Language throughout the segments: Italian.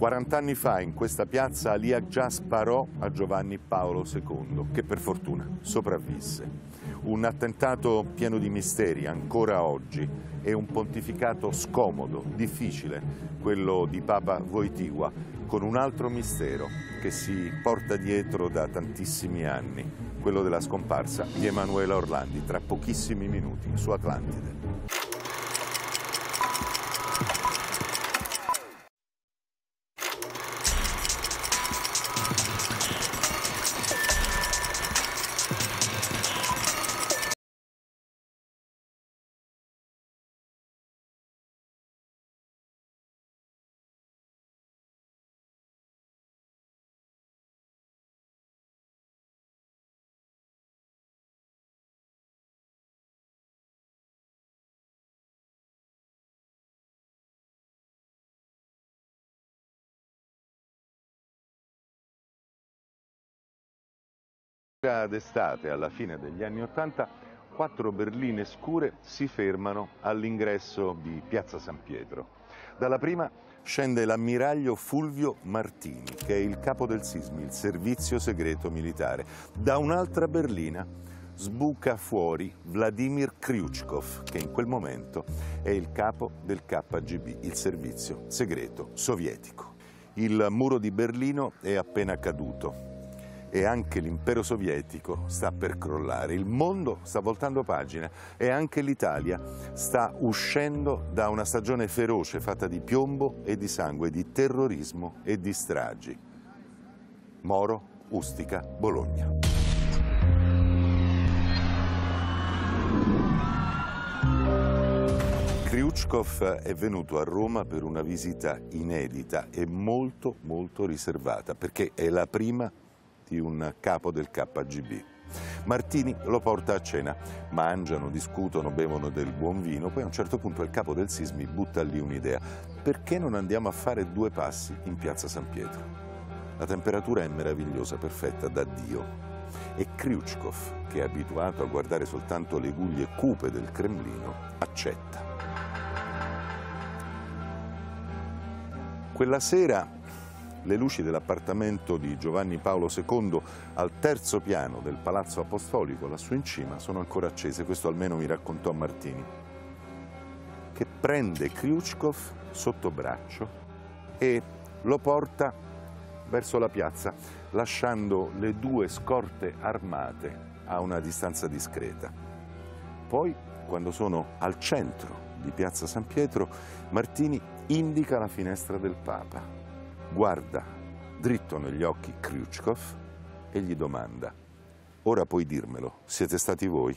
40 anni fa in questa piazza Ali Aggia sparò a Giovanni Paolo II, che per fortuna sopravvisse. Un attentato pieno di misteri ancora oggi e un pontificato scomodo, difficile, quello di Papa Wojtyła, con un altro mistero che si porta dietro da tantissimi anni, quello della scomparsa di Emanuela Orlandi tra pochissimi minuti su Atlantide. D'estate, alla fine degli anni Ottanta, quattro berline scure si fermano all'ingresso di Piazza San Pietro. Dalla prima scende l'ammiraglio Fulvio Martini, che è il capo del SISMI, il servizio segreto militare. Da un'altra berlina sbuca fuori Vladimir Kryuchkov, che in quel momento è il capo del KGB, il servizio segreto sovietico. Il muro di Berlino è appena caduto, e anche l'impero sovietico sta per crollare, il mondo sta voltando pagina e anche l'Italia sta uscendo da una stagione feroce fatta di piombo e di sangue, di terrorismo e di stragi. Moro, Ustica, Bologna. Kryuchkov è venuto a Roma per una visita inedita e molto molto riservata perché è la prima di un capo del KGB. Martini lo porta a cena, mangiano, discutono, bevono del buon vino, poi a un certo punto il capo del Sismi butta lì un'idea. Perché non andiamo a fare due passi in piazza San Pietro? La temperatura è meravigliosa, perfetta, da Dio. E Kryuchkov, che è abituato a guardare soltanto le guglie cupe del Cremlino, accetta. Quella sera le luci dell'appartamento di Giovanni Paolo II al terzo piano del Palazzo Apostolico, lassù in cima, sono ancora accese, questo almeno mi raccontò Martini, che prende Kryuchkov sotto braccio e lo porta verso la piazza, lasciando le due scorte armate a una distanza discreta. Poi, quando sono al centro di Piazza San Pietro, Martini indica la finestra del Papa guarda dritto negli occhi Kryuchkov e gli domanda «Ora puoi dirmelo, siete stati voi?»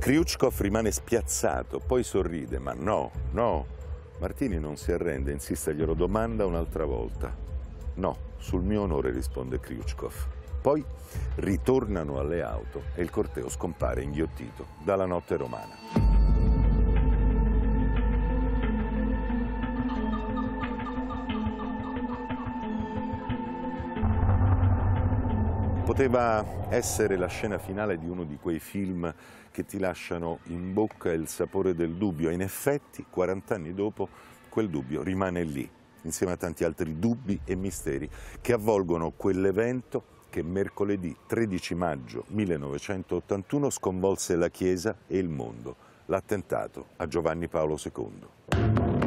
Kryuchkov rimane spiazzato, poi sorride, ma no, no, Martini non si arrende, insiste, glielo domanda un'altra volta. No, sul mio onore risponde Kryuchkov. Poi ritornano alle auto e il corteo scompare inghiottito dalla notte romana. Poteva essere la scena finale di uno di quei film che ti lasciano in bocca il sapore del dubbio e in effetti 40 anni dopo quel dubbio rimane lì, insieme a tanti altri dubbi e misteri che avvolgono quell'evento che mercoledì 13 maggio 1981 sconvolse la Chiesa e il mondo, l'attentato a Giovanni Paolo II.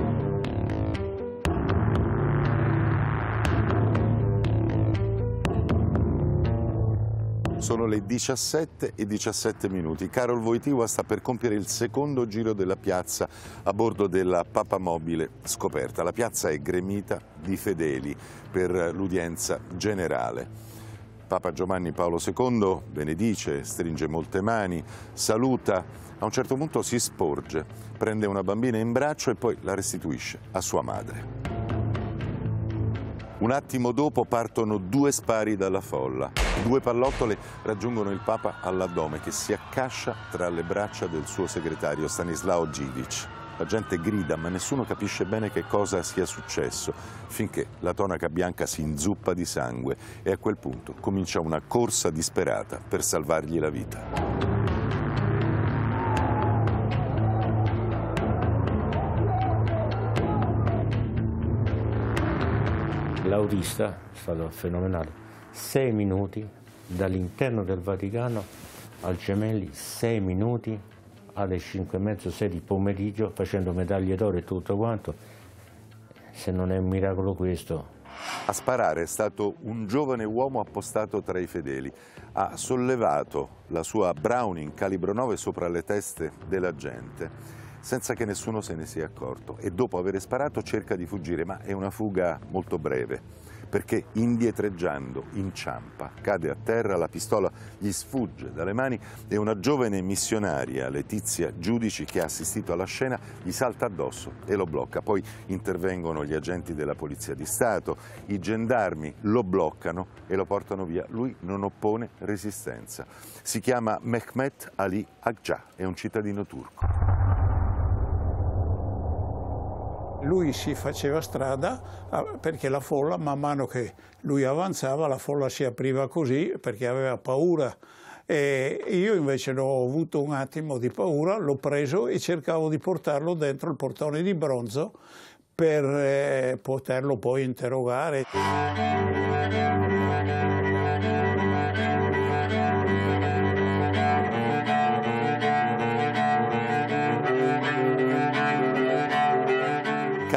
Sono le 17 e 17 minuti. Carol Wojtyła sta per compiere il secondo giro della piazza a bordo della papamobile scoperta. La piazza è gremita di fedeli per l'udienza generale. Papa Giovanni Paolo II benedice, stringe molte mani, saluta, a un certo punto si sporge, prende una bambina in braccio e poi la restituisce a sua madre. Un attimo dopo partono due spari dalla folla. Due pallottole raggiungono il Papa all'addome che si accascia tra le braccia del suo segretario Stanislao Givic. La gente grida, ma nessuno capisce bene che cosa sia successo, finché la tonaca bianca si inzuppa di sangue e a quel punto comincia una corsa disperata per salvargli la vita. L'autista è stato fenomenale. Sei minuti dall'interno del Vaticano al Gemelli, sei minuti alle 5 e mezzo, 6 di pomeriggio, facendo medaglie d'oro e tutto quanto. Se non è un miracolo questo. A sparare è stato un giovane uomo appostato tra i fedeli. Ha sollevato la sua Browning calibro 9 sopra le teste della gente senza che nessuno se ne sia accorto e dopo aver sparato cerca di fuggire, ma è una fuga molto breve perché indietreggiando inciampa, cade a terra, la pistola gli sfugge dalle mani e una giovane missionaria, Letizia Giudici, che ha assistito alla scena, gli salta addosso e lo blocca. Poi intervengono gli agenti della Polizia di Stato, i gendarmi lo bloccano e lo portano via. Lui non oppone resistenza. Si chiama Mehmet Ali Agca, è un cittadino turco lui si faceva strada ah, perché la folla, man mano che lui avanzava, la folla si apriva così perché aveva paura. E io invece ne ho avuto un attimo di paura, l'ho preso e cercavo di portarlo dentro il portone di bronzo per eh, poterlo poi interrogare.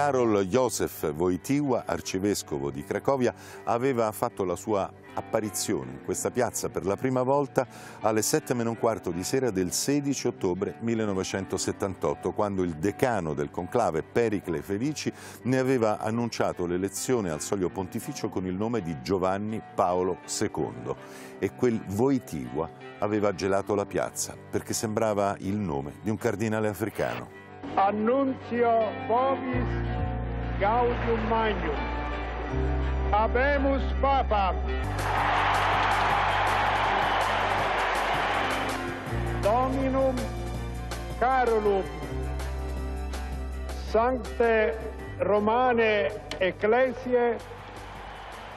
Karol Józef Wojtyła, arcivescovo di Cracovia, aveva fatto la sua apparizione in questa piazza per la prima volta alle 7 meno un quarto di sera del 16 ottobre 1978, quando il decano del conclave Pericle Felici ne aveva annunciato l'elezione al soglio pontificio con il nome di Giovanni Paolo II e quel Wojtyła aveva gelato la piazza perché sembrava il nome di un cardinale africano. Annunzio Bovis Gaudium Magnum. Habemus Papa. Dominum Carolum. Sancte Romane Ecclesiae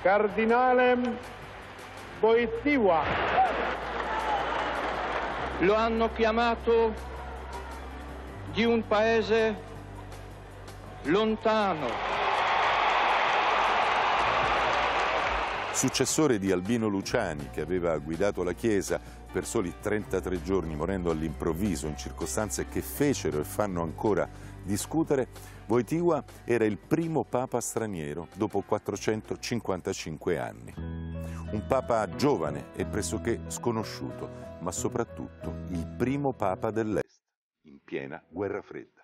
Cardinalem Boittiwa. Lo hanno chiamato di un paese lontano. Successore di Albino Luciani, che aveva guidato la Chiesa per soli 33 giorni, morendo all'improvviso in circostanze che fecero e fanno ancora discutere, Wojtyła era il primo papa straniero dopo 455 anni. Un papa giovane e pressoché sconosciuto, ma soprattutto il primo papa dell'Est in piena guerra fredda.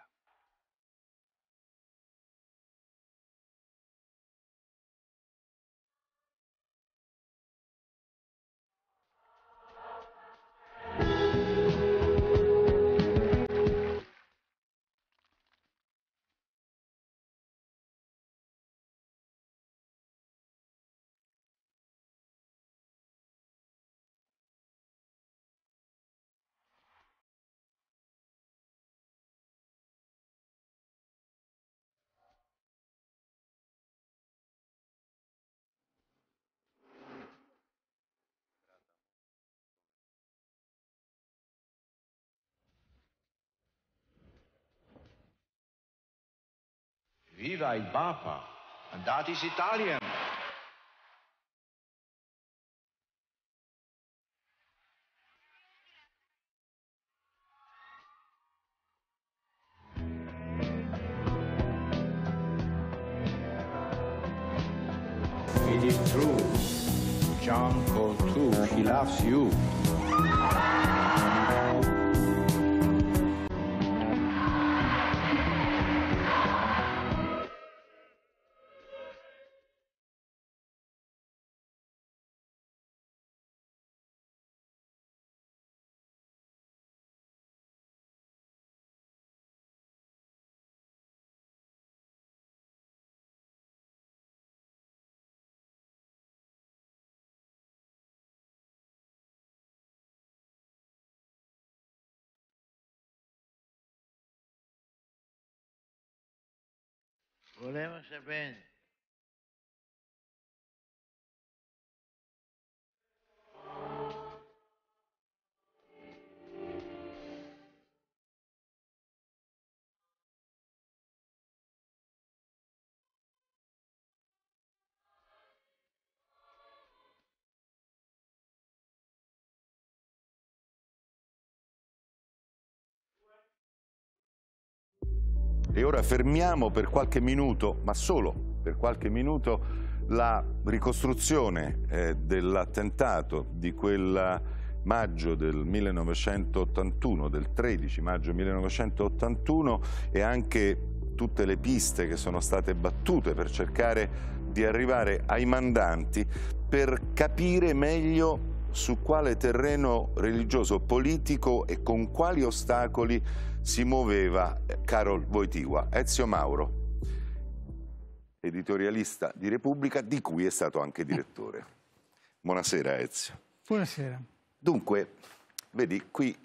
Viva il Papa! Andatis Italien! It Volevo sapere. E ora fermiamo per qualche minuto, ma solo per qualche minuto, la ricostruzione eh, dell'attentato di quel maggio del 1981, del 13 maggio 1981 e anche tutte le piste che sono state battute per cercare di arrivare ai mandanti per capire meglio su quale terreno religioso politico e con quali ostacoli si muoveva Carol Wojtyła. Ezio Mauro, editorialista di Repubblica, di cui è stato anche direttore. Buonasera Ezio. Buonasera. Dunque, vedi, qui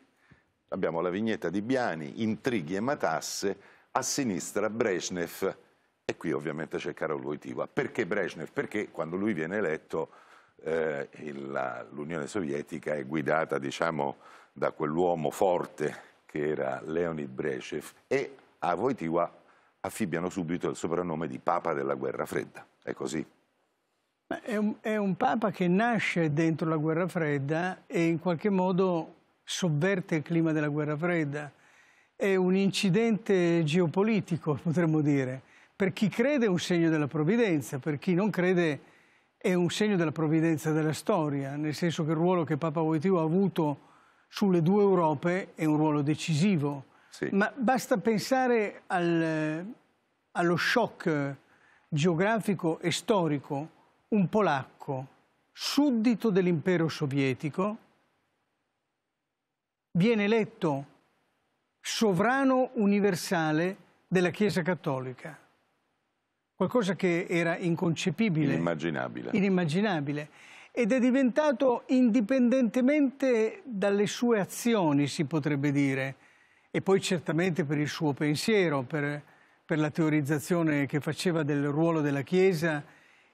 abbiamo la vignetta di Biani, intrighi e matasse, a sinistra Brezhnev e qui ovviamente c'è Karol Wojtyła. Perché Brezhnev? Perché quando lui viene eletto eh, l'Unione Sovietica è guidata diciamo, da quell'uomo forte che era Leonid Brezhnev e a Wojtyła affibbiano subito il soprannome di Papa della Guerra Fredda. È così? È un, è un, Papa che nasce dentro la guerra fredda e in qualche modo sovverte il clima della guerra fredda. È un incidente geopolitico, potremmo dire. Per chi crede è un segno della provvidenza, per chi non crede è un segno della provvidenza della storia, nel senso che il ruolo che Papa Wojtyła ha avuto sulle due Europe è un ruolo decisivo. Sì. Ma basta pensare al, allo shock geografico e storico un polacco suddito dell'impero sovietico viene eletto sovrano universale della Chiesa Cattolica. Qualcosa che era inconcepibile. Inimmaginabile. Inimmaginabile. Ed è diventato indipendentemente dalle sue azioni, si potrebbe dire, e poi certamente per il suo pensiero, per, per la teorizzazione che faceva del ruolo della Chiesa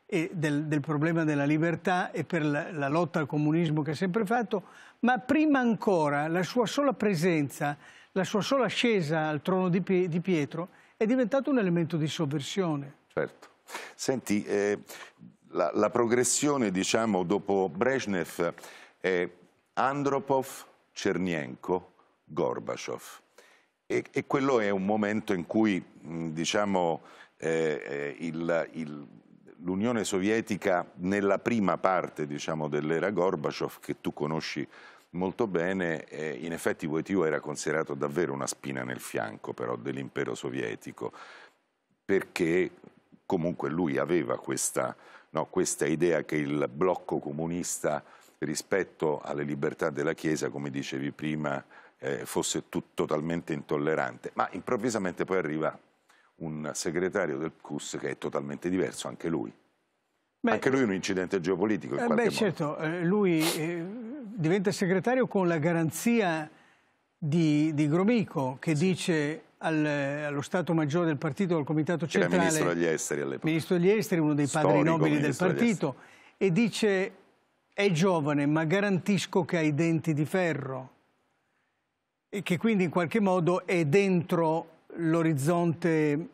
e del, del, problema della libertà e per la, la, lotta al comunismo che ha sempre fatto, ma prima ancora la sua sola presenza, la sua sola ascesa al trono di, di Pietro è diventato un elemento di sovversione. Certo. Senti, eh, la, la, progressione, diciamo, dopo Brezhnev è Andropov, Cernienko, Gorbaciov. E, e, quello è un momento in cui, diciamo, eh, il, l'Unione Sovietica nella prima parte diciamo, dell'era Gorbaciov, che tu conosci molto bene, eh, in effetti Wojtyła era considerato davvero una spina nel fianco però dell'impero sovietico, perché comunque lui aveva questa, no, questa idea che il blocco comunista rispetto alle libertà della Chiesa, come dicevi prima, eh, fosse totalmente intollerante, ma improvvisamente poi arriva un segretario del CUS che è totalmente diverso, anche lui. Beh, anche lui è un incidente geopolitico in eh, qualche beh, modo. certo, eh, lui eh, diventa segretario con la garanzia di, di Gromyko che sì. dice al, allo Stato Maggiore del partito, al Comitato Centrale... Era ministro degli esteri all'epoca. Ministro degli esteri, uno dei padri Storico nobili del partito, e dice è giovane ma garantisco che ha i denti di ferro e che quindi in qualche modo è dentro l'orizzonte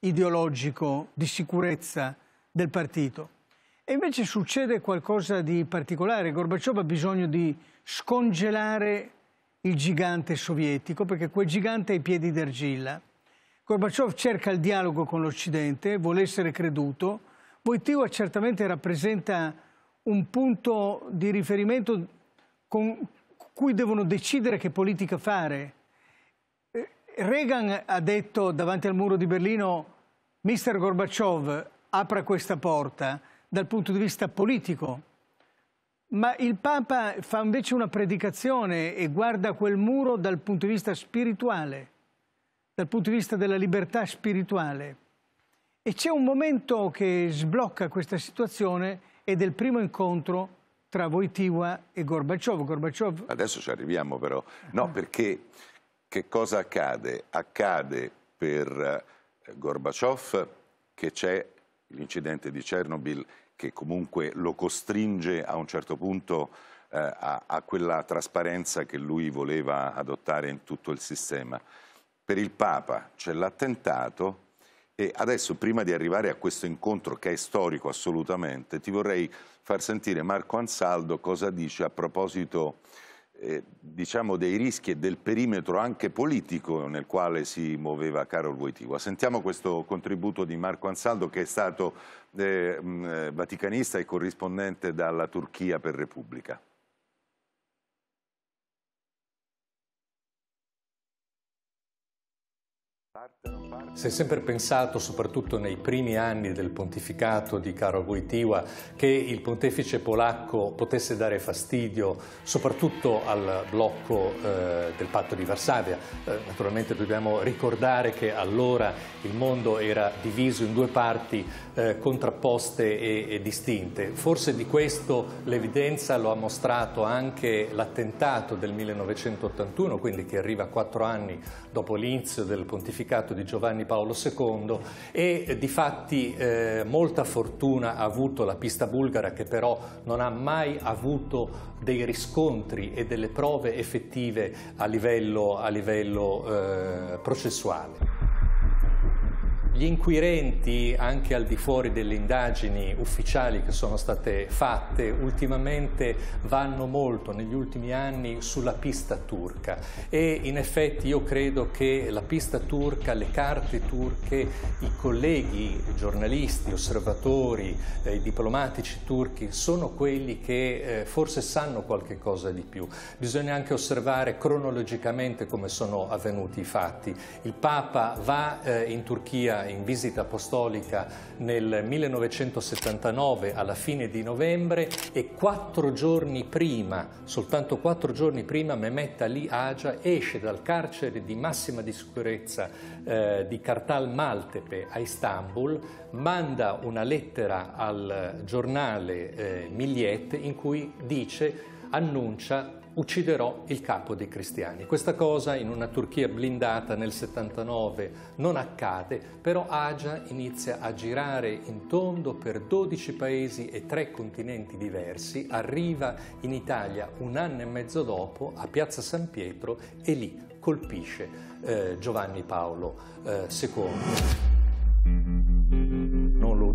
ideologico di sicurezza del partito. E invece succede qualcosa di particolare. Gorbaciov ha bisogno di scongelare il gigante sovietico perché quel gigante ha i piedi d'argilla. Gorbaciov cerca il dialogo con l'Occidente, vuole essere creduto. Wojtyła certamente rappresenta un punto di riferimento con cui devono decidere che politica fare. Reagan ha detto davanti al muro di Berlino, Mister Gorbaciov apra questa porta dal punto di vista politico, ma il Papa fa invece una predicazione e guarda quel muro dal punto di vista spirituale, dal punto di vista della libertà spirituale. E c'è un momento che sblocca questa situazione ed è il primo incontro tra Wojtyła e Gorbaciov. Gorbaciov... Adesso ci arriviamo però. No, perché che cosa accade? Accade per eh, Gorbaciov che c'è l'incidente di Chernobyl che comunque lo costringe a un certo punto eh, a, a quella trasparenza che lui voleva adottare in tutto il sistema. Per il Papa c'è l'attentato e adesso prima di arrivare a questo incontro che è storico assolutamente ti vorrei far sentire Marco Ansaldo cosa dice a proposito eh, diciamo dei rischi e del perimetro anche politico nel quale si muoveva Carol Wojtyła. Sentiamo questo contributo di Marco Ansaldo che è stato eh, mh, vaticanista e corrispondente dalla Turchia per Repubblica. Si è sempre pensato, soprattutto nei primi anni del pontificato di Karol Wojtyła, che il pontefice polacco potesse dare fastidio soprattutto al blocco eh, del patto di Varsavia. Eh, naturalmente dobbiamo ricordare che allora il mondo era diviso in due parti eh, contrapposte e, e distinte. Forse di questo l'evidenza lo ha mostrato anche l'attentato del 1981, quindi che arriva quattro anni dopo l'inizio del pontificato di Giovanni Paolo II e eh, di fatti eh, molta fortuna ha avuto la pista bulgara che però non ha mai avuto dei riscontri e delle prove effettive a livello, a livello eh, processuale. Gli inquirenti, anche al di fuori delle indagini ufficiali che sono state fatte, ultimamente vanno molto negli ultimi anni sulla pista turca e in effetti io credo che la pista turca, le carte turche, i colleghi giornalisti, osservatori, eh, i diplomatici turchi sono quelli che eh, forse sanno qualche cosa di più. Bisogna anche osservare cronologicamente come sono avvenuti i fatti. Il Papa va eh, in Turchia in visita apostolica nel 1979 alla fine di novembre e quattro giorni prima, soltanto quattro giorni prima, Mehmet Ali Aja esce dal carcere di massima di sicurezza eh, di Kartal Maltepe a Istanbul, manda una lettera al giornale eh, Milliet in cui dice, annuncia ucciderò il capo dei cristiani. Questa cosa in una Turchia blindata nel 79 non accade, però Agia inizia a girare in tondo per 12 paesi e tre continenti diversi, arriva in Italia un anno e mezzo dopo a Piazza San Pietro e lì colpisce eh, Giovanni Paolo eh, II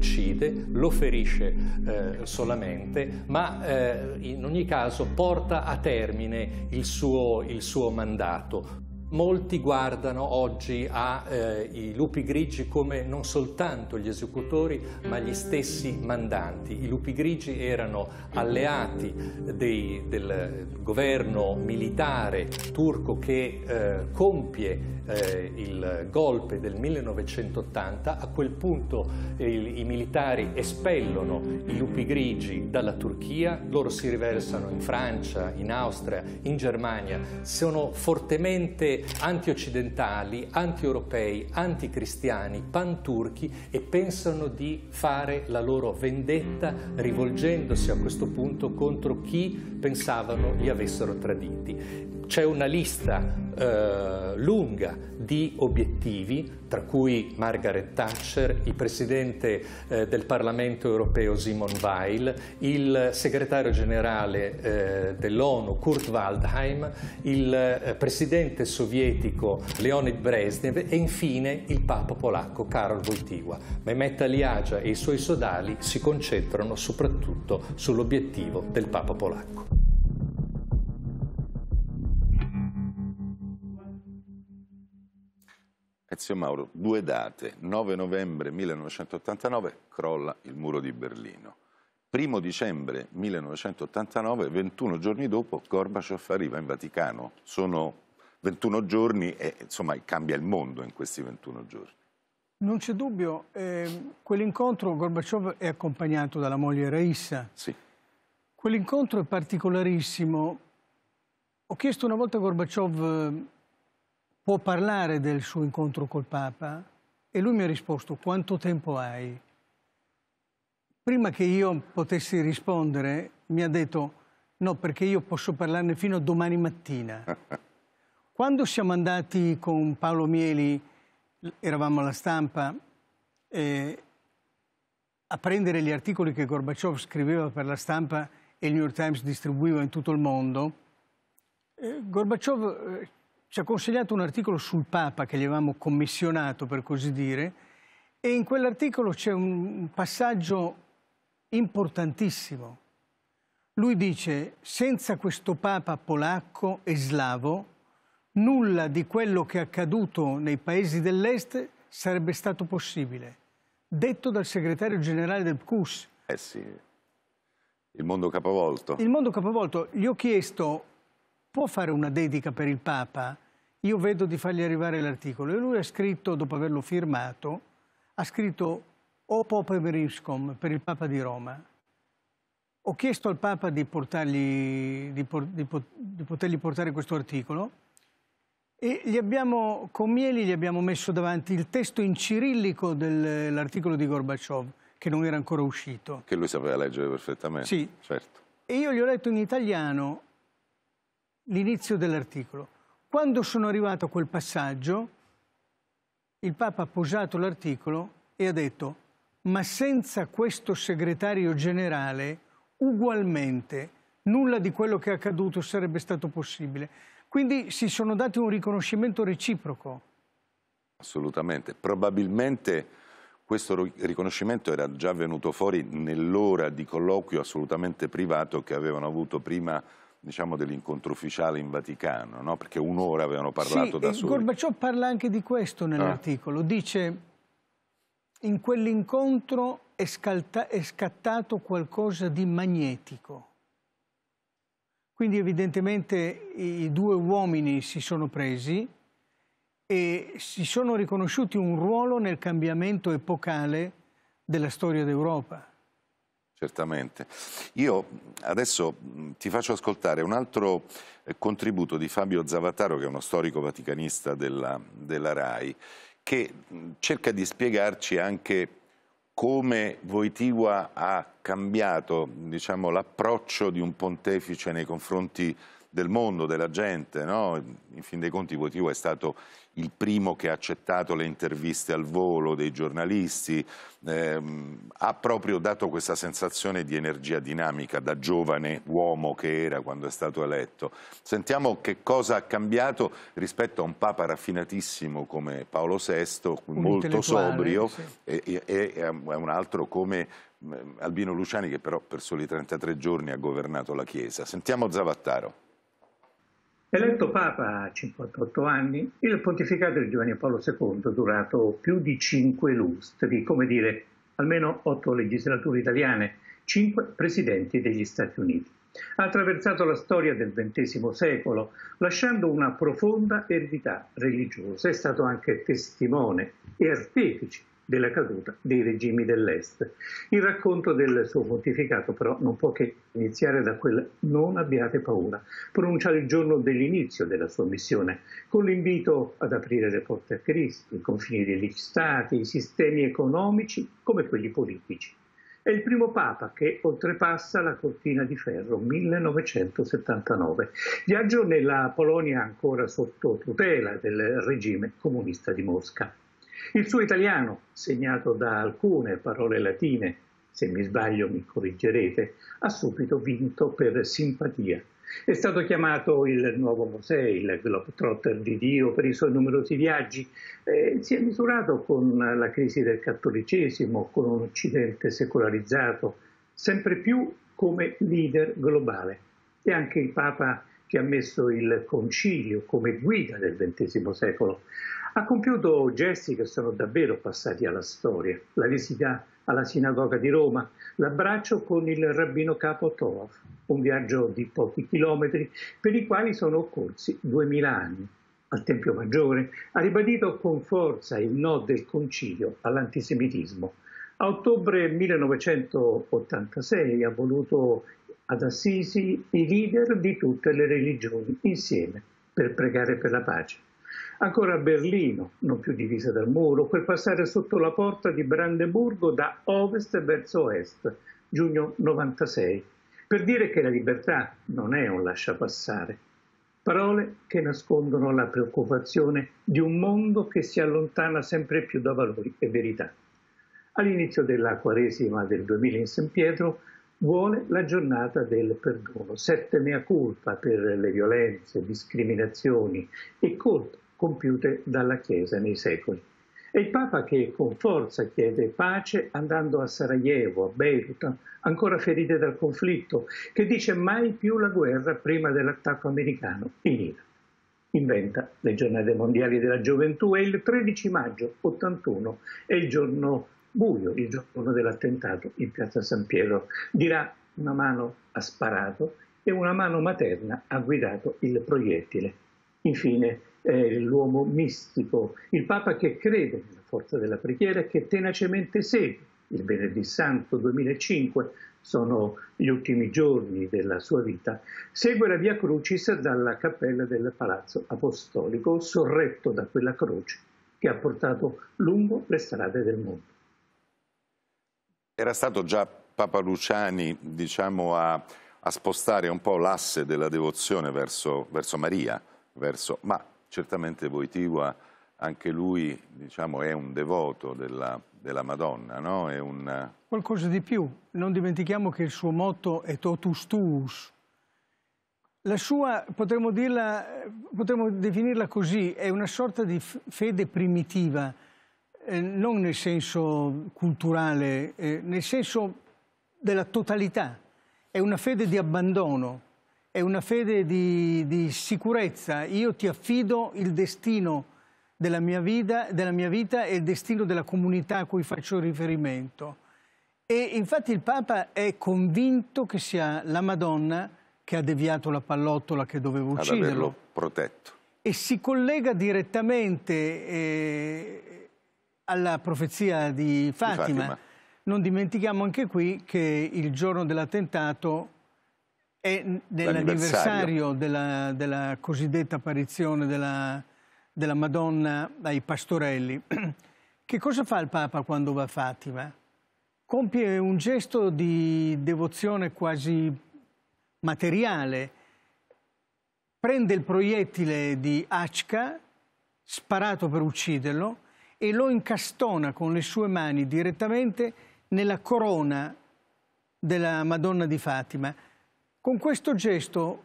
uccide, lo ferisce eh, solamente, ma eh, in ogni caso porta a termine il suo, il suo mandato. Molti guardano oggi ai eh, lupi grigi come non soltanto gli esecutori, ma gli stessi mandanti. I lupi grigi erano alleati dei, del governo militare turco che eh, compie eh, il golpe del 1980. A quel punto il, i militari espellono i lupi grigi dalla Turchia, loro si riversano in Francia, in Austria, in Germania, sono fortemente anti-occidentali, anti-europei, anticristiani, panturchi e pensano di fare la loro vendetta rivolgendosi a questo punto contro chi pensavano li avessero traditi. C'è una lista eh, lunga di obiettivi, tra cui Margaret Thatcher, il Presidente eh, del Parlamento europeo Simon Weil, il Segretario Generale eh, dell'ONU Kurt Waldheim, il eh, Presidente sovietico Leonid Brezhnev e infine il Papa polacco Karol Wojtyła. Mehmet Aliagia e i suoi sodali si concentrano soprattutto sull'obiettivo del Papa polacco. Ezio Mauro, due date, 9 novembre 1989 crolla il muro di Berlino, 1 dicembre 1989, 21 giorni dopo, Gorbaciov arriva in Vaticano. Sono 21 giorni e insomma cambia il mondo in questi 21 giorni. Non c'è dubbio, eh, quell'incontro Gorbaciov è accompagnato dalla moglie Raissa. Sì. Quell'incontro è particolarissimo. Ho chiesto una volta a Gorbaciov può parlare del suo incontro col Papa? E lui mi ha risposto, quanto tempo hai? Prima che io potessi rispondere, mi ha detto, no, perché io posso parlarne fino a domani mattina. Quando siamo andati con Paolo Mieli, eravamo alla stampa, eh, a prendere gli articoli che Gorbaciov scriveva per la stampa e il New York Times distribuiva in tutto il mondo, eh, Gorbaciov eh, ci ha consegnato un articolo sul Papa che gli avevamo commissionato, per così dire, e in quell'articolo c'è un passaggio importantissimo. Lui dice, senza questo Papa polacco e slavo, nulla di quello che è accaduto nei paesi dell'Est sarebbe stato possibile. Detto dal segretario generale del PCUS. Eh sì, il mondo capovolto. Il mondo capovolto. Gli ho chiesto, può fare una dedica per il Papa? Io vedo di fargli arrivare l'articolo. E lui ha scritto, dopo averlo firmato, ha scritto O Pope Rimscom per il Papa di Roma. Ho chiesto al Papa di, portargli, di, di, di potergli portare questo articolo e gli abbiamo, con Mieli gli abbiamo messo davanti il testo in cirillico dell'articolo di Gorbaciov, che non era ancora uscito. Che lui sapeva leggere perfettamente. Sì. Certo. E io gli ho letto in italiano l'inizio dell'articolo. Quando sono arrivato a quel passaggio, il Papa ha posato l'articolo e ha detto ma senza questo segretario generale ugualmente nulla di quello che è accaduto sarebbe stato possibile. Quindi si sono dati un riconoscimento reciproco. Assolutamente. Probabilmente questo riconoscimento era già venuto fuori nell'ora di colloquio assolutamente privato che avevano avuto prima diciamo, dell'incontro ufficiale in Vaticano, no? perché un'ora avevano parlato sì, da soli. Gorbaciov parla anche di questo nell'articolo, ah. dice in quell'incontro è, è scattato qualcosa di magnetico quindi evidentemente i due uomini si sono presi e si sono riconosciuti un ruolo nel cambiamento epocale della storia d'Europa. Certamente. Io adesso ti faccio ascoltare un altro eh, contributo di Fabio Zavataro, che è uno storico vaticanista della, della RAI, che cerca di spiegarci anche come Voitigua ha cambiato diciamo, l'approccio di un pontefice nei confronti del mondo, della gente. No? In fin dei conti Voitigua è stato il primo che ha accettato le interviste al volo dei giornalisti, ehm, ha proprio dato questa sensazione di energia dinamica da giovane uomo che era quando è stato eletto. Sentiamo che cosa ha cambiato rispetto a un papa raffinatissimo come Paolo VI, un molto sobrio, sì. e, e, e un altro come Albino Luciani che però per soli 33 giorni ha governato la Chiesa. Sentiamo Zavattaro. Eletto Papa a 58 anni, il pontificato di Giovanni Paolo II durato più di cinque lustri, come dire almeno otto legislature italiane, cinque presidenti degli Stati Uniti. Ha attraversato la storia del XX secolo, lasciando una profonda eredità religiosa. È stato anche testimone e artefice della caduta dei regimi dell'Est. Il racconto del suo pontificato però non può che iniziare da quel non abbiate paura, pronunciato il giorno dell'inizio della sua missione, con l'invito ad aprire le porte a Cristo, i confini degli stati, i sistemi economici come quelli politici. È il primo Papa che oltrepassa la cortina di ferro, 1979. Viaggio nella Polonia ancora sotto tutela del regime comunista di Mosca. Il suo italiano, segnato da alcune parole latine, se mi sbaglio mi corrigerete, ha subito vinto per simpatia. È stato chiamato il nuovo Mosè, il Globetrotter di Dio per i suoi numerosi viaggi. Eh, si è misurato con la crisi del cattolicesimo, con un Occidente secolarizzato, sempre più come leader globale. E anche il Papa che ha messo il concilio come guida del XX secolo ha compiuto gesti che sono davvero passati alla storia. La visita alla sinagoga di Roma, l'abbraccio con il rabbino capo Toaf, un viaggio di pochi chilometri per i quali sono occorsi duemila anni. Al Tempio Maggiore ha ribadito con forza il no del concilio all'antisemitismo. A ottobre 1986 ha voluto ad Assisi i leader di tutte le religioni insieme per pregare per la pace. Ancora a Berlino, non più divisa dal muro, quel passare sotto la porta di Brandeburgo da ovest verso est, giugno 96, per dire che la libertà non è un lasciapassare. Parole che nascondono la preoccupazione di un mondo che si allontana sempre più da valori e verità. all'inizio della Quaresima del 2000 in San Pietro, vuole la giornata del perdono, sette mea culpa per le violenze, discriminazioni e colpe compiute dalla Chiesa nei secoli. È il Papa che con forza chiede pace andando a Sarajevo, a Beirut, ancora ferite dal conflitto, che dice mai più la guerra prima dell'attacco americano in Iran. Inventa le giornate mondiali della gioventù e il 13 maggio 81 è il giorno buio, il giorno dell'attentato in piazza San Pietro. Dirà una mano ha sparato e una mano materna ha guidato il proiettile. Infine è l'uomo mistico, il Papa che crede nella forza della preghiera e che tenacemente segue il Venerdì Santo 2005, sono gli ultimi giorni della sua vita, segue la Via Crucis dalla cappella del Palazzo Apostolico, sorretto da quella croce che ha portato lungo le strade del mondo. Era stato già Papa Luciani diciamo, a, a spostare un po' l'asse della devozione verso, verso Maria, verso, ma certamente Voitiva, anche lui diciamo, è un devoto della, della Madonna, no? Un... Qualcosa di più, non dimentichiamo che il suo motto è totus tuus. La sua, potremmo, dirla, potremmo definirla così, è una sorta di fede primitiva, eh, non nel senso culturale, eh, nel senso della totalità. È una fede di abbandono, è una fede di, di sicurezza. Io ti affido il destino della mia, vita, della mia vita e il destino della comunità a cui faccio riferimento. E infatti il Papa è convinto che sia la Madonna che ha deviato la pallottola che doveva ucciderlo. Ad averlo protetto. E si collega direttamente eh, alla profezia di Fatima. di Fatima. Non dimentichiamo anche qui che il giorno dell'attentato è nell'anniversario della, della, cosiddetta apparizione della, della Madonna ai pastorelli. Che cosa fa il Papa quando va a Fatima? Compie un gesto di devozione quasi materiale. Prende il proiettile di Achka, sparato per ucciderlo, e lo incastona con le sue mani direttamente nella corona della Madonna di Fatima con questo gesto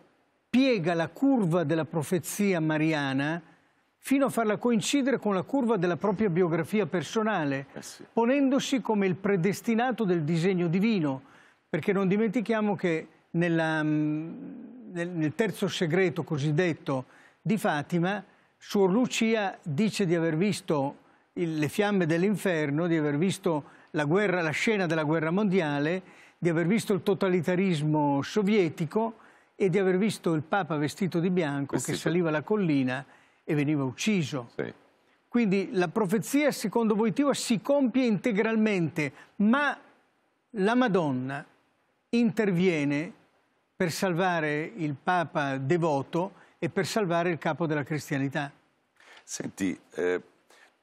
piega la curva della profezia mariana fino a farla coincidere con la curva della propria biografia personale, eh sì. ponendosi come il predestinato del disegno divino, perché non dimentichiamo che nella, mm, nel, nel terzo segreto cosiddetto di Fatima, Suor Lucia dice di aver visto il, le fiamme dell'inferno, di aver visto la, guerra, la scena della guerra mondiale di aver visto il totalitarismo sovietico e di aver visto il Papa vestito di bianco vestito. che saliva la collina e veniva ucciso. Sì. Quindi la profezia, secondo Voitiva, si compie integralmente, ma la Madonna interviene per salvare il Papa devoto e per salvare il capo della cristianità. Senti, eh,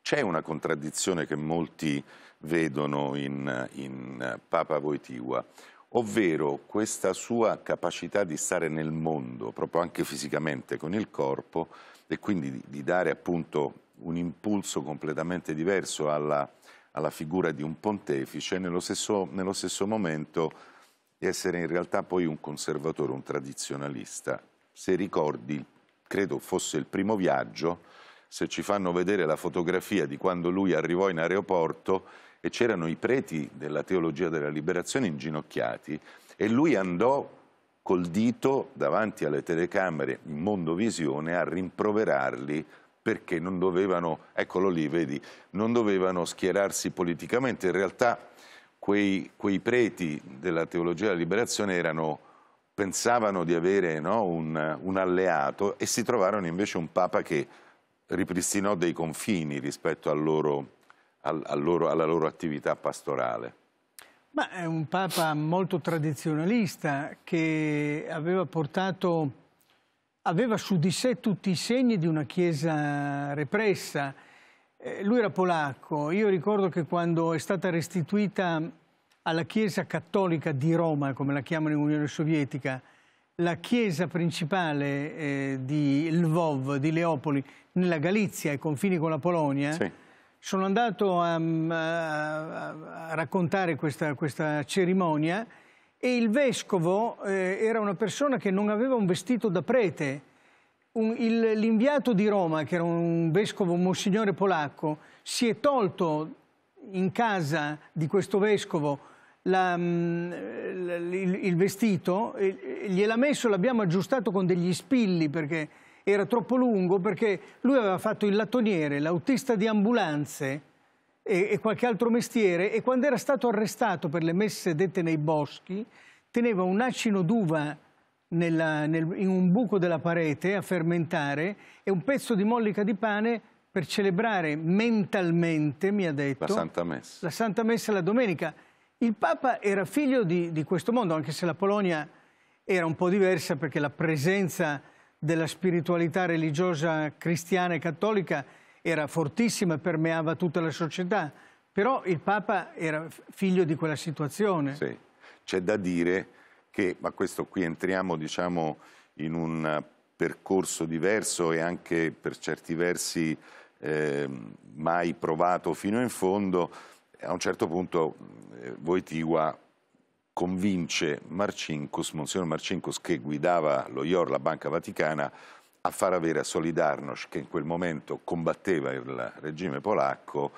c'è una contraddizione che molti vedono in, in Papa Voitigua, ovvero questa sua capacità di stare nel mondo, proprio anche fisicamente con il corpo, e quindi di, di dare appunto un impulso completamente diverso alla, alla figura di un pontefice, nello stesso, nello stesso momento essere in realtà poi un conservatore, un tradizionalista. Se ricordi, credo fosse il primo viaggio, se ci fanno vedere la fotografia di quando lui arrivò in aeroporto, e c'erano i preti della teologia della liberazione inginocchiati e lui andò col dito davanti alle telecamere in mondovisione a rimproverarli perché non dovevano, eccolo lì, vedi, non dovevano schierarsi politicamente. In realtà quei, quei preti della teologia della liberazione erano, pensavano di avere no, un, un alleato e si trovarono invece un papa che ripristinò dei confini rispetto al loro al, al loro, alla loro attività pastorale? Ma è un Papa molto tradizionalista che aveva portato, aveva su di sé tutti i segni di una Chiesa repressa. Eh, lui era polacco, io ricordo che quando è stata restituita alla Chiesa cattolica di Roma, come la chiamano in Unione Sovietica, la chiesa principale eh, di Lvov, di Leopoli, nella Galizia, ai confini con la Polonia, sì sono andato a, a, a raccontare questa, questa, cerimonia e il vescovo eh, era una persona che non aveva un vestito da prete. L'inviato di Roma, che era un vescovo, un monsignore polacco, si è tolto in casa di questo vescovo la, mm, il, il, vestito, gliel'ha messo, l'abbiamo aggiustato con degli spilli perché era troppo lungo, perché lui aveva fatto il lattoniere, l'autista di ambulanze e, e qualche altro mestiere e quando era stato arrestato per le messe dette nei boschi teneva un acino d'uva nel, in un buco della parete a fermentare e un pezzo di mollica di pane per celebrare mentalmente, mi ha detto, la Santa Messa, la, Santa Messa la domenica. Il Papa era figlio di, di questo mondo, anche se la Polonia era un po' diversa perché la presenza della spiritualità religiosa cristiana e cattolica era fortissima permeava tutta la società, però il Papa era figlio di quella situazione. Sì. C'è da dire che, ma questo qui entriamo diciamo, in un percorso diverso e anche per certi versi eh, mai provato fino in fondo, a un certo punto eh, Wojtyła convince Marcinkus, Monsignor Marcinkus che guidava lo IOR, la Banca Vaticana, a far avere a Solidarnosc, che in quel momento combatteva il regime polacco,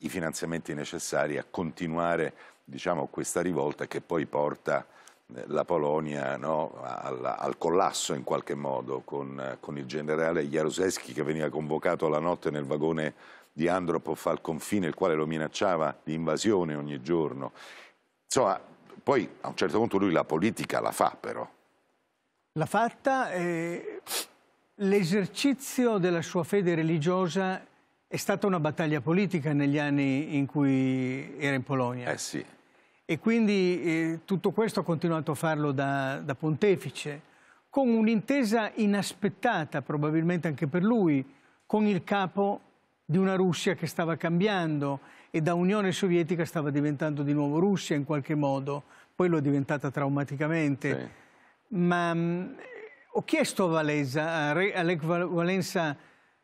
i finanziamenti necessari a continuare diciamo, questa rivolta che poi porta eh, la Polonia no, al, al, collasso in qualche modo, con, con il generale Jaruzelski che veniva convocato la notte nel vagone di Andropov al confine, il quale lo minacciava di invasione ogni giorno. Insomma, poi a un certo punto lui la politica la fa però. L'ha fatta e l'esercizio della sua fede religiosa è stata una battaglia politica negli anni in cui era in Polonia. Eh sì. E quindi eh, tutto questo ha continuato a farlo da, da pontefice, con un'intesa inaspettata probabilmente anche per lui, con il capo di una Russia che stava cambiando e da Unione Sovietica stava diventando di nuovo Russia in qualche modo, poi lo è diventata traumaticamente. Sì. Ma mh, mm, ho chiesto a Valesa, a, Re, a Lech Valenza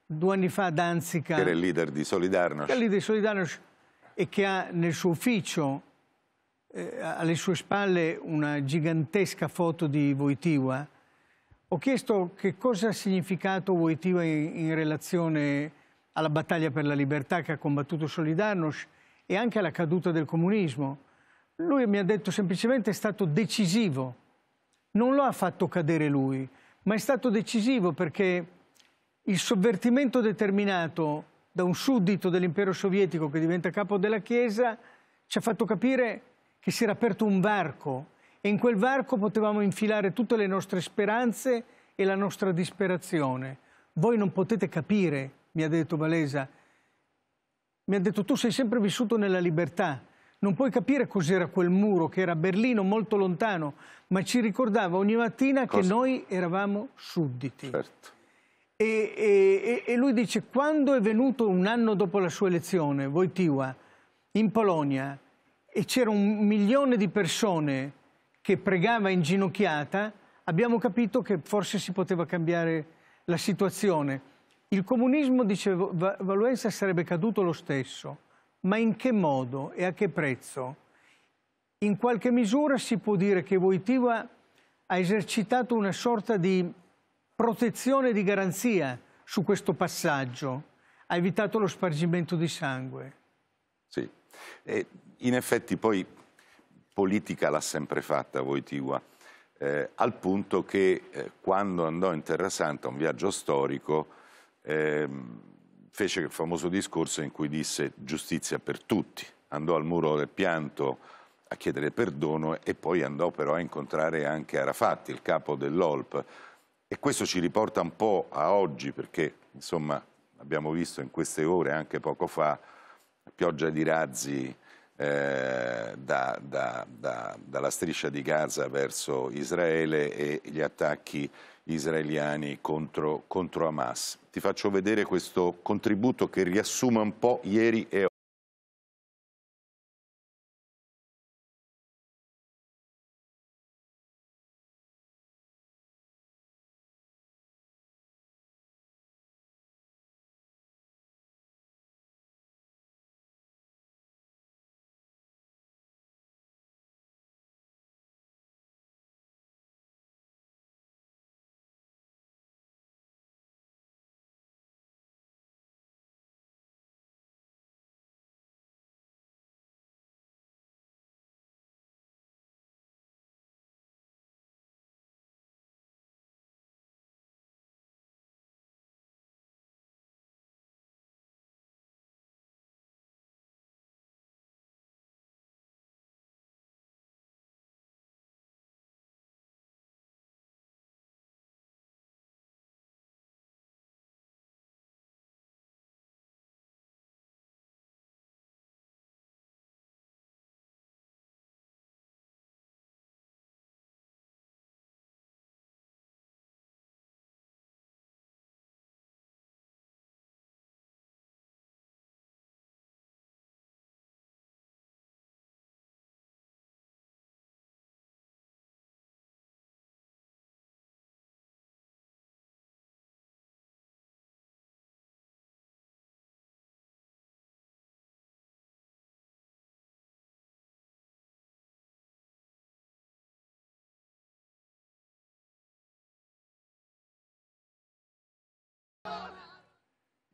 due anni fa a Danzica... Che era il leader di Solidarnosc. Che è il leader di Solidarnosc e che ha nel suo ufficio, eh, alle sue spalle, una gigantesca foto di Wojtyła. Ho chiesto che cosa ha significato Wojtyła in, in relazione alla battaglia per la libertà che ha combattuto Solidarnosc e anche alla caduta del comunismo. Lui mi ha detto semplicemente è stato decisivo. Non lo ha fatto cadere lui, ma è stato decisivo perché il sovvertimento determinato da un suddito dell'impero sovietico che diventa capo della Chiesa ci ha fatto capire che si era aperto un varco e in quel varco potevamo infilare tutte le nostre speranze e la nostra disperazione. Voi non potete capire mi ha detto Valesa, mi ha detto tu sei sempre vissuto nella libertà, non puoi capire cos'era quel muro che era Berlino molto lontano, ma ci ricordava ogni mattina Cosa? che noi eravamo sudditi. Certo. E, e, e, lui dice, quando è venuto un anno dopo la sua elezione, Wojtyła, in Polonia, e c'era un milione di persone che pregava inginocchiata, abbiamo capito che forse si poteva cambiare la situazione. Il comunismo, dice Valuenza, sarebbe caduto lo stesso, ma in che modo e a che prezzo? In qualche misura si può dire che Wojtyła ha esercitato una sorta di protezione di garanzia su questo passaggio, ha evitato lo spargimento di sangue. Sì, e in effetti poi politica l'ha sempre fatta Wojtyła, eh, al punto che eh, quando andò in Terra Santa, un viaggio storico, eh, fece il famoso discorso in cui disse giustizia per tutti, andò al muro del pianto a chiedere perdono e poi andò però a incontrare anche Arafat, il capo dell'Olp. E questo ci riporta un po' a oggi perché, insomma, abbiamo visto in queste ore, anche poco fa, pioggia di razzi eh, da, da, da, dalla striscia di Gaza verso Israele e gli attacchi israeliani contro, contro Hamas. Ti faccio vedere questo contributo che riassume un po' ieri e oggi.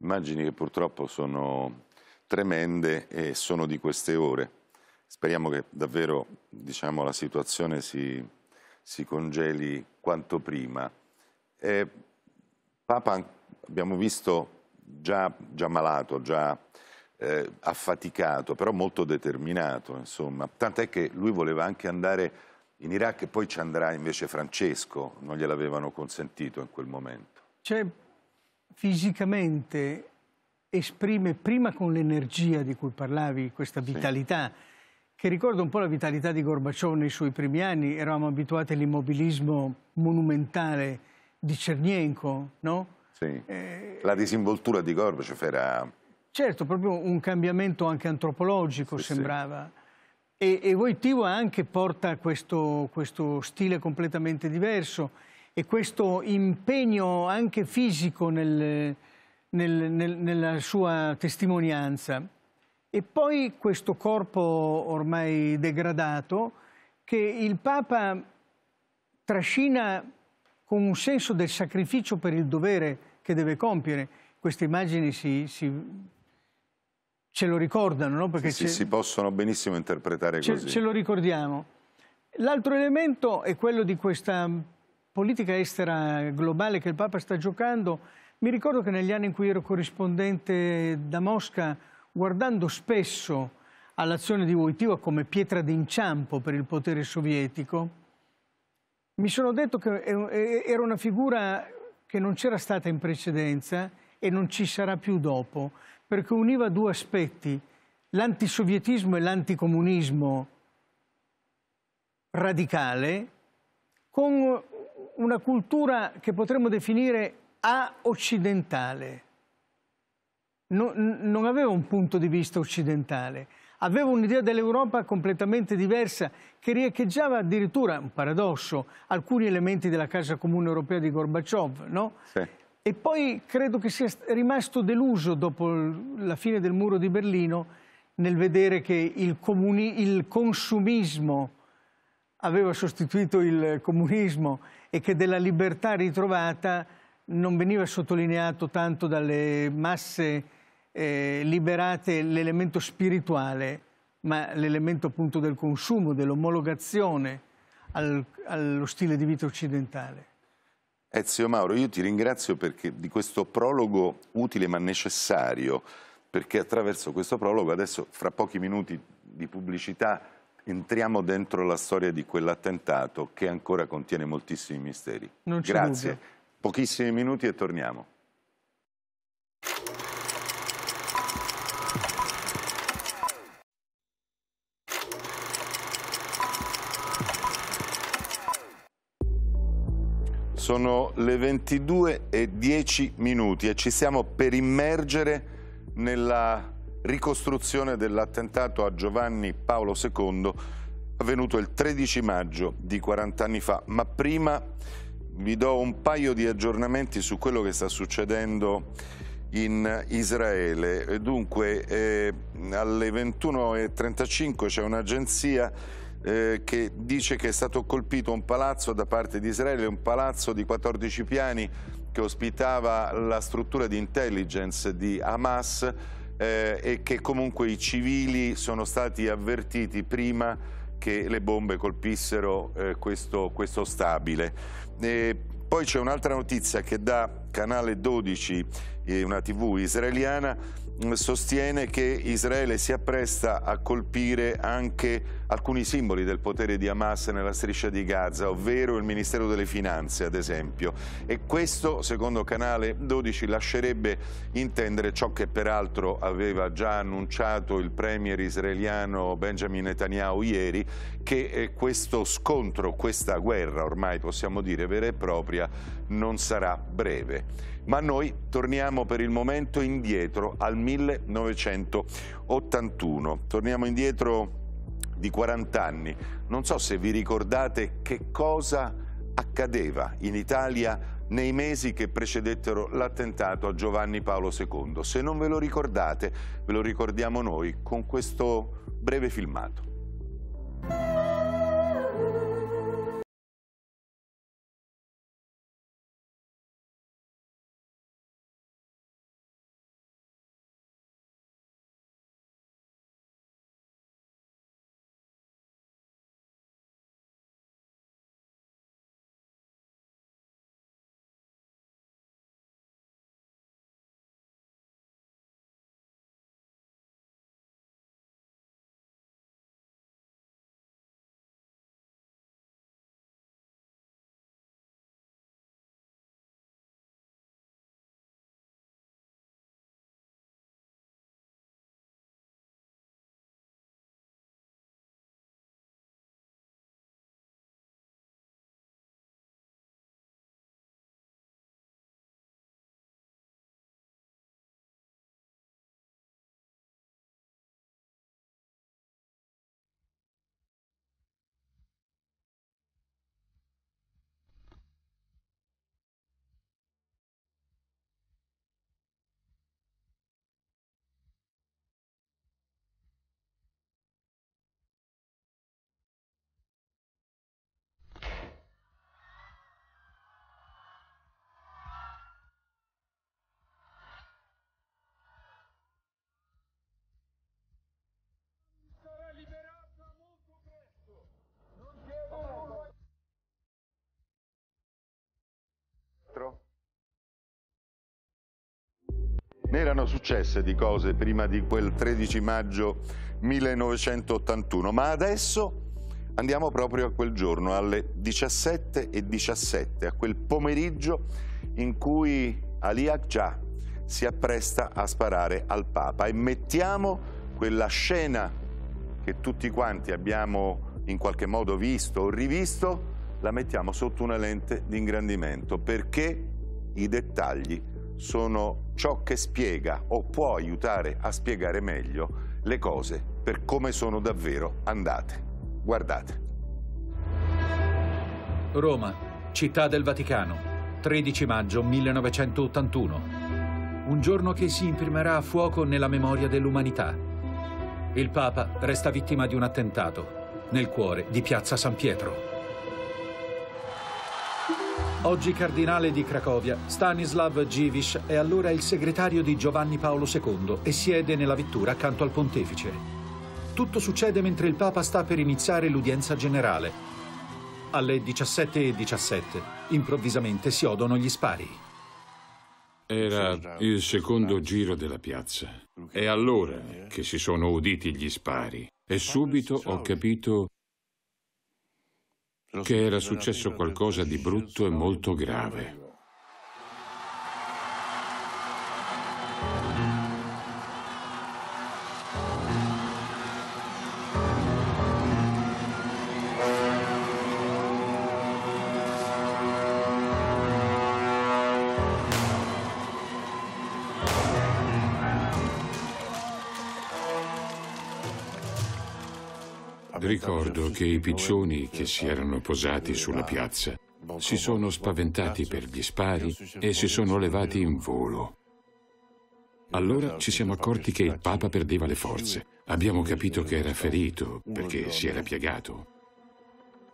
Immagini che purtroppo sono tremende e sono di queste ore. Speriamo che davvero diciamo, la situazione si, si, congeli quanto prima. Eh, Papa abbiamo visto già, già malato, già eh, affaticato, però molto determinato. Tant'è che lui voleva anche andare in Iraq e poi ci andrà invece Francesco, non gliel'avevano consentito in quel momento. Cioè, fisicamente esprime prima con l'energia di cui parlavi, questa vitalità, sì. che ricorda un po' la vitalità di Gorbaciov nei suoi primi anni, eravamo abituati all'immobilismo monumentale di Cernenko, no? Sì. Eh, la disinvoltura di Gorbaciov era... Certo, proprio un cambiamento anche antropologico sì, sembrava. Sì. E, e Wojtyła anche porta questo, questo stile completamente diverso e questo impegno anche fisico nel, nel, nel, nella sua testimonianza. E poi questo corpo ormai degradato che il Papa trascina con un senso del sacrificio per il dovere che deve compiere. Queste immagini si, si, ce lo ricordano, no? Perché sì, sì, si possono benissimo interpretare ce, così. Ce lo ricordiamo. L'altro elemento è quello di questa politica estera globale che il Papa sta giocando, mi ricordo che negli anni in cui ero corrispondente da Mosca, guardando spesso all'azione di Wojtyła come pietra d'inciampo per il potere sovietico, mi sono detto che era una figura che non c'era stata in precedenza e non ci sarà più dopo, perché univa due aspetti, l'antisovietismo e l'anticomunismo radicale, con una cultura che potremmo definire a occidentale. No, non aveva un punto di vista occidentale, aveva un'idea dell'Europa completamente diversa che riecheggiava addirittura, un paradosso, alcuni elementi della Casa Comune Europea di Gorbaciov, no? Sì. E poi credo che sia rimasto deluso dopo la fine del muro di Berlino nel vedere che il, il consumismo aveva sostituito il comunismo e che della libertà ritrovata non veniva sottolineato tanto dalle masse eh, liberate l'elemento spirituale, ma l'elemento appunto del consumo, dell'omologazione al, allo stile di vita occidentale. Ezio Mauro, io ti ringrazio di questo prologo utile ma necessario, perché attraverso questo prologo adesso fra pochi minuti di pubblicità entriamo dentro la storia di quell'attentato che ancora contiene moltissimi misteri. Grazie. Dubbio. Pochissimi minuti e torniamo. Sono le 22 e 10 minuti e ci stiamo per immergere nella ricostruzione dell'attentato a Giovanni Paolo II avvenuto il 13 maggio di 40 anni fa, ma prima vi do un paio di aggiornamenti su quello che sta succedendo in Israele. Dunque, eh, alle 21.35 c'è un'agenzia eh, che dice che è stato colpito un palazzo da parte di Israele, un palazzo di 14 piani che ospitava la struttura di intelligence di Hamas eh, e che comunque i civili sono stati avvertiti prima che le bombe colpissero eh, questo, questo, stabile. E poi c'è un'altra notizia che da Canale 12, eh, una tv israeliana, sostiene che Israele si appresta a colpire anche alcuni simboli del potere di Hamas nella striscia di Gaza, ovvero il Ministero delle Finanze, ad esempio. E questo, secondo Canale 12, lascerebbe intendere ciò che peraltro aveva già annunciato il premier israeliano Benjamin Netanyahu ieri, che eh, questo scontro, questa guerra, ormai possiamo dire vera e propria, non sarà breve. Ma noi torniamo per il momento indietro al 1981. Torniamo indietro di 40 anni. Non so se vi ricordate che cosa accadeva in Italia nei mesi che precedettero l'attentato a Giovanni Paolo II. Se non ve lo ricordate, ve lo ricordiamo noi con questo breve filmato. Ne erano successe di cose prima di quel 13 maggio 1981, ma adesso andiamo proprio a quel giorno, alle 17.17, a quel pomeriggio in cui Ali Akja si appresta a sparare al Papa. E mettiamo quella scena che tutti quanti abbiamo in qualche modo visto o rivisto, la mettiamo sotto una lente di ingrandimento perché i dettagli sono ciò che spiega o può aiutare a spiegare meglio le cose per come sono davvero andate. Guardate. Roma, città del Vaticano, 13 maggio 1981. Un giorno che si imprimerà a fuoco nella memoria dell'umanità. Il Papa resta vittima di un attentato nel cuore di Piazza San Pietro. Oggi cardinale di Cracovia, Stanislav Givish è allora il segretario di Giovanni Paolo II e siede nella vettura accanto al pontefice. Tutto succede mentre il Papa sta per iniziare l'udienza generale. Alle 17.17 .17, improvvisamente si odono gli spari. Era il secondo giro della piazza. È allora che si sono uditi gli spari e subito ho capito che era successo qualcosa di brutto e molto grave. Ricordo che i piccioni che si erano posati sulla piazza si sono spaventati per gli spari e si sono levati in volo. Allora ci siamo accorti che il Papa perdeva le forze. Abbiamo capito che era ferito perché si era piegato.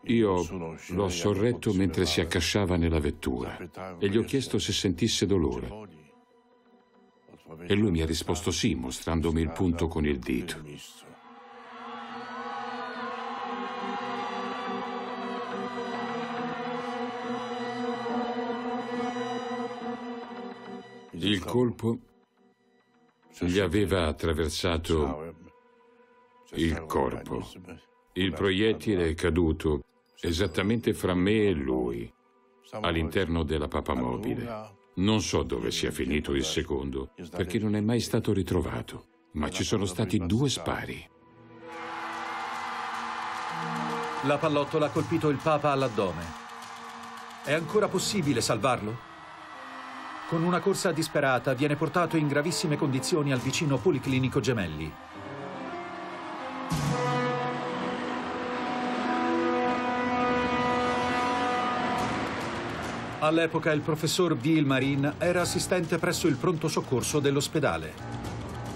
Io l'ho sorretto mentre si accasciava nella vettura e gli ho chiesto se sentisse dolore. E lui mi ha risposto sì, mostrandomi il punto con il dito. Il colpo gli aveva attraversato il corpo. Il proiettile è caduto esattamente fra me e lui, all'interno della papamobile. Non so dove sia finito il secondo, perché non è mai stato ritrovato, ma ci sono stati due spari. La pallottola ha colpito il Papa all'addome. È ancora possibile salvarlo? Con una corsa disperata viene portato in gravissime condizioni al vicino Policlinico Gemelli. All'epoca il professor Vilmarin era assistente presso il pronto soccorso dell'ospedale.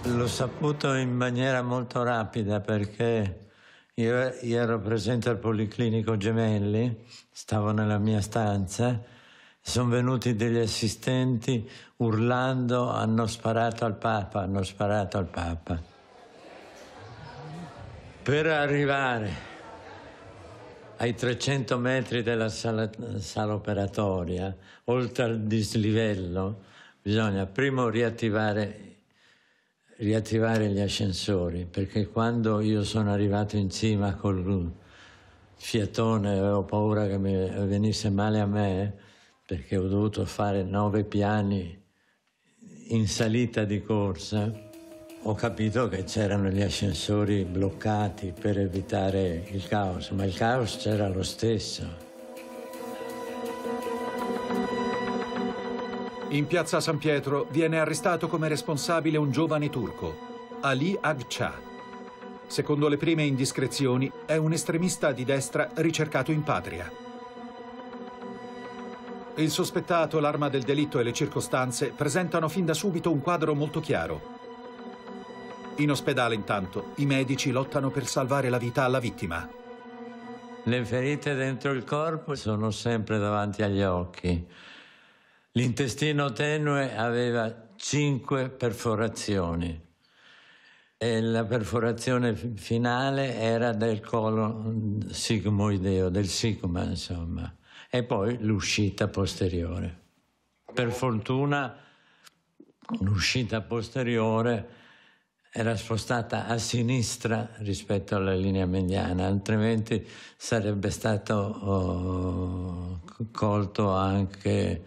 L'ho saputo in maniera molto rapida perché io ero presente al Policlinico Gemelli, stavo nella mia stanza sono venuti degli assistenti urlando hanno sparato al Papa, hanno sparato al Papa. Per arrivare ai 300 metri della sala, sala operatoria, oltre al dislivello, bisogna prima riattivare, riattivare gli ascensori, perché quando io sono arrivato in cima col fiatone, avevo paura che venisse male a me, perché ho dovuto fare nove piani in salita di corsa, ho capito che c'erano gli ascensori bloccati per evitare il caos, ma il caos c'era lo stesso. In piazza San Pietro viene arrestato come responsabile un giovane turco, Ali Agca. Secondo le prime indiscrezioni, è un estremista di destra ricercato in patria. Il sospettato, l'arma del delitto e le circostanze presentano fin da subito un quadro molto chiaro. In ospedale, intanto, i medici lottano per salvare la vita alla vittima. Le ferite dentro il corpo sono sempre davanti agli occhi. L'intestino tenue aveva cinque perforazioni e la perforazione finale era del colon sigmoideo, del sigma, insomma e poi l'uscita posteriore. Per fortuna l'uscita posteriore era spostata a sinistra rispetto alla linea mediana, altrimenti sarebbe stato oh, colto anche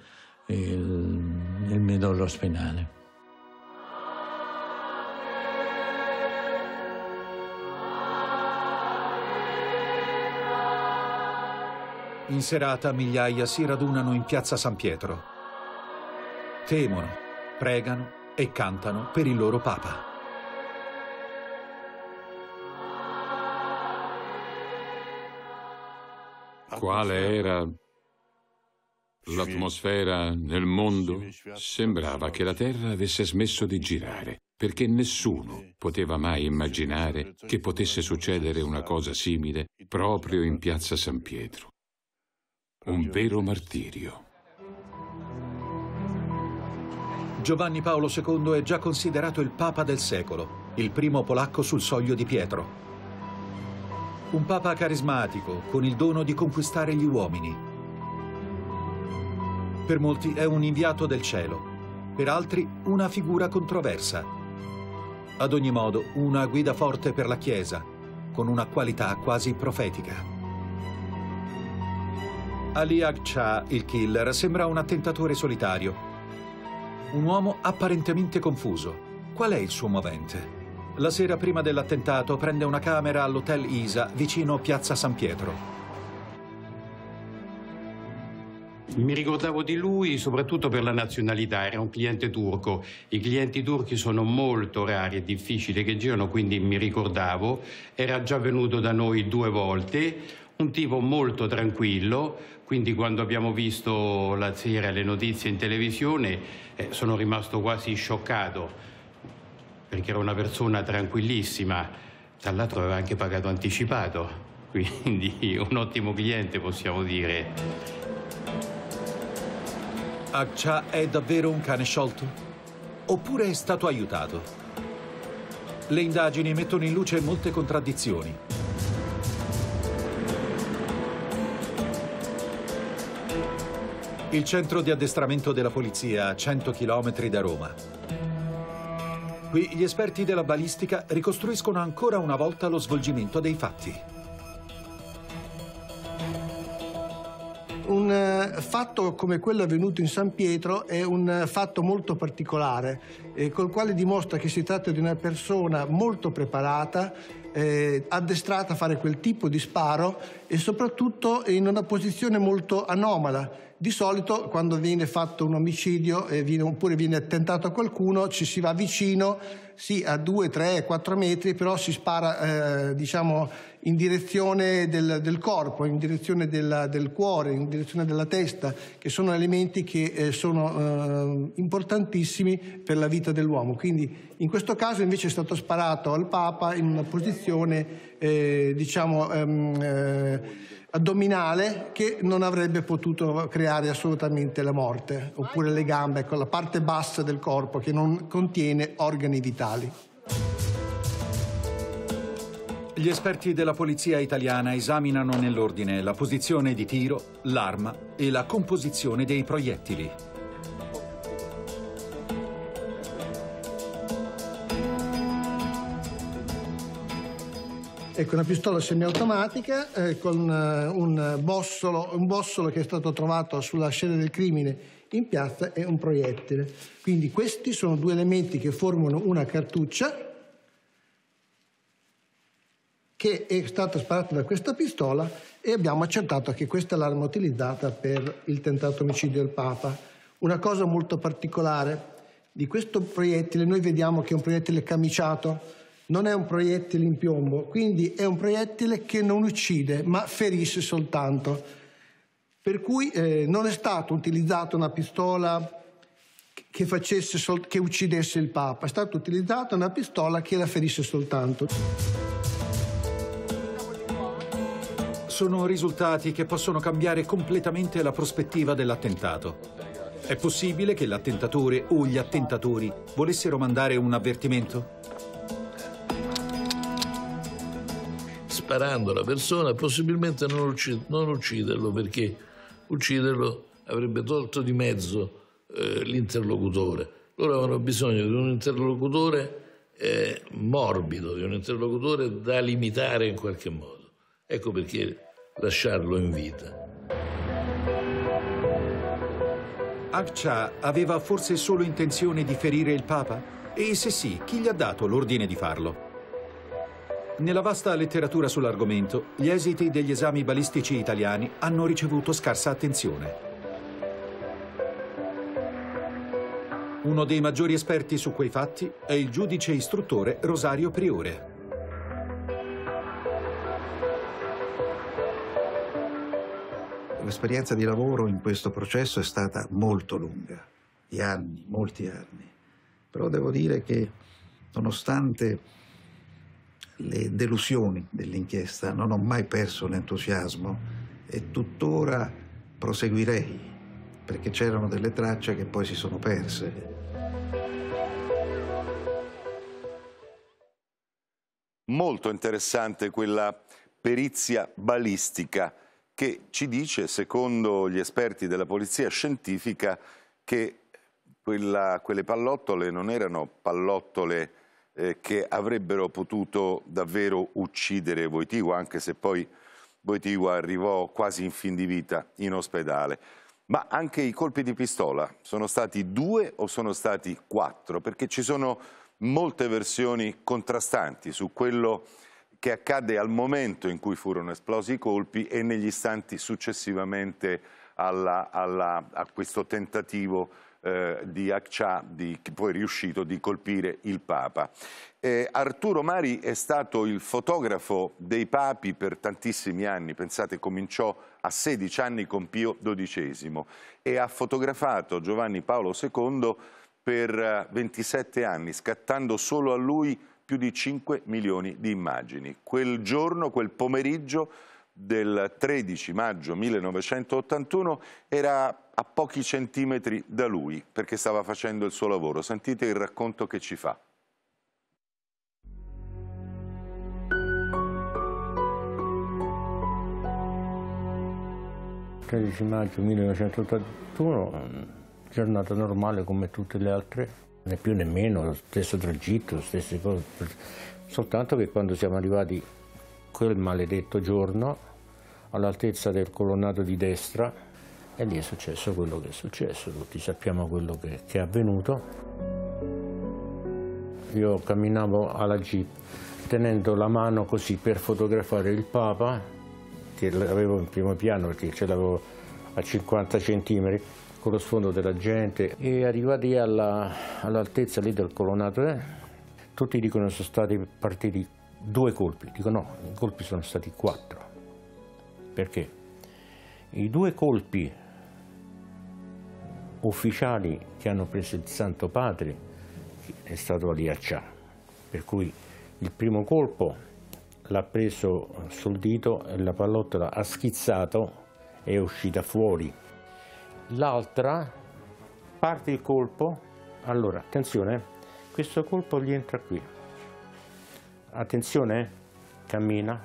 il, il midollo spinale. In serata migliaia si radunano in piazza San Pietro. Temono, pregano e cantano per il loro Papa. Quale era l'atmosfera nel mondo? Sembrava che la Terra avesse smesso di girare, perché nessuno poteva mai immaginare che potesse succedere una cosa simile proprio in piazza San Pietro. Un vero martirio. Giovanni Paolo II è già considerato il Papa del secolo, il primo polacco sul soglio di Pietro. Un Papa carismatico, con il dono di conquistare gli uomini. Per molti è un inviato del cielo, per altri una figura controversa. Ad ogni modo, una guida forte per la Chiesa, con una qualità quasi profetica. Ali Agcha, il killer, sembra un attentatore solitario. Un uomo apparentemente confuso. Qual è il suo movente? La sera prima dell'attentato prende una camera all'Hotel Isa, vicino Piazza San Pietro. Mi ricordavo di lui soprattutto per la nazionalità, era un cliente turco. I clienti turchi sono molto rari e difficili che girano, quindi mi ricordavo. Era già venuto da noi due volte, un tipo molto tranquillo, quindi quando abbiamo visto la sera le notizie in televisione eh, sono rimasto quasi scioccato perché era una persona tranquillissima, tra l'altro aveva anche pagato anticipato, quindi un ottimo cliente possiamo dire. Akcha è davvero un cane sciolto? Oppure è stato aiutato? Le indagini mettono in luce molte contraddizioni. Il centro di addestramento della polizia a 100 km da Roma. Qui gli esperti della balistica ricostruiscono ancora una volta lo svolgimento dei fatti. Un eh, fatto come quello avvenuto in San Pietro è un fatto molto particolare, eh, col quale dimostra che si tratta di una persona molto preparata, eh, addestrata a fare quel tipo di sparo e soprattutto in una posizione molto anomala. Di solito quando viene fatto un omicidio eh, viene, oppure viene attentato a qualcuno ci si va vicino, sì a 2, 3, 4 metri, però si spara eh, diciamo, in direzione del, del, corpo, in direzione della, del cuore, in direzione della testa, che sono elementi che eh, sono eh, importantissimi per la vita dell'uomo. Quindi in questo caso invece è stato sparato al Papa in una posizione eh, diciamo, ehm, eh, addominale che non avrebbe potuto creare assolutamente la morte, oppure le gambe, ecco la parte bassa del corpo che non contiene organi vitali. Gli esperti della polizia italiana esaminano nell'ordine la posizione di tiro, l'arma e la composizione dei proiettili. Ecco, una pistola semiautomatica eh, con eh, un, bossolo, un bossolo che è stato trovato sulla scena del crimine in piazza e un proiettile. Quindi questi sono due elementi che formano una cartuccia che è stata sparata da questa pistola e abbiamo accertato che questa è l'arma utilizzata per il tentato omicidio del Papa. Una cosa molto particolare di questo proiettile, noi vediamo che è un proiettile camiciato, non è un proiettile in piombo, quindi è un proiettile che non uccide, ma ferisce soltanto. Per cui eh, non è stata utilizzata una pistola che, che uccidesse il Papa, è stata utilizzata una pistola che la ferisse soltanto. Sono risultati che possono cambiare completamente la prospettiva dell'attentato. È possibile che l'attentatore o gli attentatori volessero mandare un avvertimento? Sparando alla persona, possibilmente non, uccid non ucciderlo perché ucciderlo avrebbe tolto di mezzo eh, l'interlocutore. Loro avevano bisogno di un interlocutore eh, morbido, di un interlocutore da limitare in qualche modo. Ecco perché lasciarlo in vita. Akça aveva forse solo intenzione di ferire il Papa? E se sì, chi gli ha dato l'ordine di farlo? Nella vasta letteratura sull'argomento, gli esiti degli esami balistici italiani hanno ricevuto scarsa attenzione. Uno dei maggiori esperti su quei fatti è il giudice istruttore Rosario Priore. L'esperienza di lavoro in questo processo è stata molto lunga, di anni, molti anni. Però devo dire che nonostante le delusioni dell'inchiesta non ho mai perso l'entusiasmo e tuttora proseguirei perché c'erano delle tracce che poi si sono perse. Molto interessante quella perizia balistica che ci dice, secondo gli esperti della polizia scientifica, che quella, quelle pallottole non erano pallottole eh, che avrebbero potuto davvero uccidere Voitigua, anche se poi Voitigua arrivò quasi in fin di vita in ospedale. Ma anche i colpi di pistola sono stati due o sono stati quattro? Perché ci sono molte versioni contrastanti su quello che accadde al momento in cui furono esplosi i colpi e negli istanti successivamente alla, alla, a questo tentativo eh, di Akça, di, poi riuscito di colpire il Papa. Eh, Arturo Mari è stato il fotografo dei papi per tantissimi anni, pensate cominciò a 16 anni con Pio XII e ha fotografato Giovanni Paolo II per 27 eh, anni, scattando solo a lui più di 5 milioni di immagini. Quel giorno, quel pomeriggio del 13 maggio 1981 era a pochi centimetri da lui perché stava facendo il suo lavoro. Sentite il racconto che ci fa. Il 13 maggio 1981, giornata normale come tutte le altre né più né meno, stesso tragitto, stesse cose, soltanto che quando siamo arrivati quel maledetto giorno all'altezza del colonnato di destra e lì è successo quello che è successo, tutti sappiamo quello che, che è avvenuto. Io camminavo alla jeep tenendo la mano così per fotografare il Papa, che l'avevo in primo piano perché ce l'avevo a 50 centimetri, con lo sfondo della gente e arrivati all'altezza all lì del colonnato eh, tutti dicono sono stati partiti due colpi, dico no, i colpi sono stati quattro, perché? I due colpi ufficiali che hanno preso il Santo Padre è stato a Liaccià, per cui il primo colpo l'ha preso sul dito e la pallottola ha schizzato e è uscita fuori. L'altra parte il colpo, allora attenzione, questo colpo gli entra qui, attenzione, cammina,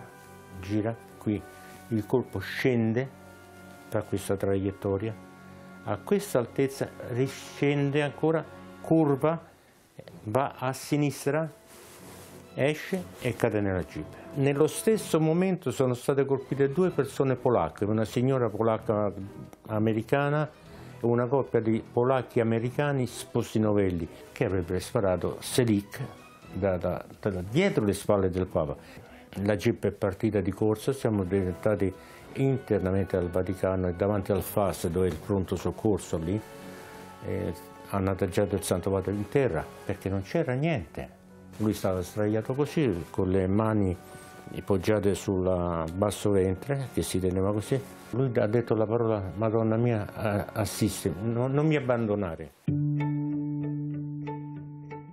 gira qui, il colpo scende da questa traiettoria, a questa altezza riscende ancora, curva, va a sinistra, esce e cade nella jeep. Nello stesso momento sono state colpite due persone polacche, una signora polacca americana e una coppia di polacchi americani sposi novelli che avrebbero sparato Selic da, da, da, dietro le spalle del Papa. La jeep è partita di corsa, siamo diventati internamente al Vaticano e davanti al FAS dove è il pronto soccorso lì, eh, hanno adagiato il Santo Padre in terra perché non c'era niente. Lui stava sdraiato così con le mani poggiate sul basso ventre che si teneva così. Lui ha detto la parola Madonna mia assisti, non, non mi abbandonare.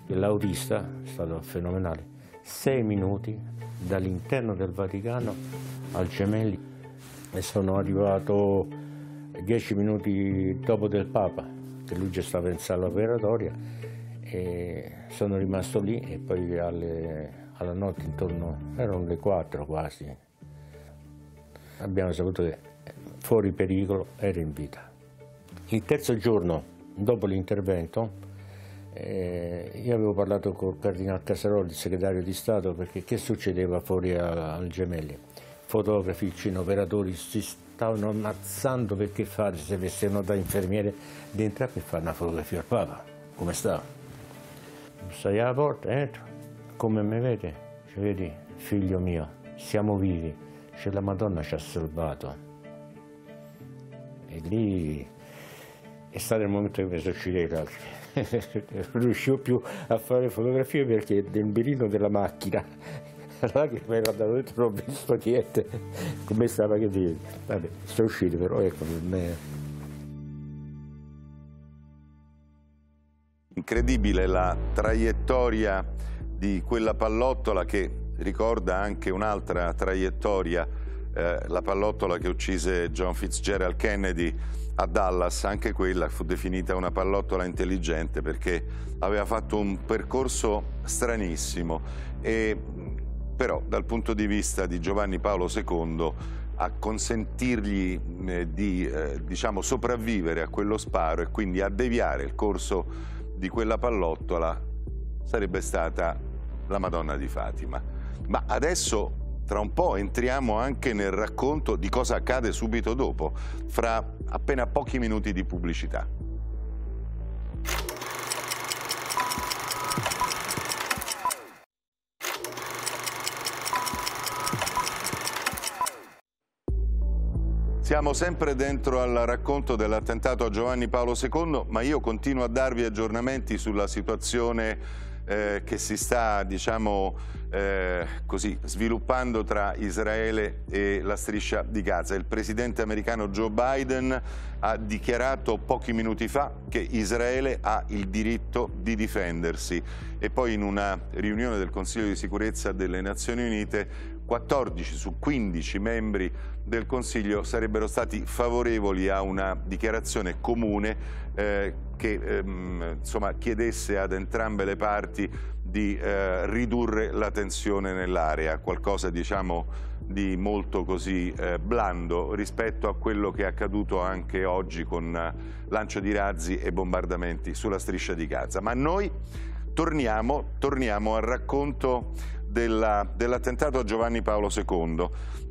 L'autista è stato fenomenale. Sei minuti dall'interno del Vaticano al Gemelli e sono arrivato dieci minuti dopo del Papa, che lui già stava in sala operatoria e sono rimasto lì e poi alle alla notte intorno, erano le 4 quasi, abbiamo saputo che fuori pericolo era in vita. Il terzo giorno dopo l'intervento eh, io avevo parlato col Cardinal Casaroli, il segretario di Stato, perché che succedeva fuori al Gemelli? Fotografi, operatori si stavano ammazzando perché fare, se vestivano da infermiere dentro per fare una fotografia al Papa. Come sta? Stai alla porta, entro, come mi vede? Ci vedi, figlio mio, siamo vivi, c'è la Madonna ci ha salvato. E lì è stato il momento che mi sono usciti i lacrime non riuscivo più a fare fotografie perché nel mirino della macchina che mi era andato dentro non ho visto niente. Come stava che dire vabbè sono uscito però ecco non è incredibile la traiettoria di quella pallottola che ricorda anche un'altra traiettoria eh, la pallottola che uccise John Fitzgerald Kennedy a Dallas, anche quella fu definita una pallottola intelligente perché aveva fatto un percorso stranissimo e però dal punto di vista di Giovanni Paolo II a consentirgli eh, di eh, diciamo, sopravvivere a quello sparo e quindi a deviare il corso di quella pallottola sarebbe stata la Madonna di Fatima. Ma adesso tra un po' entriamo anche nel racconto di cosa accade subito dopo, fra appena pochi minuti di pubblicità. Siamo sempre dentro al racconto dell'attentato a Giovanni Paolo II, ma io continuo a darvi aggiornamenti sulla situazione eh, che si sta diciamo, eh, così, sviluppando tra Israele e la striscia di Gaza. Il presidente americano Joe Biden ha dichiarato pochi minuti fa che Israele ha il diritto di difendersi e poi in una riunione del Consiglio di sicurezza delle Nazioni Unite 14 su 15 membri del Consiglio sarebbero stati favorevoli a una dichiarazione comune eh, che ehm, insomma, chiedesse ad entrambe le parti di eh, ridurre la tensione nell'area, qualcosa diciamo di molto così eh, blando rispetto a quello che è accaduto anche oggi con eh, lancio di razzi e bombardamenti sulla striscia di Gaza. Ma noi torniamo, torniamo al racconto dell'attentato dell a Giovanni Paolo II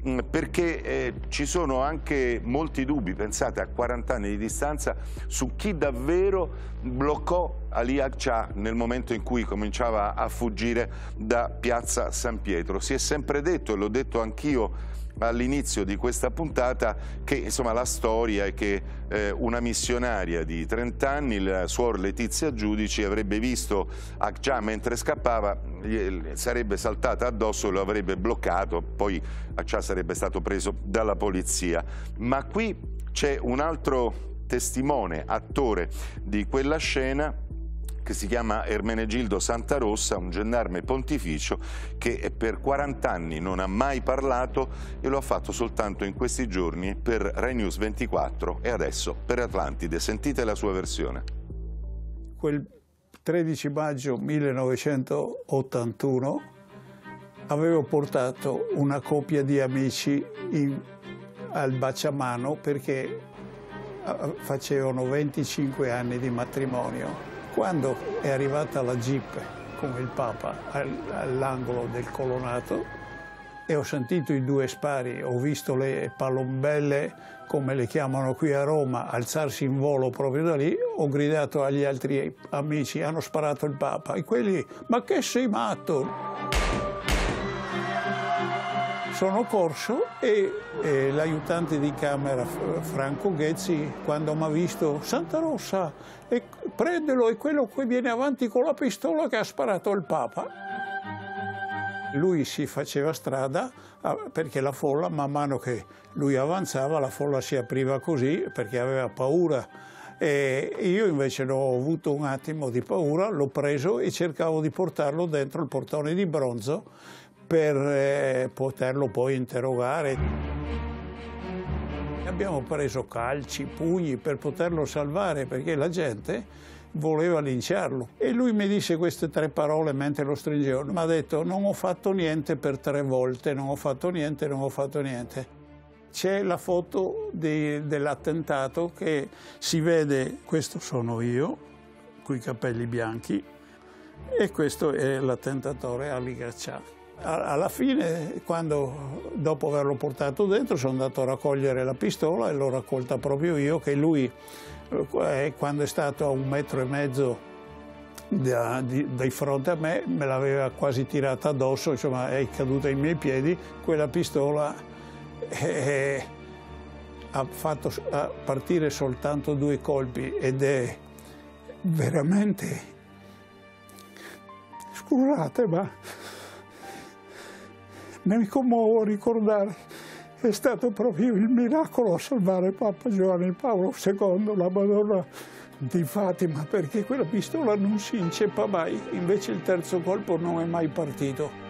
mm, perché eh, ci sono anche molti dubbi, pensate a 40 anni di distanza, su chi davvero bloccò Ali Akça nel momento in cui cominciava a fuggire da piazza San Pietro. Si è sempre detto, e l'ho detto anch'io all'inizio di questa puntata che insomma, la storia è che eh, una missionaria di 30 anni, la suor Letizia Giudici, avrebbe visto Akja mentre scappava, sarebbe saltata addosso e lo avrebbe bloccato, poi Akja sarebbe stato preso dalla polizia. Ma qui c'è un altro testimone, attore di quella scena che si chiama Ermenegildo Santarossa, un gendarme pontificio che per 40 anni non ha mai parlato e lo ha fatto soltanto in questi giorni per Rai News 24 e adesso per Atlantide. Sentite la sua versione. Quel 13 maggio 1981 avevo portato una coppia di amici in, al baciamano perché facevano 25 anni di matrimonio quando è arrivata la jeep con il Papa all'angolo del colonato e ho sentito i due spari, ho visto le palombelle, come le chiamano qui a Roma, alzarsi in volo proprio da lì, ho gridato agli altri amici, hanno sparato il Papa. E quelli, ma che sei matto? Sono corso e, e l'aiutante di camera Franco Ghezzi, quando mi ha visto Santa Rossa, e prendelo, è quello che viene avanti con la pistola che ha sparato il Papa. Lui si faceva strada perché la folla, man mano che lui avanzava, la folla si apriva così perché aveva paura. E io invece ho avuto un attimo di paura, l'ho preso e cercavo di portarlo dentro il portone di bronzo per eh, poterlo poi interrogare. Abbiamo preso calci, pugni per poterlo salvare perché la gente voleva linciarlo. E lui mi disse queste tre parole mentre lo stringevo. Mi ha detto non ho fatto niente per tre volte, non ho fatto niente, non ho fatto niente. C'è la foto dell'attentato che si vede, questo sono io, coi capelli bianchi e questo è l'attentatore Ali Gaccia. Alla fine, quando, dopo averlo portato dentro, sono andato a raccogliere la pistola e l'ho raccolta proprio io, che lui, eh, quando è stato a un metro e mezzo da, di, di, fronte a me, me l'aveva quasi tirata addosso, insomma è caduta ai miei piedi, quella pistola eh, ha fatto partire soltanto due colpi ed è veramente, scusate ma mi commuovo a ricordare, è stato proprio il miracolo a salvare Papa Giovanni Paolo II, la Madonna di Fatima, perché quella pistola non si inceppa mai, invece il terzo colpo non è mai partito.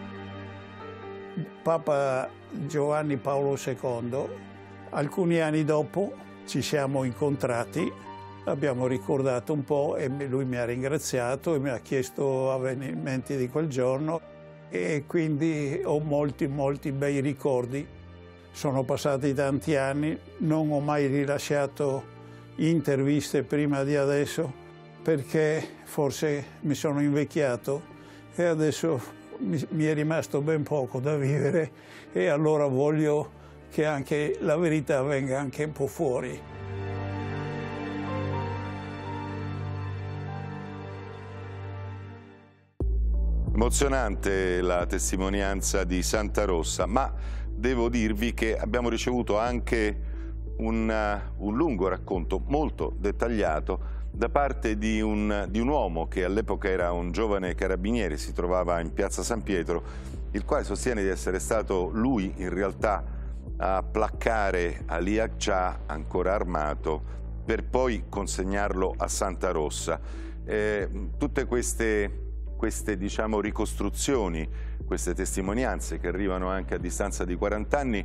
Papa Giovanni Paolo II, alcuni anni dopo ci siamo incontrati, abbiamo ricordato un po' e lui mi ha ringraziato e mi ha chiesto avvenimenti di quel giorno e quindi ho molti, molti bei ricordi. Sono passati tanti anni, non ho mai rilasciato interviste prima di adesso perché forse mi sono invecchiato e adesso mi, è rimasto ben poco da vivere e allora voglio che anche la verità venga anche un po' fuori. Emozionante la testimonianza di Santa Rossa, ma devo dirvi che abbiamo ricevuto anche un, un lungo racconto molto dettagliato da parte di un, di un uomo che all'epoca era un giovane carabiniere, si trovava in piazza San Pietro, il quale sostiene di essere stato lui in realtà a placcare Ali Akça ancora armato per poi consegnarlo a Santa Rossa. Eh, tutte queste, queste diciamo, ricostruzioni, queste testimonianze che arrivano anche a distanza di 40 anni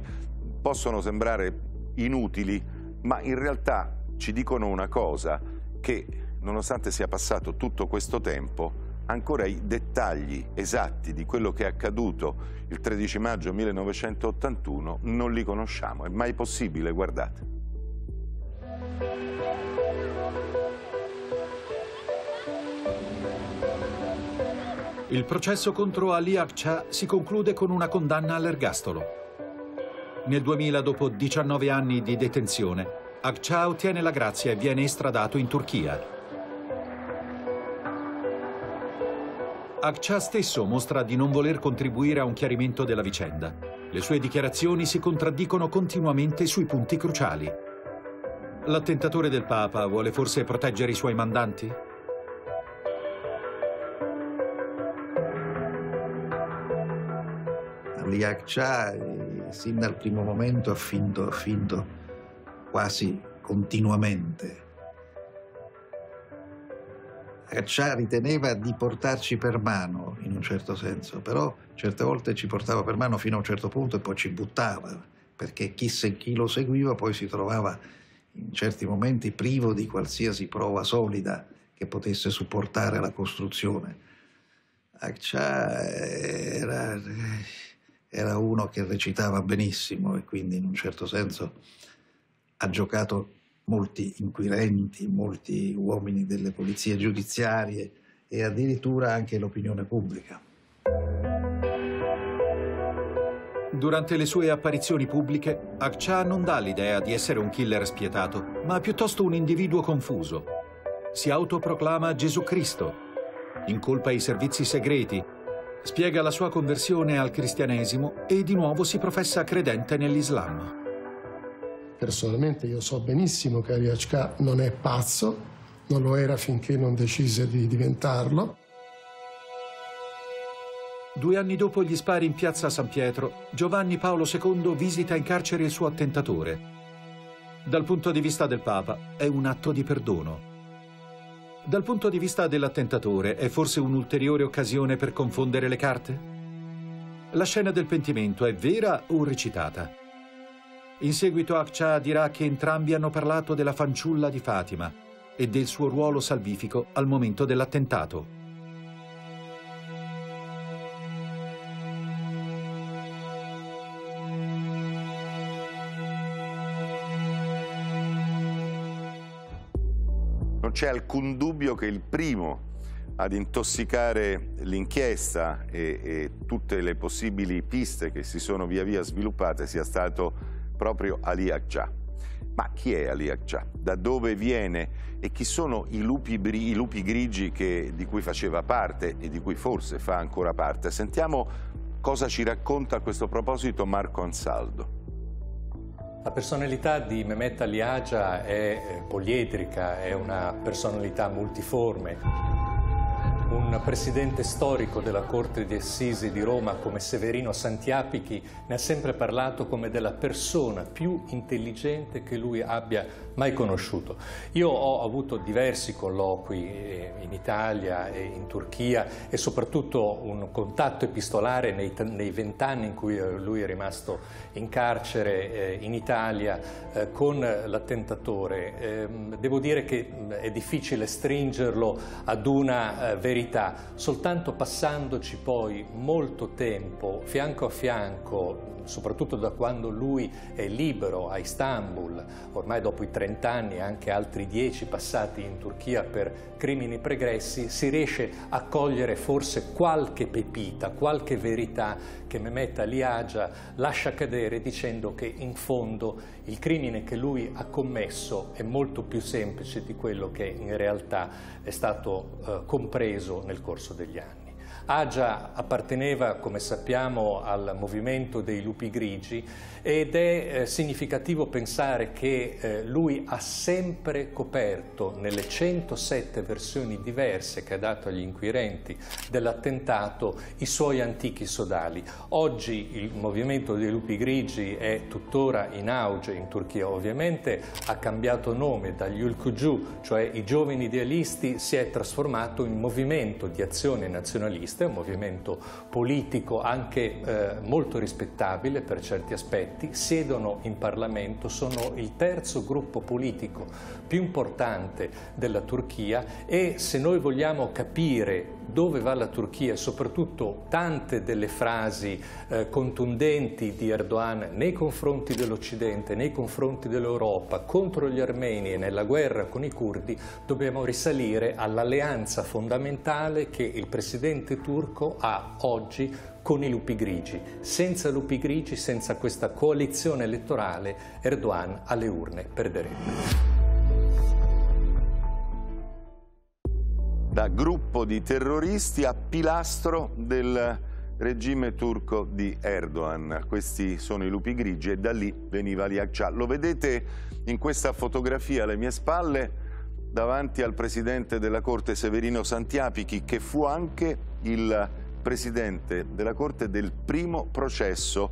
possono sembrare inutili, ma in realtà ci dicono una cosa, che nonostante sia passato tutto questo tempo, ancora i dettagli esatti di quello che è accaduto il 13 maggio 1981 non li conosciamo. È mai possibile, guardate. Il processo contro Ali Akça si conclude con una condanna all'ergastolo. Nel 2000, dopo 19 anni di detenzione, Akça ottiene la grazia e viene estradato in Turchia. Akça stesso mostra di non voler contribuire a un chiarimento della vicenda. Le sue dichiarazioni si contraddicono continuamente sui punti cruciali. L'attentatore del Papa vuole forse proteggere i suoi mandanti? Ali Akça sin dal primo momento ha finto, ha finto quasi continuamente. Caccià riteneva di portarci per mano, in un certo senso, però certe volte ci portava per mano fino a un certo punto e poi ci buttava, perché chi, se, chi lo seguiva poi si trovava in certi momenti privo di qualsiasi prova solida che potesse supportare la costruzione. Akça era era uno che recitava benissimo e quindi in un certo senso ha giocato molti inquirenti, molti uomini delle polizie giudiziarie e addirittura anche l'opinione pubblica. Durante le sue apparizioni pubbliche, Akça non dà l'idea di essere un killer spietato, ma piuttosto un individuo confuso. Si autoproclama Gesù Cristo, incolpa i servizi segreti Spiega la sua conversione al cristianesimo e di nuovo si professa credente nell'Islam. Personalmente io so benissimo che Ariachka non è pazzo, non lo era finché non decise di diventarlo. Due anni dopo gli spari in piazza San Pietro, Giovanni Paolo II visita in carcere il suo attentatore. Dal punto di vista del Papa è un atto di perdono. Dal punto di vista dell'attentatore, è forse un'ulteriore occasione per confondere le carte? La scena del pentimento è vera o recitata? In seguito Akça dirà che entrambi hanno parlato della fanciulla di Fatima e del suo ruolo salvifico al momento dell'attentato. C'è alcun dubbio che il primo ad intossicare l'inchiesta e, e, tutte le possibili piste che si sono via via sviluppate sia stato proprio Ali Akja. Ma chi è Ali Akja? Da dove viene? E chi sono i lupi, i lupi grigi che, di cui faceva parte e di cui forse fa ancora parte? Sentiamo cosa ci racconta a questo proposito Marco Ansaldo. La personalità di Mehmet Ali Agha è eh, poliedrica, è una personalità multiforme un presidente storico della Corte di Assisi di Roma come Severino Santiapichi ne ha sempre parlato come della persona più intelligente che lui abbia mai conosciuto. Io ho avuto diversi colloqui eh, in Italia e in Turchia e soprattutto un contatto epistolare nei vent'anni in cui eh, lui è rimasto in carcere eh, in Italia con l'attentatore. Ehm, devo dire che è difficile stringerlo ad una verità, soltanto passandoci poi molto tempo fianco a fianco soprattutto da quando lui è libero a Istanbul, ormai dopo i 30 anni e anche altri 10 passati in Turchia per crimini pregressi, si riesce a cogliere forse qualche pepita, qualche verità che Mehmet Ali Agha lascia cadere dicendo che in fondo il crimine che lui ha commesso è molto più semplice di quello che in realtà è stato eh, compreso nel corso degli anni. Agia apparteneva, come sappiamo, al movimento dei lupi grigi ed è eh, significativo pensare che eh, lui ha sempre coperto nelle 107 versioni diverse che ha dato agli inquirenti dell'attentato i suoi antichi sodali. Oggi il movimento dei lupi grigi è tuttora in auge in Turchia, ovviamente ha cambiato nome dagli Ulkuju, cioè i giovani idealisti, si è trasformato in movimento di azione nazionalista, un movimento politico anche eh, molto rispettabile per certi aspetti eletti siedono in Parlamento, sono il terzo gruppo politico più importante della Turchia e se noi vogliamo capire dove va la Turchia e soprattutto tante delle frasi eh, contundenti di Erdogan nei confronti dell'Occidente, nei confronti dell'Europa, contro gli armeni e nella guerra con i curdi, dobbiamo risalire all'alleanza fondamentale che il presidente turco ha oggi con i lupi grigi. Senza lupi grigi, senza questa coalizione elettorale, Erdogan alle urne perderebbe. Da gruppo di terroristi a pilastro del regime turco di Erdogan. Questi sono i lupi grigi e da lì veniva Liakcia. Lo vedete in questa fotografia alle mie spalle davanti al presidente della Corte Severino Santiapichi che fu anche il presidente della Corte del primo processo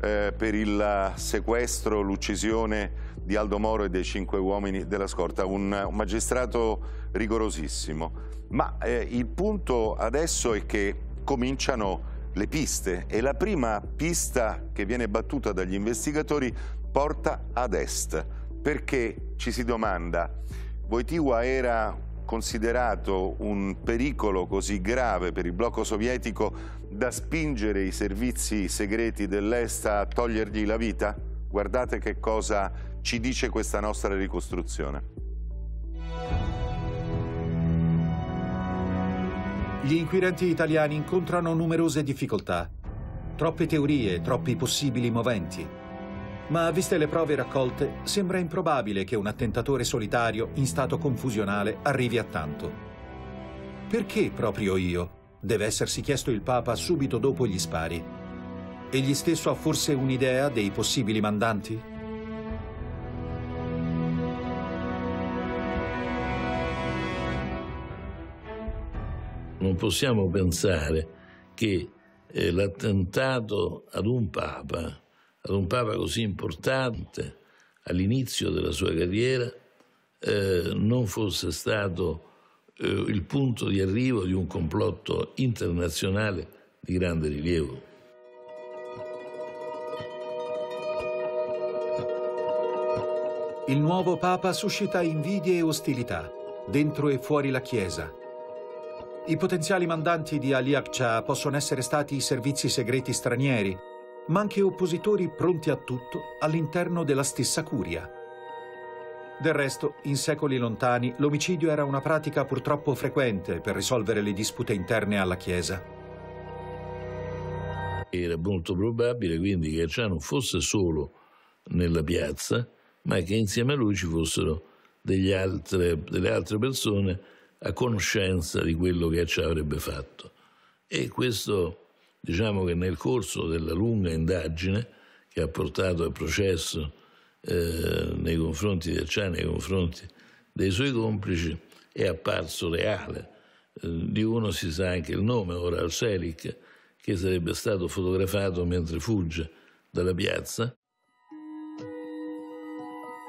eh, per il sequestro, l'uccisione di Aldo Moro e dei cinque uomini della scorta, un, un magistrato rigorosissimo. Ma eh, il punto adesso è che cominciano le piste e la prima pista che viene battuta dagli investigatori porta ad est, perché ci si domanda, Wojtyła era considerato un pericolo così grave per il blocco sovietico da spingere i servizi segreti dell'Est a togliergli la vita? Guardate che cosa ci dice questa nostra ricostruzione. Gli inquirenti italiani incontrano numerose difficoltà, troppe teorie, troppi possibili moventi. Ma viste le prove raccolte, sembra improbabile che un attentatore solitario in stato confusionale arrivi a tanto. Perché proprio io? Deve essersi chiesto il Papa subito dopo gli spari. Egli stesso ha forse un'idea dei possibili mandanti? Non possiamo pensare che eh, l'attentato ad un Papa ad un Papa così importante all'inizio della sua carriera eh, non fosse stato eh, il punto di arrivo di un complotto internazionale di grande rilievo. Il nuovo Papa suscita invidie e ostilità, dentro e fuori la Chiesa. I potenziali mandanti di Ali Akça possono essere stati i servizi segreti stranieri, ma anche oppositori pronti a tutto all'interno della stessa curia. Del resto, in secoli lontani, l'omicidio era una pratica purtroppo frequente per risolvere le dispute interne alla Chiesa. Era molto probabile quindi che Accia non fosse solo nella piazza, ma che insieme a lui ci fossero altre, delle altre persone a conoscenza di quello che Accia avrebbe fatto. E questo, diciamo che nel corso della lunga indagine che ha portato al processo eh, nei confronti di Accia, nei confronti dei suoi complici, è apparso reale. Eh, di uno si sa anche il nome, Oral Selic, che sarebbe stato fotografato mentre fugge dalla piazza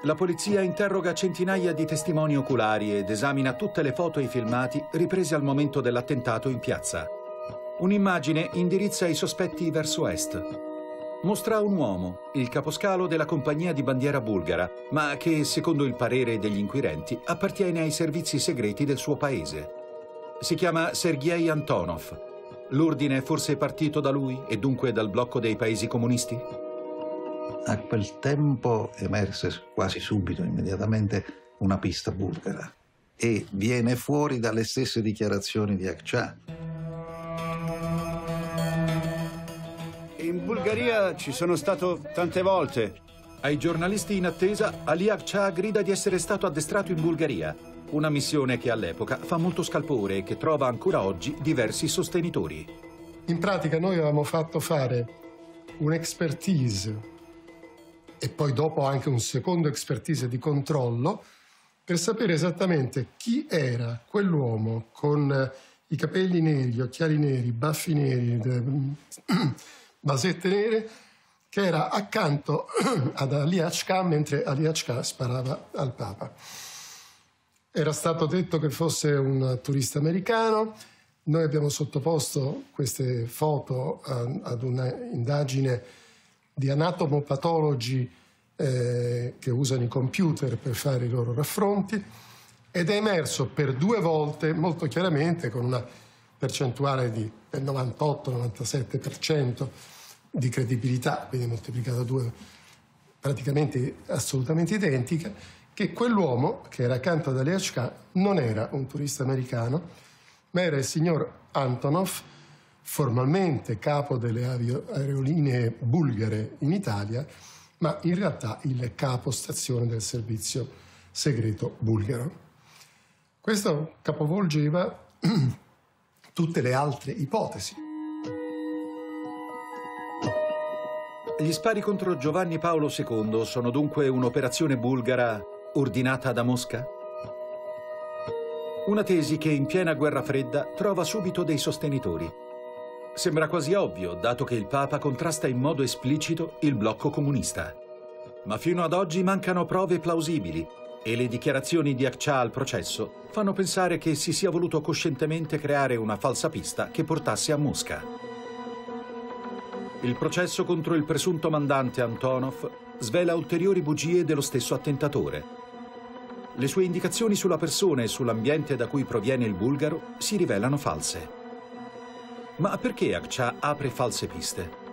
la polizia interroga centinaia di testimoni oculari ed esamina tutte le foto e i filmati ripresi al momento dell'attentato in piazza. Un'immagine indirizza i sospetti verso est. Mostra un uomo, il caposcalo della compagnia di bandiera bulgara, ma che, secondo il parere degli inquirenti, appartiene ai servizi segreti del suo paese. Si chiama Sergei Antonov. L'ordine è forse partito da lui e dunque dal blocco dei paesi comunisti? a quel tempo emerse quasi subito, immediatamente, una pista bulgara e viene fuori dalle stesse dichiarazioni di Akça. In Bulgaria ci sono stato tante volte. Ai giornalisti in attesa, Ali Akça grida di essere stato addestrato in Bulgaria. Una missione che all'epoca fa molto scalpore e che trova ancora oggi diversi sostenitori. In pratica noi avevamo fatto fare un'expertise e poi dopo anche un secondo expertise di controllo per sapere esattamente chi era quell'uomo con i capelli neri, gli occhiali neri, i baffi neri, basette nere, che era accanto ad Ali Achka mentre Ali Achka sparava al Papa. Era stato detto che fosse un turista americano, noi abbiamo sottoposto queste foto ad un'indagine di anatomopatologi eh, che usano i computer per fare i loro raffronti ed è emerso per due volte molto chiaramente con una percentuale di 98-97% di credibilità, quindi moltiplicata due praticamente assolutamente identica, che quell'uomo che era accanto ad Aliashka non era un turista americano, ma era il signor Antonov, formalmente capo delle aerolinee bulgare in Italia, ma in realtà il capo stazione del servizio segreto bulgaro. Questo capovolgeva tutte le altre ipotesi. Gli spari contro Giovanni Paolo II sono dunque un'operazione bulgara ordinata da Mosca? Una tesi che in piena guerra fredda trova subito dei sostenitori. Sembra quasi ovvio, dato che il Papa contrasta in modo esplicito il blocco comunista. Ma fino ad oggi mancano prove plausibili e le dichiarazioni di Akça al processo fanno pensare che si sia voluto coscientemente creare una falsa pista che portasse a Mosca. Il processo contro il presunto mandante Antonov svela ulteriori bugie dello stesso attentatore. Le sue indicazioni sulla persona e sull'ambiente da cui proviene il bulgaro si rivelano false. Ma perché Akça apre false piste?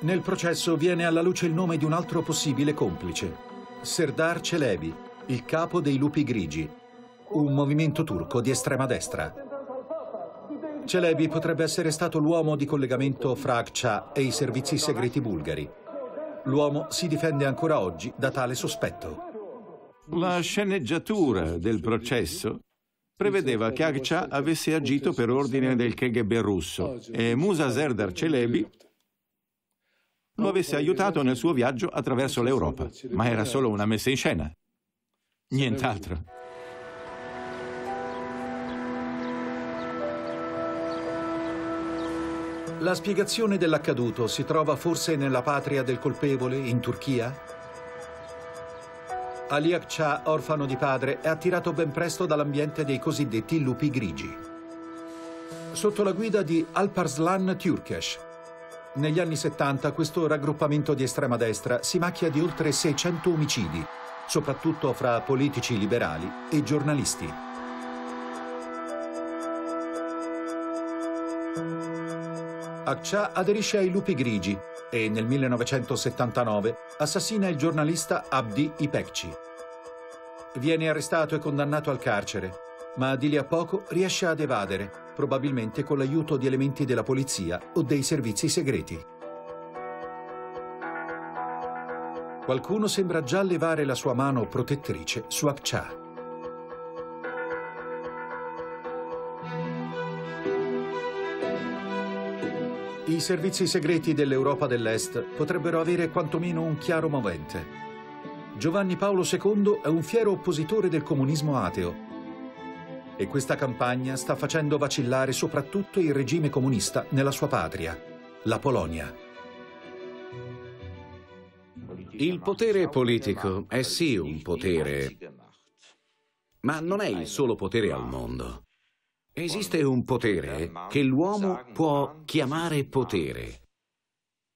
Nel processo viene alla luce il nome di un altro possibile complice, Serdar Celebi, il capo dei Lupi Grigi, un movimento turco di estrema destra. Celebi potrebbe essere stato l'uomo di collegamento fra Akça e i servizi segreti bulgari. L'uomo si difende ancora oggi da tale sospetto. La sceneggiatura del processo prevedeva che Akça avesse agito per ordine del KGB russo e Musa Serdar Celebi lo avesse aiutato nel suo viaggio attraverso l'Europa, ma era solo una messa in scena. Nient'altro. La spiegazione dell'accaduto si trova forse nella patria del colpevole, in Turchia? Ali Akça, orfano di padre, è attirato ben presto dall'ambiente dei cosiddetti lupi grigi. Sotto la guida di Alparslan Türkeş. Negli anni 70 questo raggruppamento di estrema destra si macchia di oltre 600 omicidi, soprattutto fra politici liberali e giornalisti. Akça aderisce ai Lupi Grigi e nel 1979 assassina il giornalista Abdi Ipekci. Viene arrestato e condannato al carcere, ma di lì a poco riesce ad evadere, probabilmente con l'aiuto di elementi della polizia o dei servizi segreti. Qualcuno sembra già levare la sua mano protettrice su Akça. I servizi segreti dell'Europa dell'Est potrebbero avere quantomeno un chiaro movente. Giovanni Paolo II è un fiero oppositore del comunismo ateo e questa campagna sta facendo vacillare soprattutto il regime comunista nella sua patria, la Polonia. Il potere politico è sì un potere, ma non è il solo potere al mondo. Esiste un potere che l'uomo può chiamare potere,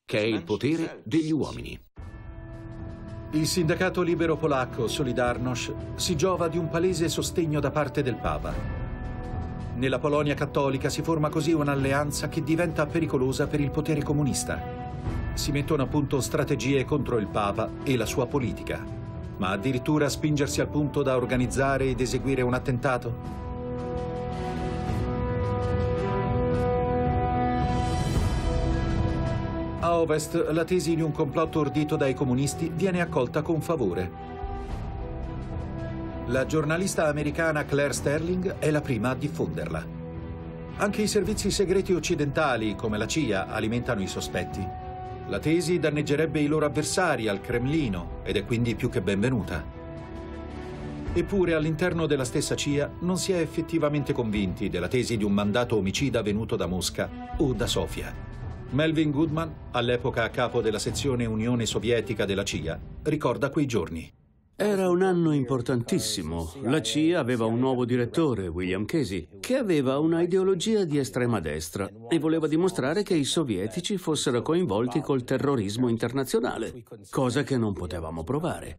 che è il potere degli uomini. Il sindacato libero polacco Solidarność si giova di un palese sostegno da parte del Papa. Nella Polonia cattolica si forma così un'alleanza che diventa pericolosa per il potere comunista. Si mettono a punto strategie contro il Papa e la sua politica, ma addirittura spingersi al punto da organizzare ed eseguire un attentato? A ovest la tesi di un complotto ordito dai comunisti viene accolta con favore. La giornalista americana Claire Sterling è la prima a diffonderla. Anche i servizi segreti occidentali, come la CIA, alimentano i sospetti. La tesi danneggerebbe i loro avversari al Cremlino ed è quindi più che benvenuta. Eppure all'interno della stessa CIA non si è effettivamente convinti della tesi di un mandato omicida venuto da Mosca o da Sofia. Melvin Goodman, all'epoca a capo della sezione Unione Sovietica della CIA, ricorda quei giorni. Era un anno importantissimo. La CIA aveva un nuovo direttore, William Casey, che aveva una ideologia di estrema destra e voleva dimostrare che i sovietici fossero coinvolti col terrorismo internazionale, cosa che non potevamo provare.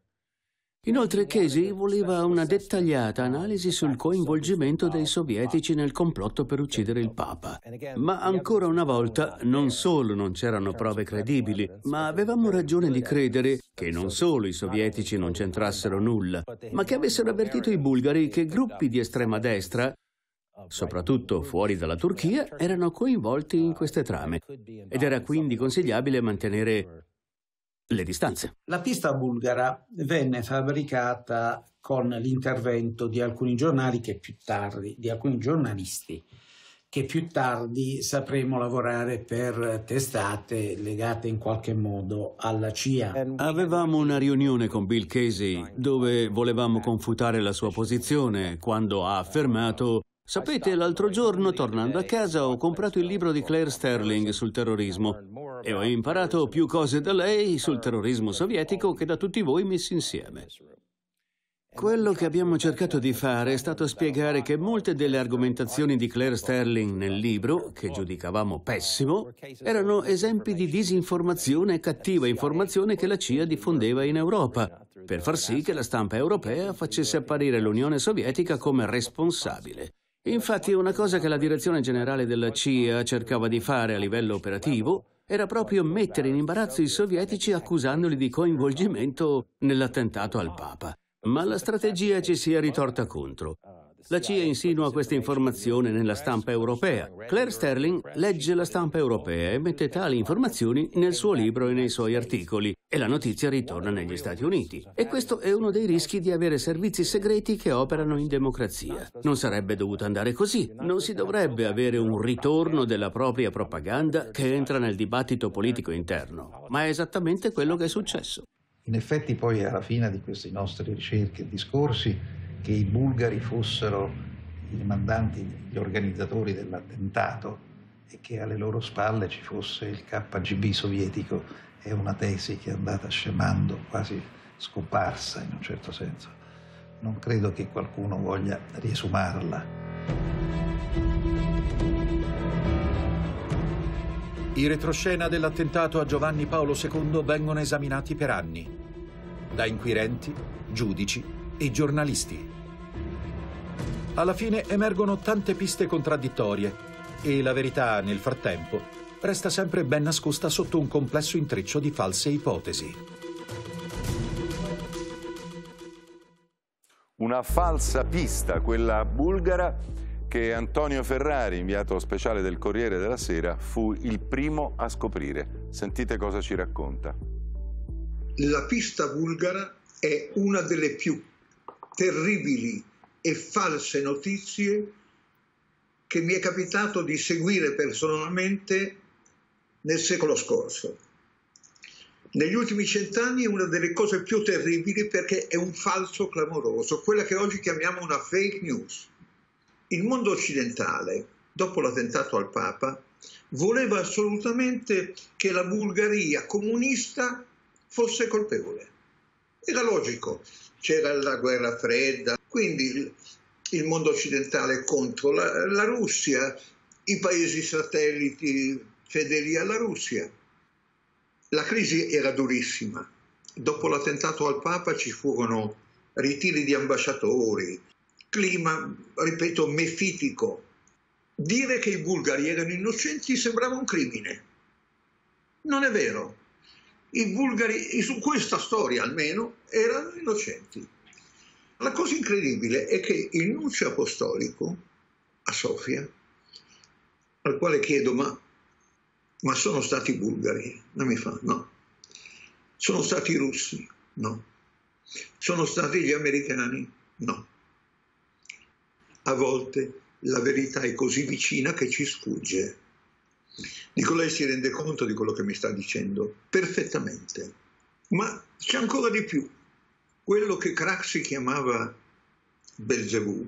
Inoltre Casey voleva una dettagliata analisi sul coinvolgimento dei sovietici nel complotto per uccidere il Papa. Ma ancora una volta non solo non c'erano prove credibili, ma avevamo ragione di credere che non solo i sovietici non c'entrassero nulla, ma che avessero avvertito i bulgari che gruppi di estrema destra soprattutto fuori dalla Turchia, erano coinvolti in queste trame ed era quindi consigliabile mantenere le distanze. La pista bulgara venne fabbricata con l'intervento di alcuni giornali che più tardi, di alcuni giornalisti che più tardi sapremo lavorare per testate legate in qualche modo alla CIA. Avevamo una riunione con Bill Casey dove volevamo confutare la sua posizione quando ha affermato Sapete, l'altro giorno, tornando a casa, ho comprato il libro di Claire Sterling sul terrorismo e ho imparato più cose da lei sul terrorismo sovietico che da tutti voi messi insieme. Quello che abbiamo cercato di fare è stato spiegare che molte delle argomentazioni di Claire Sterling nel libro, che giudicavamo pessimo, erano esempi di disinformazione e cattiva informazione che la CIA diffondeva in Europa, per far sì che la stampa europea facesse apparire l'Unione Sovietica come responsabile. Infatti una cosa che la direzione generale della CIA cercava di fare a livello operativo era proprio mettere in imbarazzo i sovietici accusandoli di coinvolgimento nell'attentato al Papa. Ma la strategia ci si è ritorta contro. La CIA insinua questa informazione nella stampa europea. Claire Sterling legge la stampa europea e mette tali informazioni nel suo libro e nei suoi articoli e la notizia ritorna negli Stati Uniti. E questo è uno dei rischi di avere servizi segreti che operano in democrazia. Non sarebbe dovuto andare così. Non si dovrebbe avere un ritorno della propria propaganda che entra nel dibattito politico interno. Ma è esattamente quello che è successo. In effetti poi alla fine di queste nostre ricerche e discorsi che i bulgari fossero i mandanti, gli organizzatori dell'attentato e che alle loro spalle ci fosse il KGB sovietico è una tesi che è andata scemando, quasi scomparsa in un certo senso. Non credo che qualcuno voglia riesumarla. I retroscena dell'attentato a Giovanni Paolo II vengono esaminati per anni da inquirenti, giudici e giornalisti. Alla fine emergono tante piste contraddittorie e la verità, nel frattempo, resta sempre ben nascosta sotto un complesso intreccio di false ipotesi. Una falsa pista, quella bulgara, che Antonio Ferrari, inviato speciale del Corriere della Sera, fu il primo a scoprire. Sentite cosa ci racconta. La pista bulgara è una delle più terribili e false notizie che mi è capitato di seguire personalmente nel secolo scorso. Negli ultimi cent'anni è una delle cose più terribili perché è un falso clamoroso, quella che oggi chiamiamo una fake news. Il mondo occidentale, dopo l'attentato al Papa, voleva assolutamente che la Bulgaria comunista fosse colpevole. Era logico, c'era la guerra fredda, quindi il mondo occidentale contro la, la Russia, i paesi satelliti fedeli alla Russia. La crisi era durissima. Dopo l'attentato al Papa ci furono ritiri di ambasciatori, clima, ripeto, mefitico. Dire che i bulgari erano innocenti sembrava un crimine. Non è vero. I bulgari, su questa storia almeno, erano innocenti. La cosa incredibile è che il nunzio apostolico a Sofia, al quale chiedo ma ma sono stati bulgari? Non mi fa, no. Sono stati russi? No. Sono stati gli americani? No. A volte la verità è così vicina che ci sfugge. Dico, lei si rende conto di quello che mi sta dicendo? Perfettamente. Ma c'è ancora di più. Quello che Craxi chiamava Belzebù,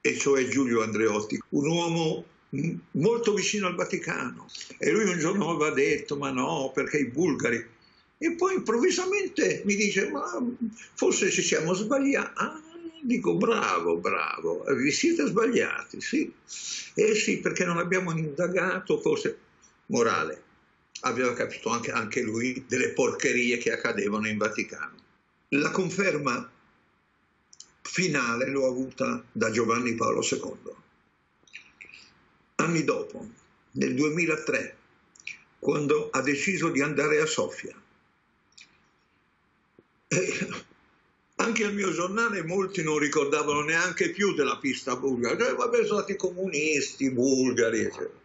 e cioè Giulio Andreotti, un uomo molto vicino al Vaticano. E lui un giorno aveva detto, ma no, perché i bulgari... E poi improvvisamente mi dice, ma forse ci siamo sbagliati. Ah, dico, bravo, bravo, vi siete sbagliati, sì. Eh sì, perché non abbiamo indagato, forse, morale. Aveva capito anche, anche lui delle porcherie che accadevano in Vaticano. La conferma finale l'ho avuta da Giovanni Paolo II Anni dopo, nel 2003, quando ha deciso di andare a Sofia, e anche al mio giornale molti non ricordavano neanche più della pista bulgara, cioè, vabbè sono stati comunisti, bulgari, eccetera.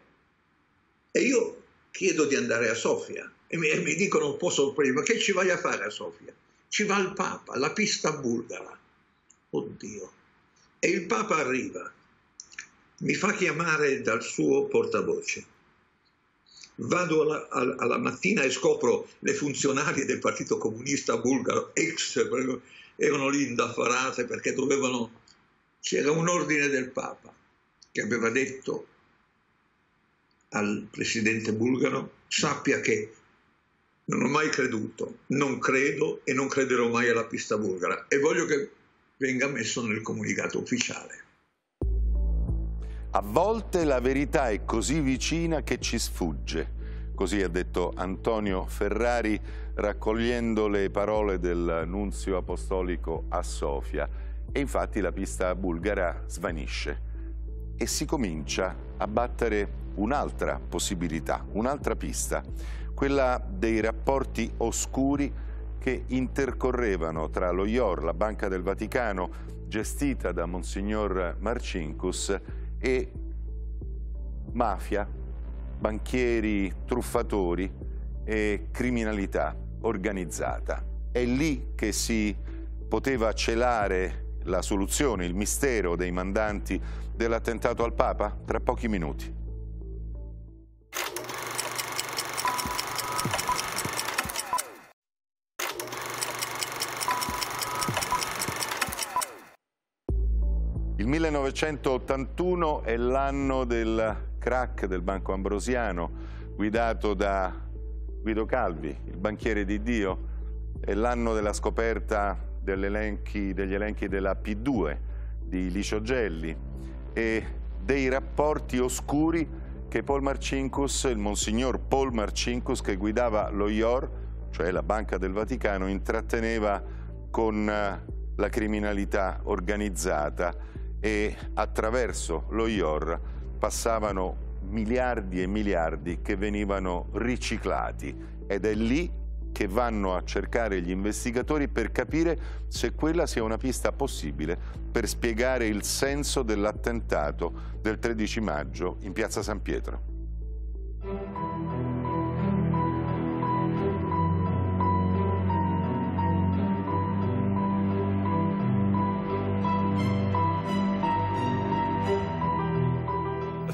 E io chiedo di andare a Sofia e mi, e mi dicono un po' sorpreso, ma che ci vai a fare a Sofia? Ci va il Papa, la pista bulgara. Oddio. E il Papa arriva mi fa chiamare dal suo portavoce. Vado alla, alla, alla, mattina e scopro le funzionarie del Partito Comunista Bulgaro, ex, erano lì indaffarate perché dovevano... C'era un ordine del Papa che aveva detto al presidente bulgaro, sappia che non ho mai creduto, non credo e non crederò mai alla pista bulgara e voglio che venga messo nel comunicato ufficiale. A volte la verità è così vicina che ci sfugge. Così ha detto Antonio Ferrari raccogliendo le parole del nunzio apostolico a Sofia. E infatti la pista bulgara svanisce e si comincia a battere un'altra possibilità, un'altra pista, quella dei rapporti oscuri che intercorrevano tra lo IOR, la Banca del Vaticano, gestita da Monsignor Marcinkus, e mafia, banchieri, truffatori e criminalità organizzata. È lì che si poteva celare la soluzione, il mistero dei mandanti dell'attentato al Papa? Tra pochi minuti. Il 1981 è l'anno del crack del Banco Ambrosiano, guidato da Guido Calvi, il banchiere di Dio. È l'anno della scoperta degli elenchi, degli elenchi della P2 di Licio Gelli e dei rapporti oscuri che Paul Marcinkus, il monsignor Paul Marcinkus, che guidava lo IOR, cioè la Banca del Vaticano, intratteneva con la criminalità organizzata e attraverso lo IOR passavano miliardi e miliardi che venivano riciclati ed è lì che vanno a cercare gli investigatori per capire se quella sia una pista possibile per spiegare il senso dell'attentato del 13 maggio in piazza San Pietro.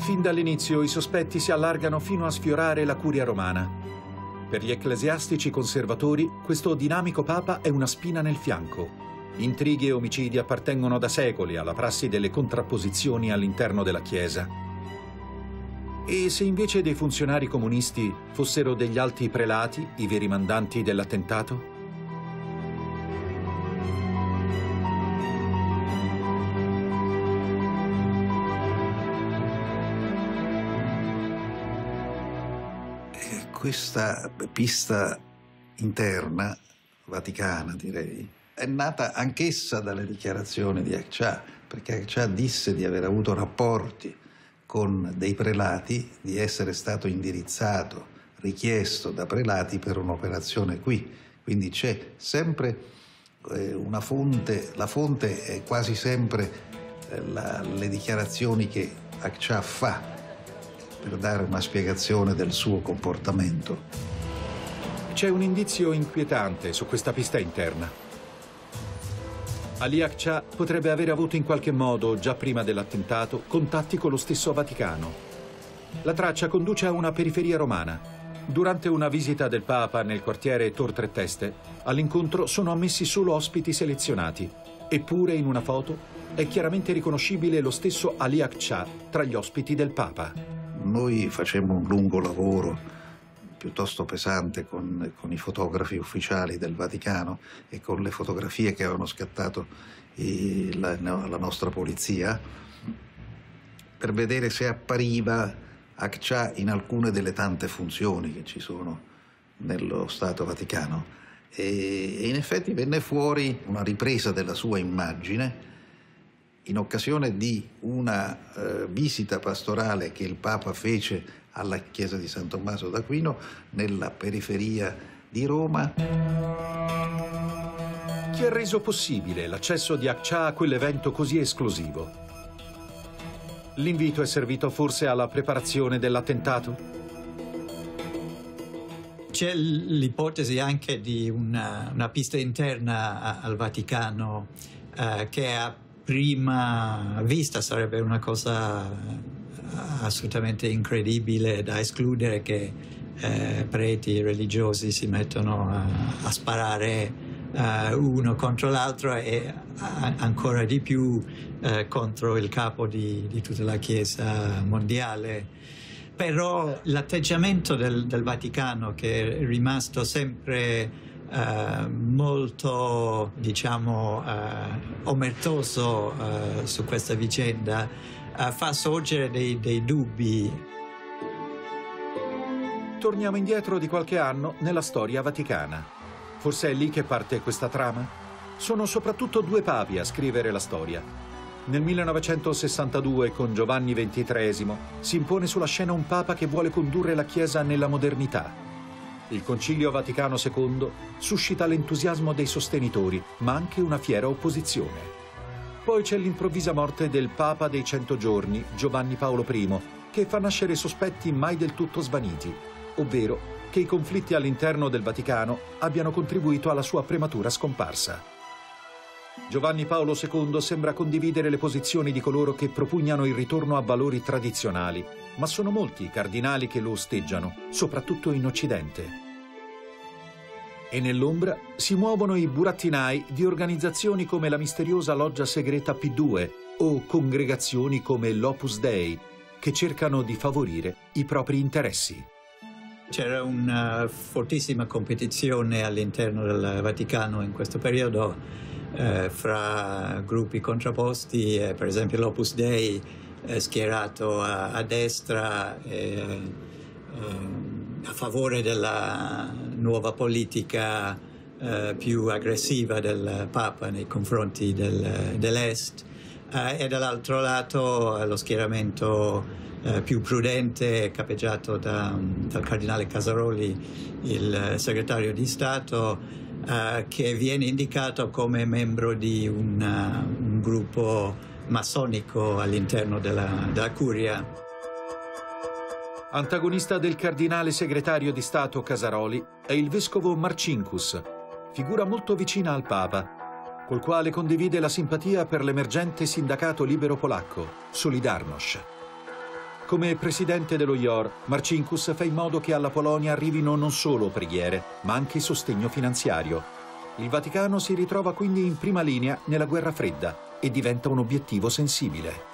Fin dall'inizio i sospetti si allargano fino a sfiorare la curia romana. Per gli ecclesiastici conservatori questo dinamico papa è una spina nel fianco. Intrighi e omicidi appartengono da secoli alla prassi delle contrapposizioni all'interno della Chiesa. E se invece dei funzionari comunisti fossero degli alti prelati i veri mandanti dell'attentato? Questa pista interna, vaticana direi, è nata anch'essa dalle dichiarazioni di Akcia, perché Akcia disse di aver avuto rapporti con dei prelati, di essere stato indirizzato, richiesto da prelati per un'operazione qui. Quindi c'è sempre eh, una fonte, la fonte è quasi sempre eh, la, le dichiarazioni che Akcia fa per dare una spiegazione del suo comportamento. C'è un indizio inquietante su questa pista interna. Ali Akça potrebbe aver avuto in qualche modo, già prima dell'attentato, contatti con lo stesso Vaticano. La traccia conduce a una periferia romana. Durante una visita del Papa nel quartiere Tor Tre Teste, all'incontro sono ammessi solo ospiti selezionati. Eppure in una foto è chiaramente riconoscibile lo stesso Ali Akça tra gli ospiti del Papa noi facemmo un lungo lavoro piuttosto pesante con, con, i fotografi ufficiali del Vaticano e con le fotografie che avevano scattato i, la, la, nostra polizia per vedere se appariva Akça in alcune delle tante funzioni che ci sono nello Stato Vaticano. E, e in effetti venne fuori una ripresa della sua immagine in occasione di una eh, visita pastorale che il Papa fece alla chiesa di San Tommaso d'Aquino nella periferia di Roma. Chi ha reso possibile l'accesso di Akça a quell'evento così esclusivo? L'invito è servito forse alla preparazione dell'attentato? C'è l'ipotesi anche di una, una pista interna al Vaticano eh, che ha prima vista sarebbe una cosa assolutamente incredibile da escludere che eh, preti religiosi si mettono a, a sparare uh, uno contro l'altro e a, ancora di più uh, contro il capo di, di, tutta la Chiesa mondiale. Però l'atteggiamento del, del Vaticano che è rimasto sempre eh, molto, diciamo, eh, omertoso eh, su questa vicenda, fa sorgere dei, dei dubbi. Torniamo indietro di qualche anno nella storia vaticana. Forse è lì che parte questa trama? Sono soprattutto due papi a scrivere la storia. Nel 1962, con Giovanni XXIII, si impone sulla scena un papa che vuole condurre la Chiesa nella modernità il Concilio Vaticano II suscita l'entusiasmo dei sostenitori, ma anche una fiera opposizione. Poi c'è l'improvvisa morte del Papa dei Cento Giorni, Giovanni Paolo I, che fa nascere sospetti mai del tutto svaniti, ovvero che i conflitti all'interno del Vaticano abbiano contribuito alla sua prematura scomparsa. Giovanni Paolo II sembra condividere le posizioni di coloro che propugnano il ritorno a valori tradizionali, ma sono molti i cardinali che lo osteggiano, soprattutto in Occidente. E nell'ombra si muovono i burattinai di organizzazioni come la misteriosa loggia segreta P2 o congregazioni come l'Opus Dei, che cercano di favorire i propri interessi. C'era una fortissima competizione all'interno del Vaticano in questo periodo eh, fra gruppi contrapposti, eh, per esempio l'Opus Dei schierato a, a destra eh, a favore della nuova politica eh, più aggressiva del Papa nei confronti del, dell'Est e dall'altro lato lo schieramento eh, più prudente, capeggiato da, dal cardinale Casaroli, il segretario di Stato, eh, che viene indicato come membro di una, un gruppo massonico all'interno della, della curia. Antagonista del cardinale segretario di Stato Casaroli è il vescovo Marcinkus, figura molto vicina al Papa, col quale condivide la simpatia per l'emergente sindacato libero polacco, Solidarność. Come presidente dello IOR, Marcinkus fa in modo che alla Polonia arrivino non solo preghiere, ma anche sostegno finanziario. Il Vaticano si ritrova quindi in prima linea nella guerra fredda e diventa un obiettivo sensibile.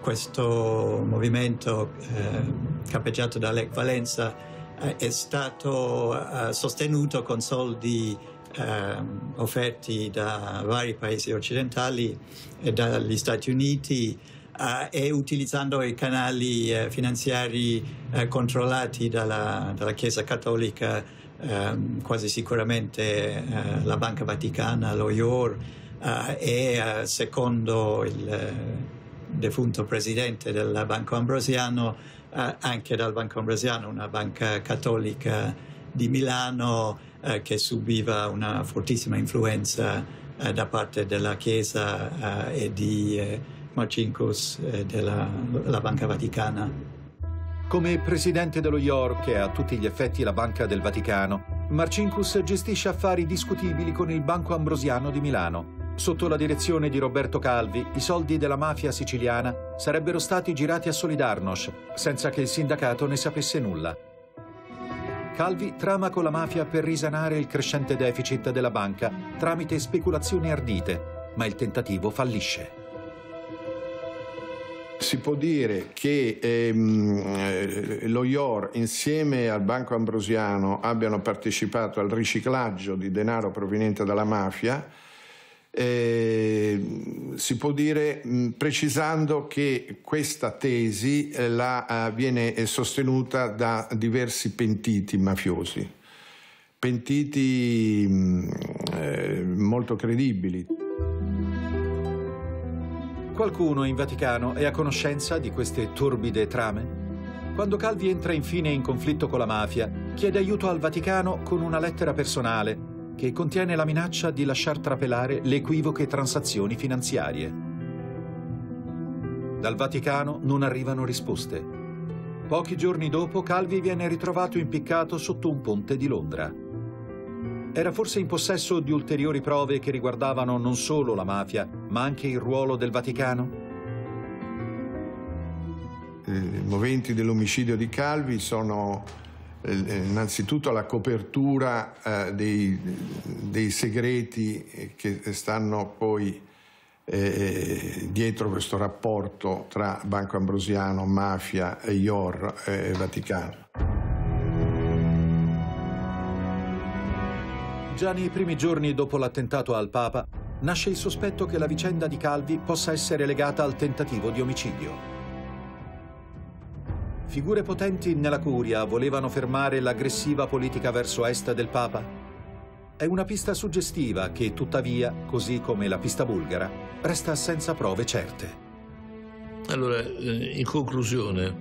Questo movimento eh, capeggiato da Lech Valenza eh, è stato eh, sostenuto con soldi eh, offerti da vari paesi occidentali e dagli Stati Uniti uh, e utilizzando i canali uh, finanziari controllati dalla, dalla, Chiesa Cattolica, quasi sicuramente la Banca Vaticana, lo IOR e secondo il defunto presidente del Banco Ambrosiano, anche dal Banco Ambrosiano, una banca cattolica di Milano che subiva una fortissima influenza da parte della Chiesa e di Marcinkus eh, della Banca Vaticana. Come presidente dello IOR, che a tutti gli effetti la Banca del Vaticano, Marcinkus gestisce affari discutibili con il Banco Ambrosiano di Milano. Sotto la direzione di Roberto Calvi, i soldi della mafia siciliana sarebbero stati girati a Solidarnosc, senza che il sindacato ne sapesse nulla. Calvi trama con la mafia per risanare il crescente deficit della banca tramite speculazioni ardite, ma il tentativo fallisce. Si può dire che ehm, eh, lo IOR insieme al Banco Ambrosiano abbiano partecipato al riciclaggio di denaro proveniente dalla mafia, eh, si può dire mh, precisando che questa tesi eh, la, uh, viene sostenuta da diversi pentiti mafiosi, pentiti mh, eh, molto credibili. Qualcuno in Vaticano è a conoscenza di queste torbide trame? Quando Calvi entra infine in conflitto con la mafia, chiede aiuto al Vaticano con una lettera personale che contiene la minaccia di lasciar trapelare le equivoche transazioni finanziarie. Dal Vaticano non arrivano risposte. Pochi giorni dopo Calvi viene ritrovato impiccato sotto un ponte di Londra. Era forse in possesso di ulteriori prove che riguardavano non solo la mafia, ma anche il ruolo del Vaticano? I moventi dell'omicidio di Calvi sono eh, innanzitutto la copertura eh, dei, dei, segreti che stanno poi eh, dietro questo rapporto tra Banco Ambrosiano, mafia, IOR e Vaticano. Già nei primi giorni dopo l'attentato al Papa, nasce il sospetto che la vicenda di Calvi possa essere legata al tentativo di omicidio. Figure potenti nella curia volevano fermare l'aggressiva politica verso est del Papa? È una pista suggestiva che, tuttavia, così come la pista bulgara, resta senza prove certe. Allora, eh, in conclusione,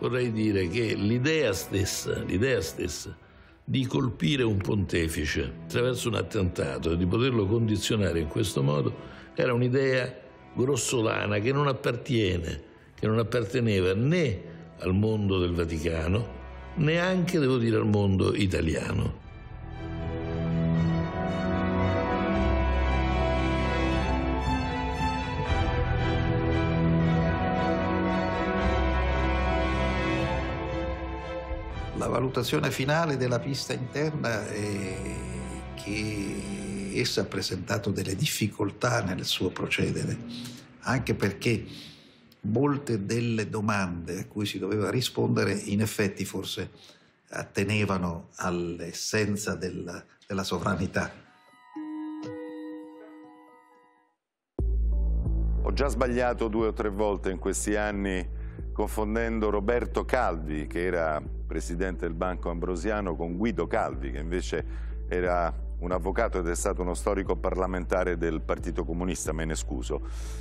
vorrei dire che l'idea stessa, l'idea stessa di colpire un pontefice attraverso un attentato e di poterlo condizionare in questo modo era un'idea grossolana che non appartiene, che non apparteneva né al mondo del Vaticano, neanche, devo dire, al mondo italiano. La valutazione finale della pista interna è che essa ha presentato delle difficoltà nel suo procedere, anche perché molte delle domande a cui si doveva rispondere in effetti forse attenevano all'essenza della, della sovranità. Ho già sbagliato due o tre volte in questi anni confondendo Roberto Calvi, che era presidente del Banco Ambrosiano, con Guido Calvi, che invece era un avvocato ed è stato uno storico parlamentare del Partito Comunista, me ne scuso.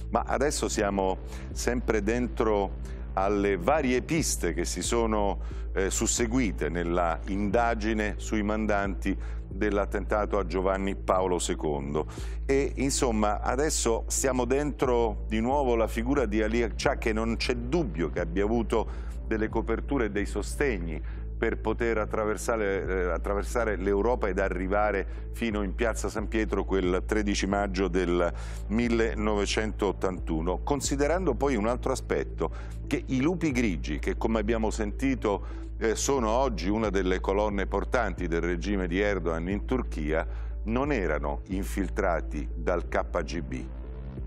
Ma adesso siamo sempre dentro alle varie piste che si sono eh, susseguite nella indagine sui mandanti dell'attentato a Giovanni Paolo II. E insomma adesso stiamo dentro di nuovo la figura di Ali Akçaa che non c'è dubbio che abbia avuto delle coperture e dei sostegni per poter attraversare, eh, attraversare l'Europa ed arrivare fino in piazza San Pietro quel 13 maggio del 1981, considerando poi un altro aspetto, che i lupi grigi, che come abbiamo sentito eh, sono oggi una delle colonne portanti del regime di Erdogan in Turchia, non erano infiltrati dal KGB.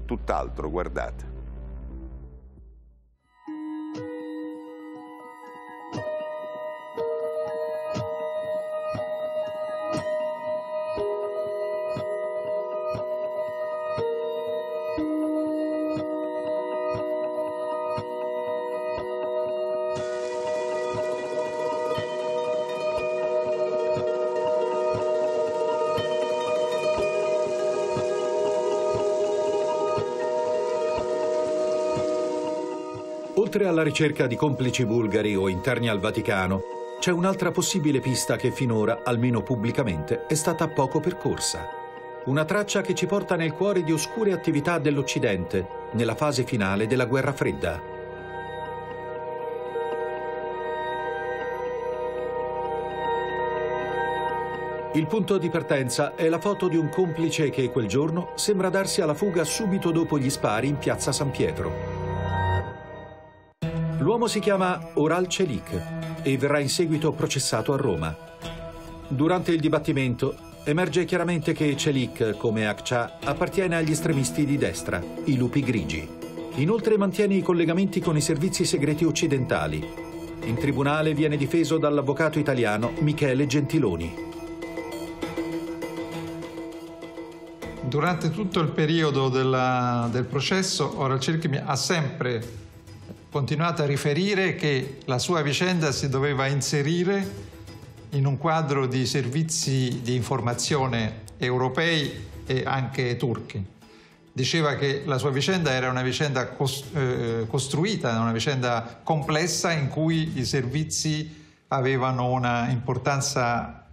Tutt'altro, guardate. Alla ricerca di complici bulgari o interni al Vaticano, c'è un'altra possibile pista che finora, almeno pubblicamente, è stata poco percorsa. Una traccia che ci porta nel cuore di oscure attività dell'Occidente, nella fase finale della Guerra Fredda. Il punto di partenza è la foto di un complice che quel giorno sembra darsi alla fuga subito dopo gli spari in piazza San Pietro. L'uomo si chiama Oral Celik e verrà in seguito processato a Roma. Durante il dibattimento emerge chiaramente che Celik, come Akça, appartiene agli estremisti di destra, i lupi grigi. Inoltre mantiene i collegamenti con i servizi segreti occidentali. In tribunale viene difeso dall'avvocato italiano Michele Gentiloni. Durante tutto il periodo della, del processo, Oral Celik ha sempre continuato a riferire che la sua vicenda si doveva inserire in un quadro di servizi di informazione europei e anche turchi. Diceva che la sua vicenda era una vicenda eh, costruita, una vicenda complessa in cui i servizi avevano una importanza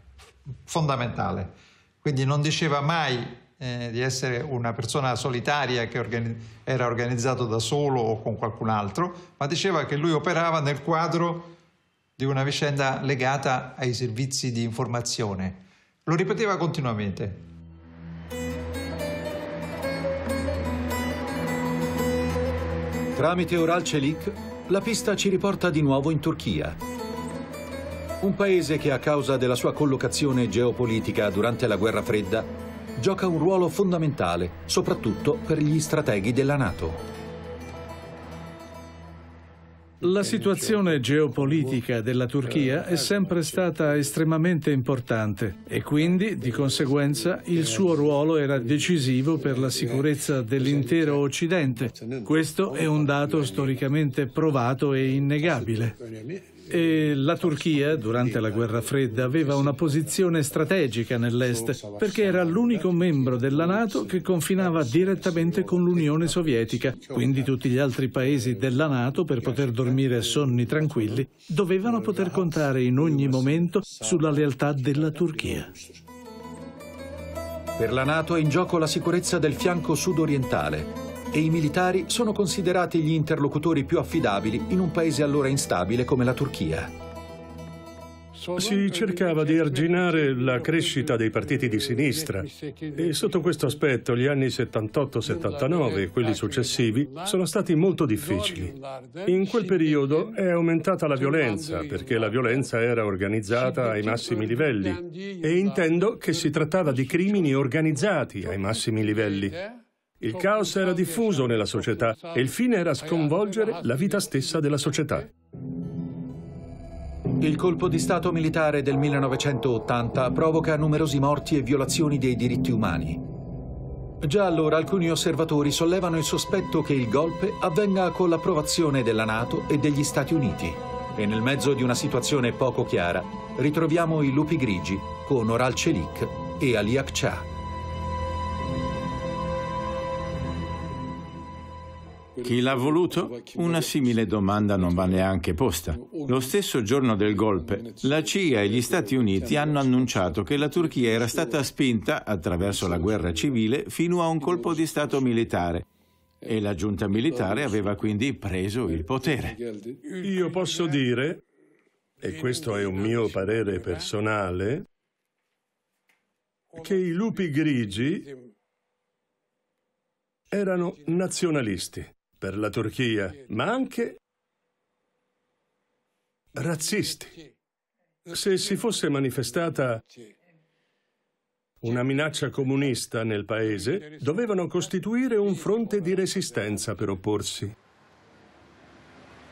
fondamentale. Quindi non diceva mai eh, di essere una persona solitaria che organi era organizzato da solo o con qualcun altro, ma diceva che lui operava nel quadro di una vicenda legata ai servizi di informazione. Lo ripeteva continuamente. Tramite Oral Celik, la pista ci riporta di nuovo in Turchia. Un paese che a causa della sua collocazione geopolitica durante la guerra fredda gioca un ruolo fondamentale, soprattutto per gli strateghi della NATO. La situazione geopolitica della Turchia è sempre stata estremamente importante e quindi, di conseguenza, il suo ruolo era decisivo per la sicurezza dell'intero Occidente. Questo è un dato storicamente provato e innegabile. E la Turchia, durante la guerra fredda, aveva una posizione strategica nell'est perché era l'unico membro della Nato che confinava direttamente con l'Unione Sovietica. Quindi tutti gli altri paesi della Nato, per poter dormire sonni tranquilli, dovevano poter contare in ogni momento sulla lealtà della Turchia. Per la Nato è in gioco la sicurezza del fianco sudorientale e i militari sono considerati gli interlocutori più affidabili in un paese allora instabile come la Turchia. Si cercava di arginare la crescita dei partiti di sinistra e sotto questo aspetto gli anni 78-79 e quelli successivi sono stati molto difficili. In quel periodo è aumentata la violenza perché la violenza era organizzata ai massimi livelli e intendo che si trattava di crimini organizzati ai massimi livelli. Il caos era diffuso nella società e il fine era sconvolgere la vita stessa della società. Il colpo di Stato militare del 1980 provoca numerosi morti e violazioni dei diritti umani. Già allora alcuni osservatori sollevano il sospetto che il golpe avvenga con l'approvazione della Nato e degli Stati Uniti. E nel mezzo di una situazione poco chiara ritroviamo i lupi grigi con Oral Celik e Ali Akçaa. Chi l'ha voluto? Una simile domanda non va neanche posta. Lo stesso giorno del golpe, la CIA e gli Stati Uniti hanno annunciato che la Turchia era stata spinta, attraverso la guerra civile, fino a un colpo di Stato militare e la giunta militare aveva quindi preso il potere. Io posso dire, e questo è un mio parere personale, che i lupi grigi erano nazionalisti per la Turchia, ma anche razzisti. Se si fosse manifestata una minaccia comunista nel paese, dovevano costituire un fronte di resistenza per opporsi.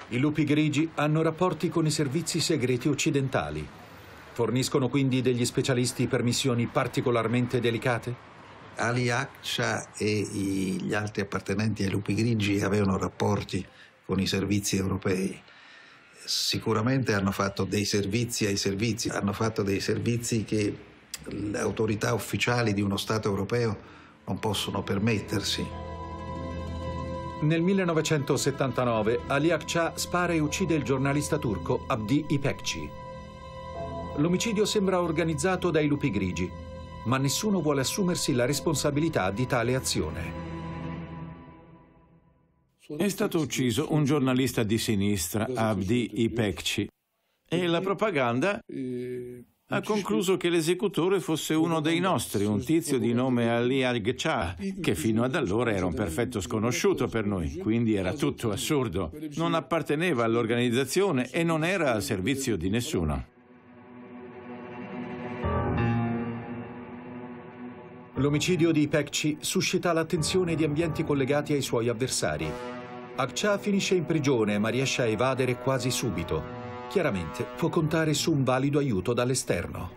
I lupi grigi hanno rapporti con i servizi segreti occidentali. Forniscono quindi degli specialisti per missioni particolarmente delicate? Ali Akça e gli altri appartenenti ai lupi grigi avevano rapporti con i servizi europei. Sicuramente hanno fatto dei servizi ai servizi, hanno fatto dei servizi che le autorità ufficiali di uno Stato europeo non possono permettersi. Nel 1979 Ali Akça spara e uccide il giornalista turco Abdi Ipekci. L'omicidio sembra organizzato dai lupi grigi, ma nessuno vuole assumersi la responsabilità di tale azione. È stato ucciso un giornalista di sinistra, Abdi Ipekci, e la propaganda ha concluso che l'esecutore fosse uno dei nostri, un tizio di nome Ali Agcha, che fino ad allora era un perfetto sconosciuto per noi, quindi era tutto assurdo. Non apparteneva all'organizzazione e non era al servizio di nessuno. L'omicidio di Pekci suscita l'attenzione di ambienti collegati ai suoi avversari. Akça finisce in prigione ma riesce a evadere quasi subito. Chiaramente può contare su un valido aiuto dall'esterno.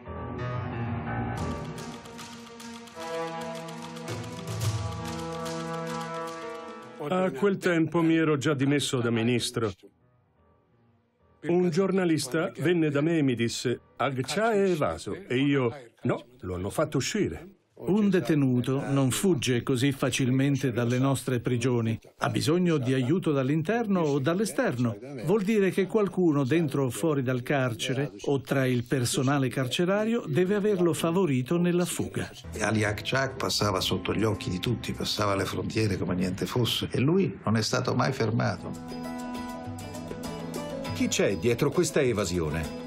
A quel tempo mi ero già dimesso da ministro. Un giornalista venne da me e mi disse Agcia è evaso e io no, lo hanno fatto uscire. Un detenuto non fugge così facilmente dalle nostre prigioni. Ha bisogno di aiuto dall'interno o dall'esterno. Vuol dire che qualcuno dentro o fuori dal carcere o tra il personale carcerario deve averlo favorito nella fuga. Ali Akçak passava sotto gli occhi di tutti, passava le frontiere come niente fosse e lui non è stato mai fermato. Chi c'è dietro questa evasione?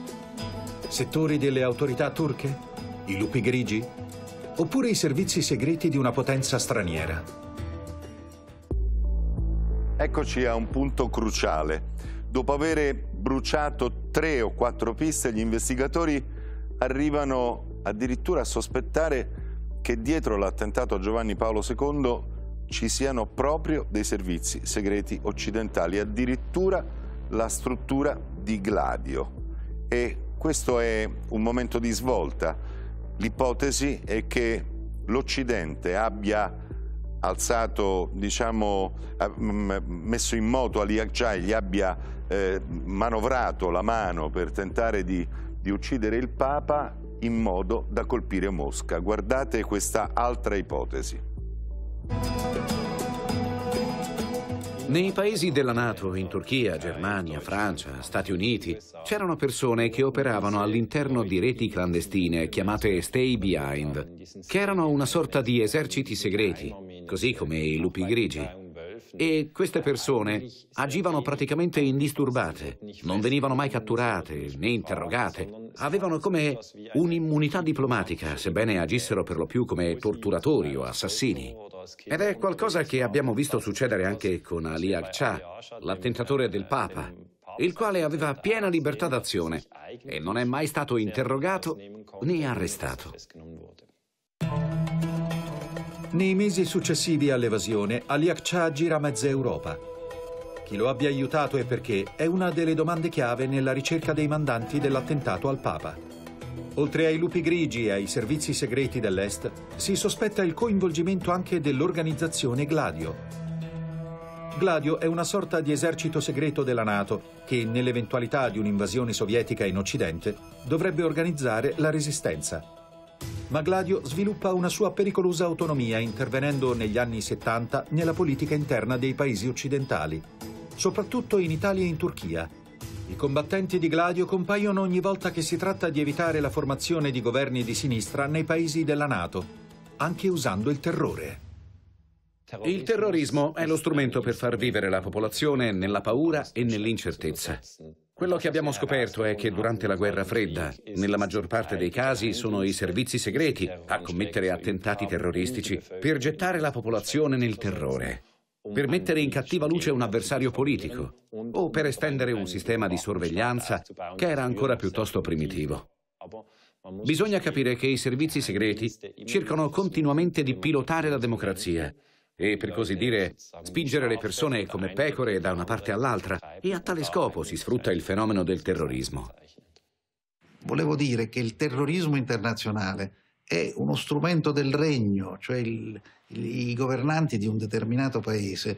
Settori delle autorità turche? I lupi grigi? Oppure i servizi segreti di una potenza straniera. Eccoci a un punto cruciale. Dopo aver bruciato tre o quattro piste, gli investigatori arrivano addirittura a sospettare che dietro l'attentato a Giovanni Paolo II ci siano proprio dei servizi segreti occidentali, addirittura la struttura di Gladio. E questo è un momento di svolta L'ipotesi è che l'Occidente abbia alzato, diciamo, messo in moto Ali Akjai, gli abbia eh, manovrato la mano per tentare di, di uccidere il Papa in modo da colpire Mosca. Guardate questa altra ipotesi. Nei paesi della Nato, in Turchia, Germania, Francia, Stati Uniti, c'erano persone che operavano all'interno di reti clandestine chiamate Stay Behind, che erano una sorta di eserciti segreti, così come i lupi grigi. E queste persone agivano praticamente indisturbate, non venivano mai catturate né interrogate, avevano come un'immunità diplomatica, sebbene agissero per lo più come torturatori o assassini. Ed è qualcosa che abbiamo visto succedere anche con Ali Akça, l'attentatore del Papa, il quale aveva piena libertà d'azione e non è mai stato interrogato né arrestato. Nei mesi successivi all'evasione, Ali Akça gira mezza Europa. Chi lo abbia aiutato e perché è una delle domande chiave nella ricerca dei mandanti dell'attentato al Papa. Oltre ai lupi grigi e ai servizi segreti dell'Est, si sospetta il coinvolgimento anche dell'organizzazione Gladio. Gladio è una sorta di esercito segreto della Nato che, nell'eventualità di un'invasione sovietica in Occidente, dovrebbe organizzare la resistenza. Ma Gladio sviluppa una sua pericolosa autonomia intervenendo negli anni 70 nella politica interna dei paesi occidentali, soprattutto in Italia e in Turchia. I combattenti di Gladio compaiono ogni volta che si tratta di evitare la formazione di governi di sinistra nei paesi della Nato, anche usando il terrore. Il terrorismo è lo strumento per far vivere la popolazione nella paura e nell'incertezza. Quello che abbiamo scoperto è che durante la guerra fredda, nella maggior parte dei casi, sono i servizi segreti a commettere attentati terroristici per gettare la popolazione nel terrore, per mettere in cattiva luce un avversario politico o per estendere un sistema di sorveglianza che era ancora piuttosto primitivo. Bisogna capire che i servizi segreti cercano continuamente di pilotare la democrazia e, per così dire, spingere le persone come pecore da una parte all'altra e a tale scopo si sfrutta il fenomeno del terrorismo. Volevo dire che il terrorismo internazionale è uno strumento del regno, cioè il, i governanti di un determinato paese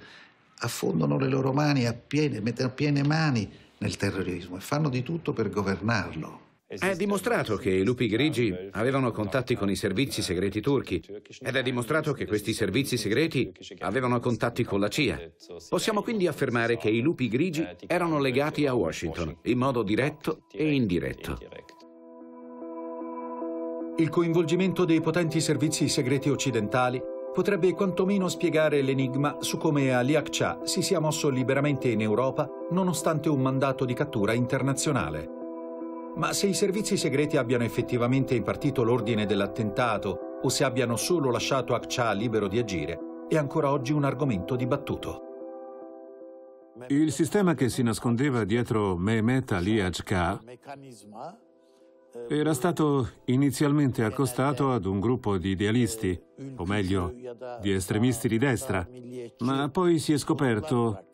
affondano le loro mani a piene, mettono a piene mani nel terrorismo e fanno di tutto per governarlo. È dimostrato che i lupi grigi avevano contatti con i servizi segreti turchi ed è dimostrato che questi servizi segreti avevano contatti con la CIA. Possiamo quindi affermare che i lupi grigi erano legati a Washington in modo diretto e indiretto. Il coinvolgimento dei potenti servizi segreti occidentali potrebbe quantomeno spiegare l'enigma su come Ali Akçaa si sia mosso liberamente in Europa nonostante un mandato di cattura internazionale. Ma se i servizi segreti abbiano effettivamente impartito l'ordine dell'attentato o se abbiano solo lasciato Akçaa libero di agire, è ancora oggi un argomento dibattuto. Il sistema che si nascondeva dietro Mehmet Ali Akçaa era stato inizialmente accostato ad un gruppo di idealisti, o meglio, di estremisti di destra, ma poi si è scoperto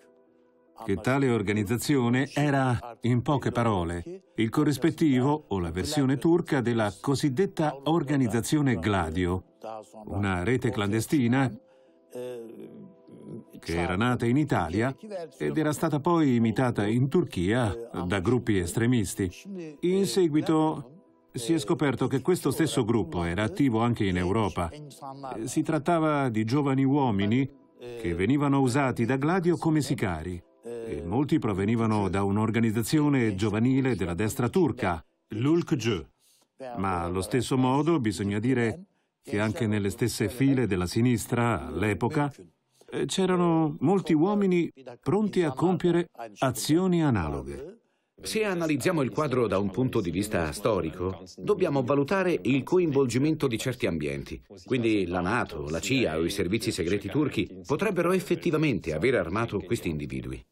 che tale organizzazione era, in poche parole, il corrispettivo o la versione turca della cosiddetta organizzazione Gladio, una rete clandestina che era nata in Italia ed era stata poi imitata in Turchia da gruppi estremisti. In seguito si è scoperto che questo stesso gruppo era attivo anche in Europa. Si trattava di giovani uomini che venivano usati da Gladio come sicari e molti provenivano da un'organizzazione giovanile della destra turca, l'Ulkj. Ma allo stesso modo bisogna dire che anche nelle stesse file della sinistra all'epoca c'erano molti uomini pronti a compiere azioni analoghe. Se analizziamo il quadro da un punto di vista storico, dobbiamo valutare il coinvolgimento di certi ambienti. Quindi la Nato, la CIA o i servizi segreti turchi potrebbero effettivamente aver armato questi individui.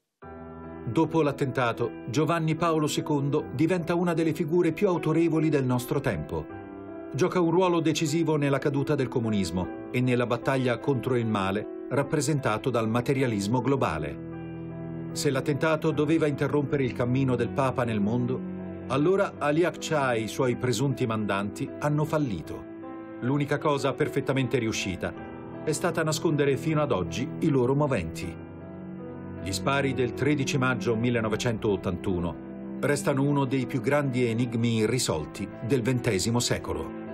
Dopo l'attentato, Giovanni Paolo II diventa una delle figure più autorevoli del nostro tempo. Gioca un ruolo decisivo nella caduta del comunismo e nella battaglia contro il male rappresentato dal materialismo globale. Se l'attentato doveva interrompere il cammino del Papa nel mondo, allora Ali Akçaa e i suoi presunti mandanti hanno fallito. L'unica cosa perfettamente riuscita è stata nascondere fino ad oggi i loro moventi. Gli spari del 13 maggio 1981 restano uno dei più grandi enigmi irrisolti del XX secolo.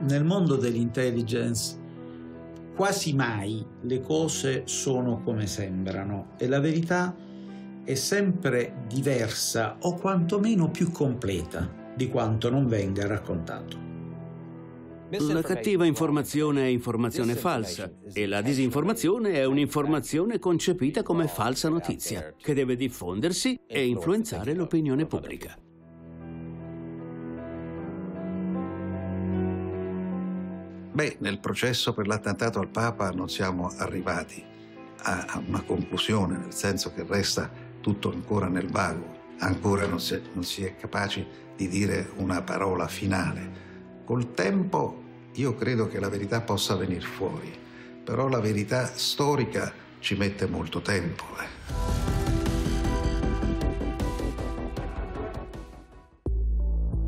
Nel mondo dell'intelligence quasi mai le cose sono come sembrano e la verità è sempre diversa o quantomeno più completa di quanto non venga raccontato. La cattiva informazione è informazione falsa e la disinformazione è un'informazione concepita come falsa notizia che deve diffondersi e influenzare l'opinione pubblica. Beh, nel processo per l'attentato al Papa non siamo arrivati a una conclusione, nel senso che resta tutto ancora nel vago, ancora non si è, non si è capaci di dire una parola finale. Col tempo io credo che la verità possa venire fuori, però la verità storica ci mette molto tempo. Eh.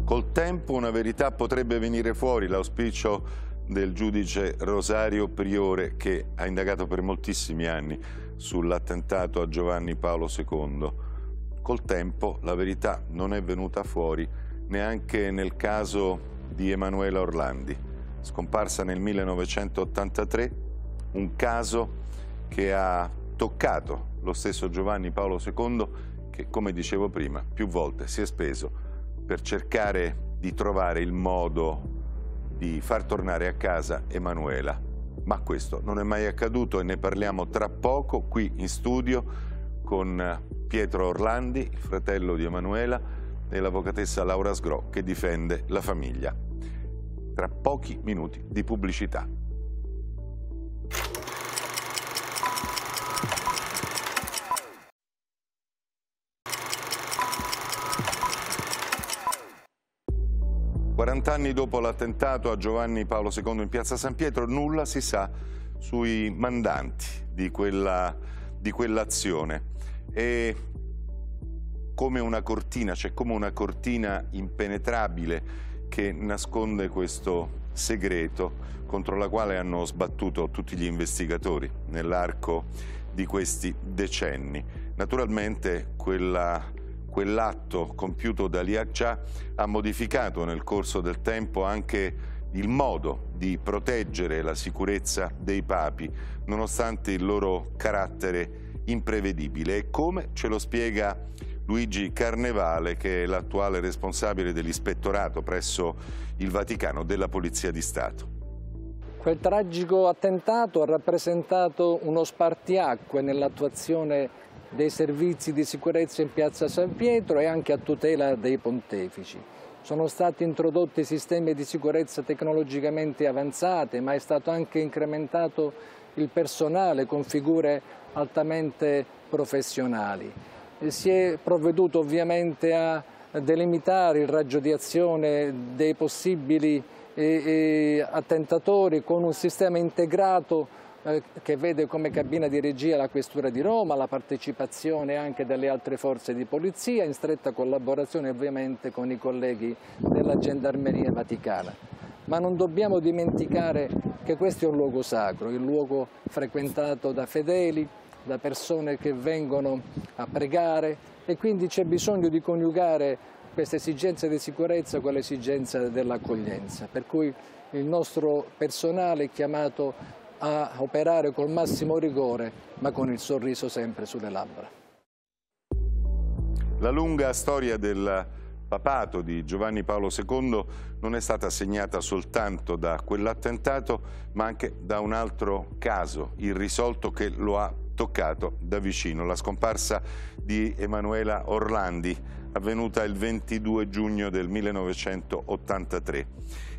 Col tempo una verità potrebbe venire fuori, l'auspicio del giudice Rosario Priore che ha indagato per moltissimi anni sull'attentato a Giovanni Paolo II. Col tempo la verità non è venuta fuori neanche nel caso di Emanuela Orlandi, scomparsa nel 1983, un caso che ha toccato lo stesso Giovanni Paolo II che, come dicevo prima, più volte si è speso per cercare di trovare il modo di far tornare a casa Emanuela. Ma questo non è mai accaduto e ne parliamo tra poco qui in studio con Pietro Orlandi, il fratello di Emanuela, e l'avvocatessa Laura Sgro che difende la famiglia. Tra pochi minuti di pubblicità. 40 anni dopo l'attentato a Giovanni Paolo II in piazza San Pietro, nulla si sa sui mandanti di, quella, di quell'azione. E come una cortina, c'è cioè come una cortina impenetrabile che nasconde questo segreto contro la quale hanno sbattuto tutti gli investigatori nell'arco di questi decenni. Naturalmente quella quell'atto compiuto da Liaccia ha modificato nel corso del tempo anche il modo di proteggere la sicurezza dei papi, nonostante il loro carattere imprevedibile. E come ce lo spiega Luigi Carnevale, che è l'attuale responsabile dell'ispettorato presso il Vaticano della Polizia di Stato. Quel tragico attentato ha rappresentato uno spartiacque nell'attuazione dei servizi di sicurezza in piazza San Pietro e anche a tutela dei pontefici. Sono stati introdotti sistemi di sicurezza tecnologicamente avanzati, ma è stato anche incrementato il personale con figure altamente professionali. Si è provveduto ovviamente a delimitare il raggio di azione dei possibili eh, eh, attentatori con un sistema integrato che vede come cabina di regia la Questura di Roma, la partecipazione anche delle altre forze di polizia, in stretta collaborazione ovviamente con i colleghi della Gendarmeria Vaticana. Ma non dobbiamo dimenticare che questo è un luogo sacro, il luogo frequentato da fedeli, da persone che vengono a pregare e quindi c'è bisogno di coniugare queste esigenze di sicurezza con l'esigenza dell'accoglienza. Per cui il nostro personale è chiamato a operare col massimo rigore, ma con il sorriso sempre sulle labbra. La lunga storia del papato di Giovanni Paolo II non è stata segnata soltanto da quell'attentato, ma anche da un altro caso irrisolto che lo ha toccato da vicino, la scomparsa di Emanuela Orlandi, avvenuta il 22 giugno del 1983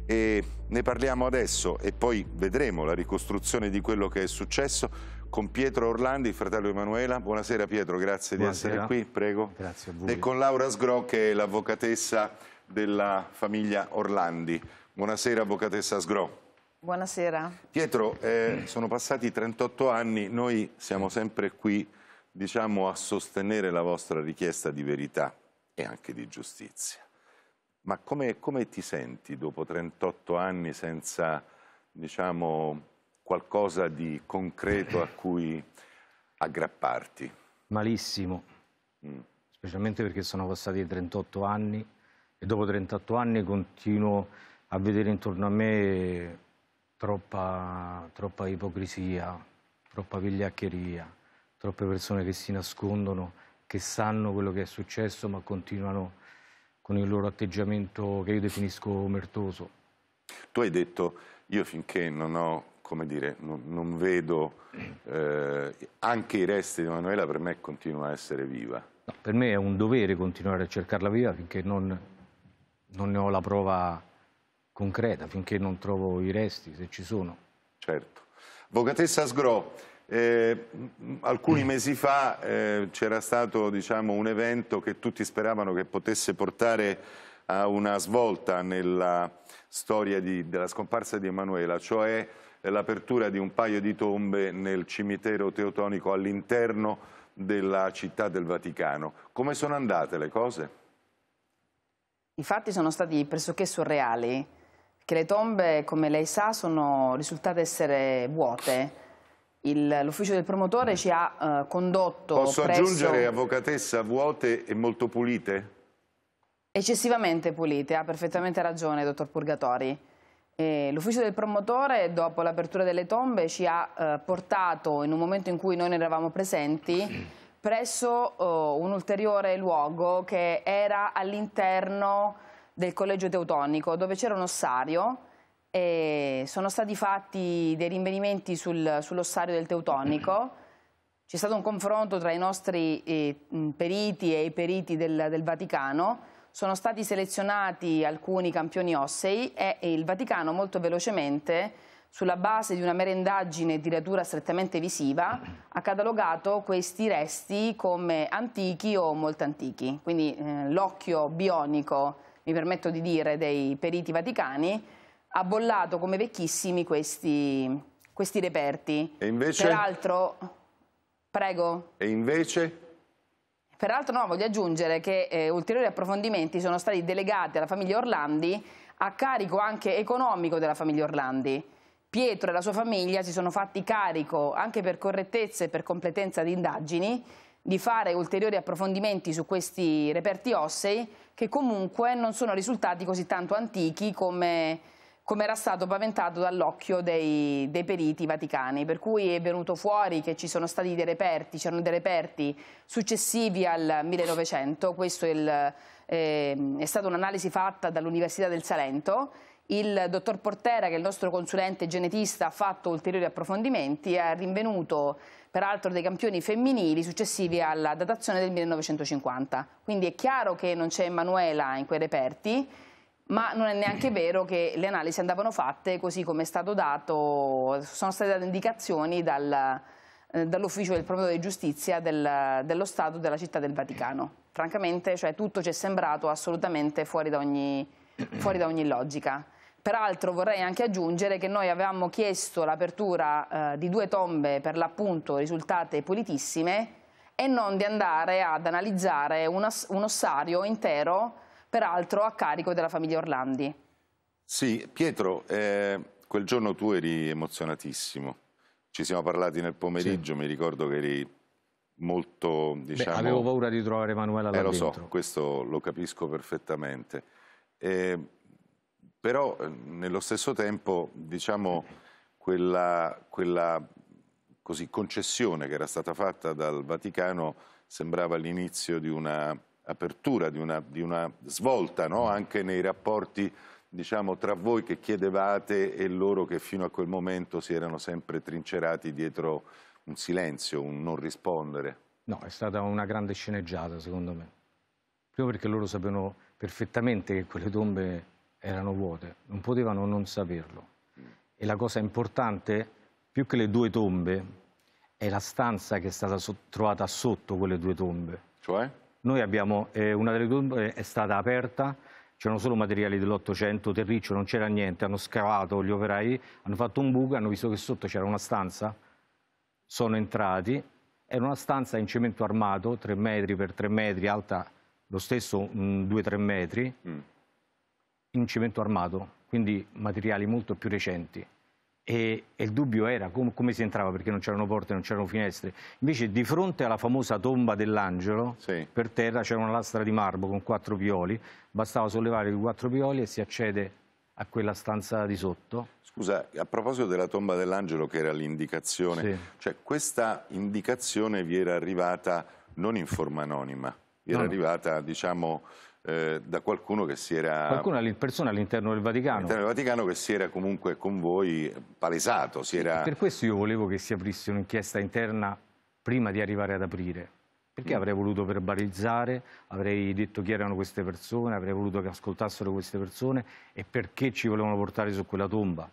e ne parliamo adesso e poi vedremo la ricostruzione di quello che è successo con Pietro Orlandi, fratello Emanuela. Buonasera Pietro, grazie Buonasera. di essere qui, prego. Grazie a voi. E con Laura Sgro che è l'avvocatessa della famiglia Orlandi. Buonasera avvocatessa Sgro. Buonasera. Pietro, eh, sono passati 38 anni, noi siamo sempre qui diciamo, a sostenere la vostra richiesta di verità e anche di giustizia. Ma come, come, ti senti dopo 38 anni senza, diciamo, qualcosa di concreto a cui aggrapparti? Malissimo, mm. specialmente perché sono passati 38 anni e dopo 38 anni continuo a vedere intorno a me troppa, troppa ipocrisia, troppa vigliaccheria, troppe persone che si nascondono, che sanno quello che è successo ma continuano a con il loro atteggiamento che io definisco omertoso. Tu hai detto, io finché non ho, come dire, non, non vedo eh, anche i resti di Emanuela, per me continua a essere viva. No, per me è un dovere continuare a cercarla viva finché non, non ne ho la prova concreta, finché non trovo i resti, se ci sono. Certo. Avvocatessa Sgro, eh, alcuni mesi fa eh, c'era stato diciamo, un evento che tutti speravano che potesse portare a una svolta nella storia di, della scomparsa di Emanuela, cioè l'apertura di un paio di tombe nel cimitero teotonico all'interno della città del Vaticano. Come sono andate le cose? I fatti sono stati pressoché surreali, che le tombe, come lei sa, sono risultate essere vuote l'ufficio del promotore ci ha uh, condotto Posso presso... aggiungere, avvocatessa, vuote e molto pulite? Eccessivamente pulite, ha perfettamente ragione, dottor Purgatori. L'ufficio del promotore, dopo l'apertura delle tombe, ci ha eh, portato, in un momento in cui noi non eravamo presenti, presso oh, un ulteriore luogo che era all'interno del collegio teutonico, dove c'era un ossario e sono stati fatti dei rinvenimenti sul, sull'ossario del teutonico. C'è stato un confronto tra i nostri eh, periti e i periti del, del Vaticano sono stati selezionati alcuni campioni ossei e il Vaticano molto velocemente, sulla base di una mera indagine di natura strettamente visiva, ha catalogato questi resti come antichi o molto antichi. Quindi eh, l'occhio bionico, mi permetto di dire, dei periti vaticani ha bollato come vecchissimi questi, questi reperti. E invece? Peraltro, prego. E invece? Peraltro no, voglio aggiungere che eh, ulteriori approfondimenti sono stati delegati alla famiglia Orlandi a carico anche economico della famiglia Orlandi. Pietro e la sua famiglia si sono fatti carico, anche per correttezza e per completenza di indagini, di fare ulteriori approfondimenti su questi reperti ossei che comunque non sono risultati così tanto antichi come come era stato paventato dall'occhio dei, dei, periti vaticani, per cui è venuto fuori che ci sono stati dei reperti, c'erano dei reperti successivi al 1900, questo è, eh, è stata un'analisi fatta dall'Università del Salento, il dottor Portera, che è il nostro consulente genetista, ha fatto ulteriori approfondimenti e ha rinvenuto peraltro dei campioni femminili successivi alla datazione del 1950. Quindi è chiaro che non c'è Emanuela in quei reperti, ma non è neanche vero che le analisi andavano fatte così come è stato dato, sono state date indicazioni dal, eh, dall'ufficio del promotore di giustizia del, dello Stato della città del Vaticano. Francamente, cioè, tutto ci è sembrato assolutamente fuori da ogni, fuori da ogni logica. Peraltro vorrei anche aggiungere che noi avevamo chiesto l'apertura eh, di due tombe per l'appunto risultate pulitissime e non di andare ad analizzare un, un ossario intero peraltro a carico della famiglia Orlandi. Sì, Pietro, eh, quel giorno tu eri emozionatissimo. Ci siamo parlati nel pomeriggio, sì. mi ricordo che eri molto, diciamo... Beh, avevo paura di trovare Emanuela là eh, lo dentro. so, questo lo capisco perfettamente. Eh, però eh, nello stesso tempo, diciamo, quella, quella così, concessione che era stata fatta dal Vaticano sembrava l'inizio di una apertura, di una, di una svolta no? anche nei rapporti diciamo, tra voi che chiedevate e loro che fino a quel momento si erano sempre trincerati dietro un silenzio, un non rispondere. No, è stata una grande sceneggiata secondo me. Prima perché loro sapevano perfettamente che quelle tombe erano vuote, non potevano non saperlo. E la cosa importante, più che le due tombe, è la stanza che è stata trovata sotto quelle due tombe. Cioè? Noi abbiamo, eh, una delle tombe è stata aperta, c'erano solo materiali dell'Ottocento, terriccio, non c'era niente, hanno scavato gli operai, hanno fatto un buco, hanno visto che sotto c'era una stanza, sono entrati, era una stanza in cemento armato, 3 metri per 3 metri, alta lo stesso 2-3 metri, mm. in cemento armato, quindi materiali molto più recenti. E, e, il dubbio era com come si entrava perché non c'erano porte, non c'erano finestre. Invece di fronte alla famosa tomba dell'angelo, sì. per terra c'era una lastra di marmo con quattro pioli, bastava sollevare i quattro pioli e si accede a quella stanza di sotto. Scusa, a proposito della tomba dell'angelo che era l'indicazione, sì. cioè questa indicazione vi era arrivata non in forma anonima, vi era no. arrivata diciamo eh, da qualcuno che si era... Qualcuno, persona all'interno del Vaticano. All'interno del Vaticano che si era comunque con voi palesato, si era... Per questo io volevo che si aprisse un'inchiesta interna prima di arrivare ad aprire. Perché mm. avrei voluto verbalizzare, avrei detto chi erano queste persone, avrei voluto che ascoltassero queste persone e perché ci volevano portare su quella tomba.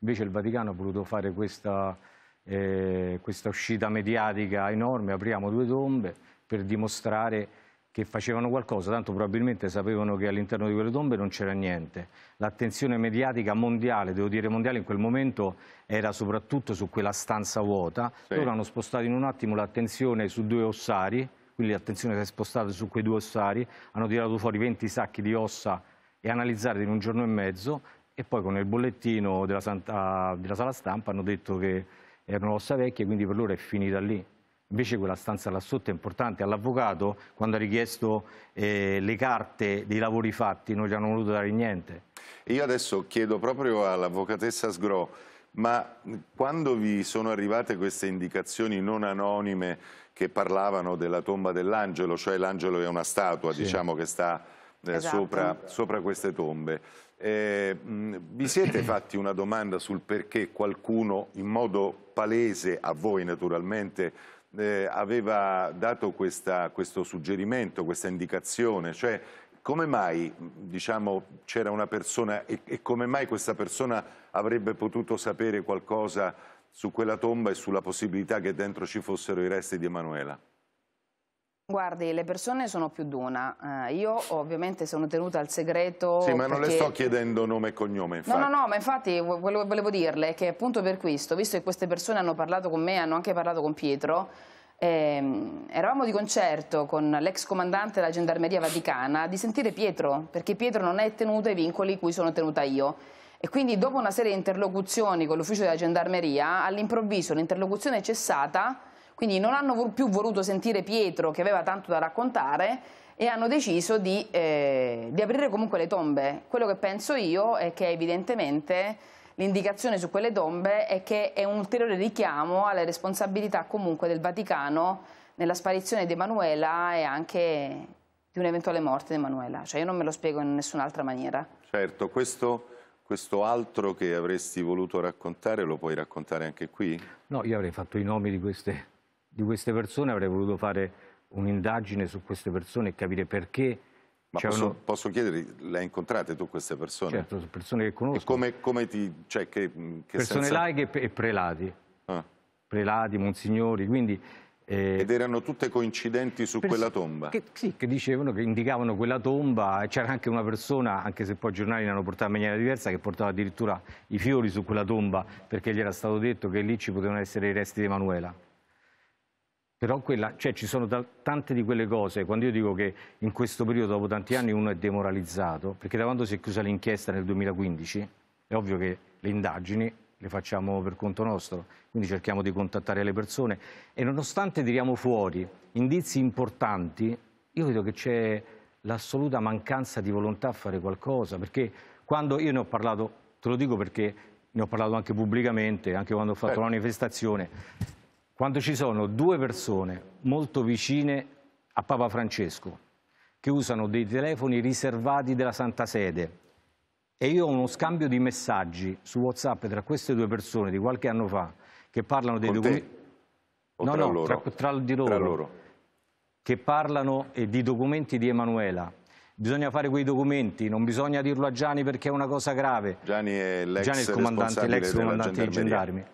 Invece il Vaticano ha voluto fare questa, eh, questa uscita mediatica enorme, apriamo due tombe per dimostrare che facevano qualcosa, tanto probabilmente sapevano che all'interno di quelle tombe non c'era niente. L'attenzione mediatica mondiale, devo dire mondiale, in quel momento era soprattutto su quella stanza vuota. Sì. Loro hanno spostato in un attimo l'attenzione su due ossari, quindi l'attenzione si è spostata su quei due ossari, hanno tirato fuori 20 sacchi di ossa e analizzati in un giorno e mezzo e poi con il bollettino della, Santa, della sala stampa hanno detto che erano ossa vecchie, quindi per loro è finita lì Invece quella stanza là sotto è importante. All'avvocato, quando ha richiesto eh, le carte dei lavori fatti, non gli hanno voluto dare niente. Io adesso chiedo proprio all'avvocatessa Sgro, ma quando vi sono arrivate queste indicazioni non anonime che parlavano della tomba dell'angelo, cioè l'angelo è una statua, sì. diciamo, che sta eh, esatto. sopra, sopra, queste tombe, eh, vi siete fatti una domanda sul perché qualcuno, in modo palese, a voi naturalmente, eh, aveva dato questa, questo suggerimento, questa indicazione, cioè come mai diciamo, c'era una persona e, e, come mai questa persona avrebbe potuto sapere qualcosa su quella tomba e sulla possibilità che dentro ci fossero i resti di Emanuela? Guardi, le persone sono più d'una. Uh, io ovviamente sono tenuta al segreto. Sì, ma non perché... le sto chiedendo nome e cognome. Infatti. No, no, no, ma infatti volevo, volevo dirle che appunto per questo, visto che queste persone hanno parlato con me, hanno anche parlato con Pietro, ehm, eravamo di concerto con l'ex comandante della Gendarmeria Vaticana di sentire Pietro, perché Pietro non è tenuto ai vincoli cui sono tenuta io. E quindi dopo una serie di interlocuzioni con l'ufficio della Gendarmeria, all'improvviso l'interlocuzione è cessata quindi non hanno più voluto sentire Pietro che aveva tanto da raccontare e hanno deciso di, eh, di aprire comunque le tombe. Quello che penso io è che evidentemente l'indicazione su quelle tombe è che è un ulteriore richiamo alle responsabilità comunque del Vaticano nella sparizione di Emanuela e anche di un'eventuale morte di Emanuela. Cioè io non me lo spiego in nessun'altra maniera. Certo, questo, questo altro che avresti voluto raccontare lo puoi raccontare anche qui? No, io avrei fatto i nomi di queste di queste persone, avrei voluto fare un'indagine su queste persone e capire perché. Ma posso, uno... posso chiedere, le hai incontrate tu queste persone? Certo, sono persone che conosco. E come, come ti... Cioè, che, che persone senza... laiche e prelati. Ah. Prelati, monsignori, quindi... Eh, Ed erano tutte coincidenti su quella tomba? Che, sì, che dicevano, che indicavano quella tomba. C'era anche una persona, anche se poi i giornali ne hanno portato in maniera diversa, che portava addirittura i fiori su quella tomba perché gli era stato detto che lì ci potevano essere i resti di Emanuela. Però quella, cioè, ci sono tante di quelle cose, quando io dico che in questo periodo, dopo tanti anni, uno è demoralizzato, perché da quando si è chiusa l'inchiesta nel 2015, è ovvio che le indagini le facciamo per conto nostro, quindi cerchiamo di contattare le persone e nonostante tiriamo fuori indizi importanti, io vedo che c'è l'assoluta mancanza di volontà a fare qualcosa, perché quando io ne ho parlato, te lo dico perché ne ho parlato anche pubblicamente, anche quando ho fatto la manifestazione, quando ci sono due persone molto vicine a Papa Francesco che usano dei telefoni riservati della Santa Sede e io ho uno scambio di messaggi su WhatsApp tra queste due persone di qualche anno fa che parlano dei documenti... No, tra no, tra, tra, di loro, tra loro. Che parlano eh, di documenti di Emanuela. Bisogna fare quei documenti, non bisogna dirlo a Gianni perché è una cosa grave. Gianni è l'ex comandante, comandante dei gendarmi.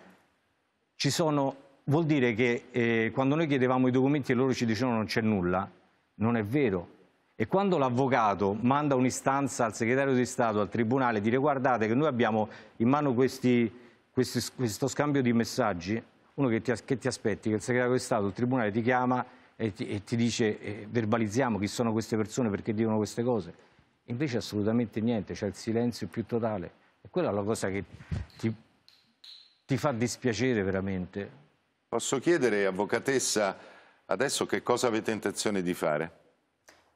Ci sono vuol dire che eh, quando noi chiedevamo i documenti e loro ci dicevano non c'è nulla, non è vero. E quando l'avvocato manda un'istanza al segretario di Stato, al Tribunale, dire guardate che noi abbiamo in mano questi, questi, questo scambio di messaggi, uno che ti, che ti, aspetti, che il segretario di Stato, il Tribunale ti chiama e ti, e ti dice eh, verbalizziamo chi sono queste persone perché dicono queste cose. Invece assolutamente niente, c'è il silenzio più totale. E quella è la cosa che ti, ti fa dispiacere veramente. Posso chiedere, avvocatessa, adesso che cosa avete intenzione di fare?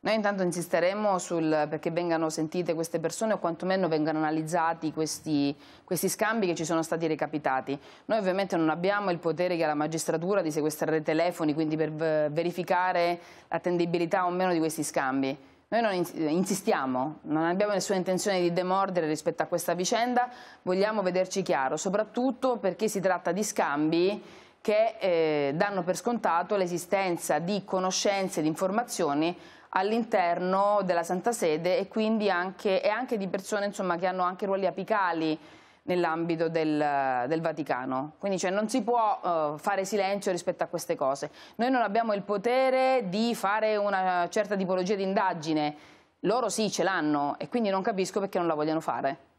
Noi intanto insisteremo sul, perché vengano sentite queste persone o quantomeno vengano analizzati questi, questi, scambi che ci sono stati recapitati. Noi ovviamente non abbiamo il potere che ha la magistratura di sequestrare telefoni, quindi per verificare l'attendibilità o meno di questi scambi. Noi non insistiamo, non abbiamo nessuna intenzione di demordere rispetto a questa vicenda, vogliamo vederci chiaro, soprattutto perché si tratta di scambi che eh, danno per scontato l'esistenza di conoscenze e di informazioni all'interno della Santa Sede e quindi anche, e anche di persone insomma, che hanno anche ruoli apicali nell'ambito del, del, Vaticano. Quindi cioè, non si può uh, fare silenzio rispetto a queste cose. Noi non abbiamo il potere di fare una certa tipologia di indagine, loro sì ce l'hanno e quindi non capisco perché non la vogliono fare.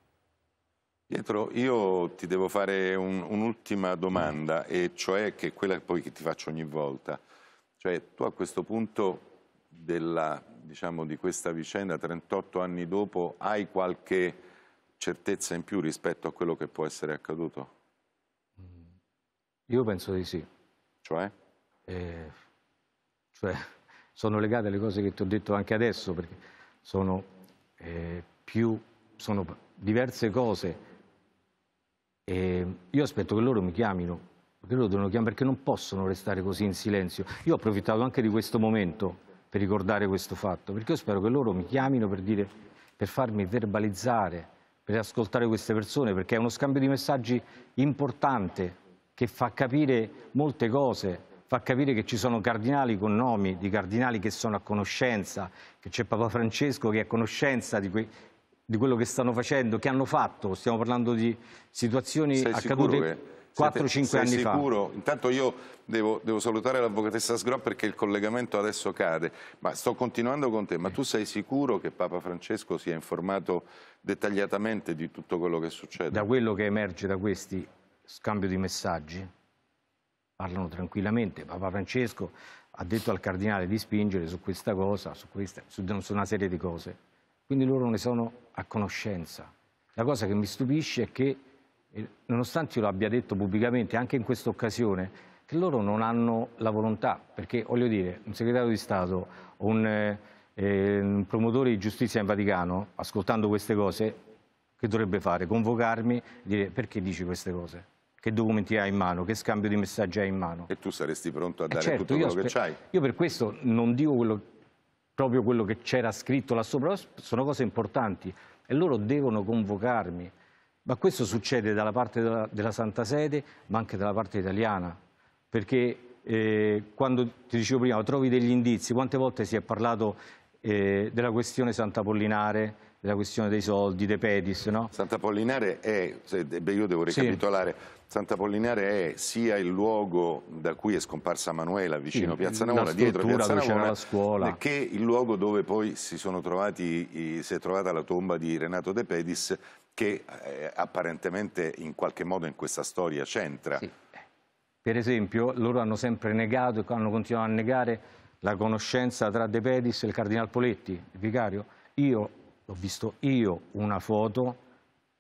Pietro, io ti devo fare un'ultima un domanda, e cioè che è quella poi che ti faccio ogni volta. Cioè, tu a questo punto della, diciamo, di questa vicenda, 38 anni dopo, hai qualche certezza in più rispetto a quello che può essere accaduto? Io penso di sì. Cioè? eh, cioè, sono legate alle cose che ti ho detto anche adesso, perché sono, eh, più, sono diverse cose. E io aspetto che loro mi chiamino, perché loro devono chiamare, perché non possono restare così in silenzio. Io ho approfittato anche di questo momento per ricordare questo fatto, perché io spero che loro mi chiamino per, dire, per farmi verbalizzare, per ascoltare queste persone, perché è uno scambio di messaggi importante che fa capire molte cose, fa capire che ci sono cardinali con nomi, di cardinali che sono a conoscenza, che c'è Papa Francesco che è a conoscenza di, que di, quello che stanno facendo, che hanno fatto. Stiamo parlando di situazioni Sei accadute 4-5 anni sicuro? fa. Intanto io devo, devo salutare l'avvocatessa Sgro perché il collegamento adesso cade, ma sto continuando con te. Ma tu sei sicuro che Papa Francesco sia informato dettagliatamente di tutto quello che succede? Da quello che emerge da questi scambio di messaggi, parlano tranquillamente. Papa Francesco ha detto al cardinale di spingere su questa cosa, su, questa, su una serie di cose. Quindi loro ne sono a conoscenza. La cosa che mi stupisce è che, eh, nonostante io lo abbia detto pubblicamente, anche in questa occasione, che loro non hanno la volontà, perché voglio dire, un segretario di Stato o un, eh, un promotore di giustizia in Vaticano, ascoltando queste cose, che dovrebbe fare? Convocarmi e dire perché dici queste cose? che documenti hai in mano, che scambio di messaggi hai in mano. E tu saresti pronto a dare eh certo, tutto quello che c'hai. Io per questo non dico quello, proprio quello che c'era scritto là sopra, sono cose importanti e loro devono convocarmi. Ma questo succede dalla parte della, della Santa Sede, ma anche dalla parte italiana, perché eh, quando ti dicevo prima, trovi degli indizi, quante volte si è parlato eh, della questione Sant'Apollinare, della questione dei soldi, dei pedis, no? Sant'Apollinare è, io devo ricapitolare, sì. Sant'Apollinare è sia il luogo da cui è scomparsa Manuela, vicino sì, Piazza Navona, dietro Piazza Navona, scuola. che il luogo dove poi si, trovati, si è trovata la tomba di Renato De Pedis, che eh, apparentemente in qualche modo in questa storia c'entra. Sì. Per esempio, loro hanno sempre negato e hanno continuato a negare la conoscenza tra De Pedis e il Cardinal Poletti, il vicario. Io ho visto io una foto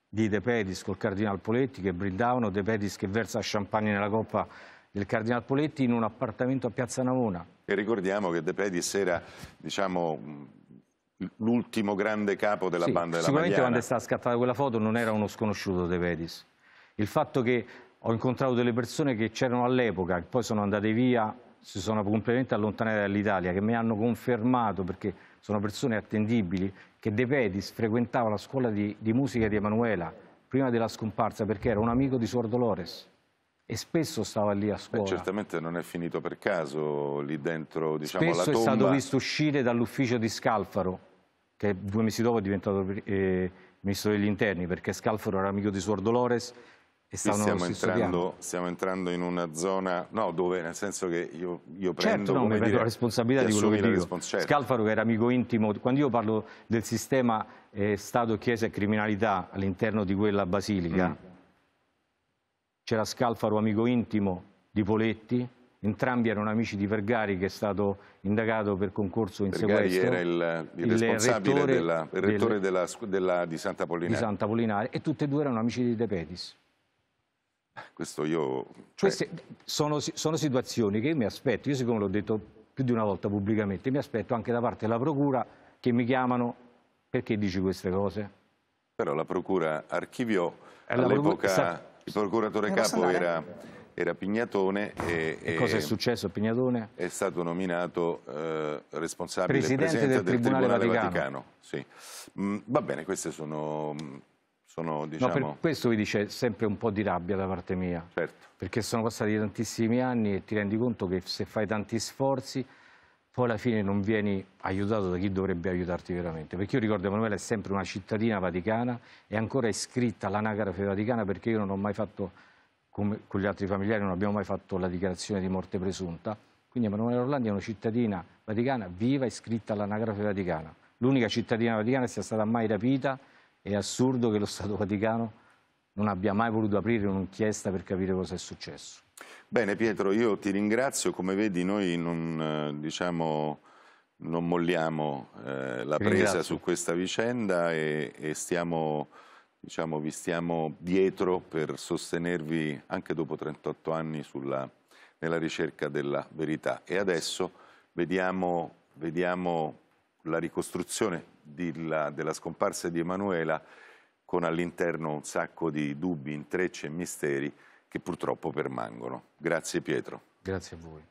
di De Pedis col Cardinal Poletti che brindavano, De Pedis che versa champagne nella coppa del Cardinal Poletti in un appartamento a Piazza Navona. E ricordiamo che De Pedis era, diciamo, l'ultimo grande capo della sì, banda della Sicuramente Magliana. quando è stata scattata quella foto non era uno sconosciuto De Pedis. Il fatto che ho incontrato delle persone che c'erano all'epoca, che poi sono andate via, si sono completamente allontanate dall'Italia, che mi hanno confermato, perché sono persone attendibili, che De Pedis frequentava la scuola di, di musica di Emanuela prima della scomparsa perché era un amico di Suor Dolores e spesso stava lì a scuola. Beh, certamente non è finito per caso lì dentro diciamo, spesso la tomba. è stato visto uscire dall'ufficio di Scalfaro, che due mesi dopo è diventato eh, ministro degli interni, perché Scalfaro era amico di Suor Dolores Stiamo entrando, stiamo entrando, in una zona, no, dove nel senso che io, io prendo, certo, no, come dire, la responsabilità di quello che dico. Certo. Scalfaro che era amico intimo, quando io parlo del sistema eh, Stato, Chiesa e criminalità all'interno di quella basilica, mm. c'era Scalfaro amico intimo di Poletti, entrambi erano amici di Vergari che è stato indagato per concorso in Vergari sequestro. era il, il, il responsabile, rettore, della, il rettore del, della, della, di Santa Pollinare. Di Santa Pollinare e tutti e due erano amici di De Pedis. Questo io... Cioè... Queste sono, sono, situazioni che io mi aspetto, io siccome l'ho detto più di una volta pubblicamente, mi aspetto anche da parte della Procura che mi chiamano perché dici queste cose. Però la Procura archiviò, all'epoca procura... il procuratore capo era, era, Pignatone e, e, cosa è successo a Pignatone? È stato nominato eh, responsabile presidente, presidente del, del, Tribunale, Tribunale Vaticano. Vaticano. Sì. Mm, va bene, queste sono sono, diciamo... No, per diciamo questo vi dice sempre un po' di rabbia da parte mia, certo. perché sono passati tantissimi anni e ti rendi conto che se fai tanti sforzi poi alla fine non vieni aiutato da chi dovrebbe aiutarti veramente. Perché io ricordo Emanuele è sempre una cittadina vaticana, è ancora iscritta all'anagrafe vaticana perché io non ho mai fatto, come con gli altri familiari, non abbiamo mai fatto la dichiarazione di morte presunta. Quindi Emanuele Orlandi è una cittadina vaticana viva iscritta all'anagrafe vaticana. L'unica cittadina vaticana sia stata mai rapita è assurdo che lo Stato Vaticano non abbia mai voluto aprire un'inchiesta per capire cosa è successo. Bene Pietro, io ti ringrazio, come vedi noi non, eh, diciamo, non molliamo eh, la presa su questa vicenda e, e stiamo, diciamo, vi stiamo dietro per sostenervi anche dopo 38 anni sulla, nella ricerca della verità. E adesso vediamo, vediamo la ricostruzione la, della scomparsa di Emanuela con all'interno un sacco di dubbi, intrecci e misteri che purtroppo permangono. Grazie Pietro. Grazie a voi.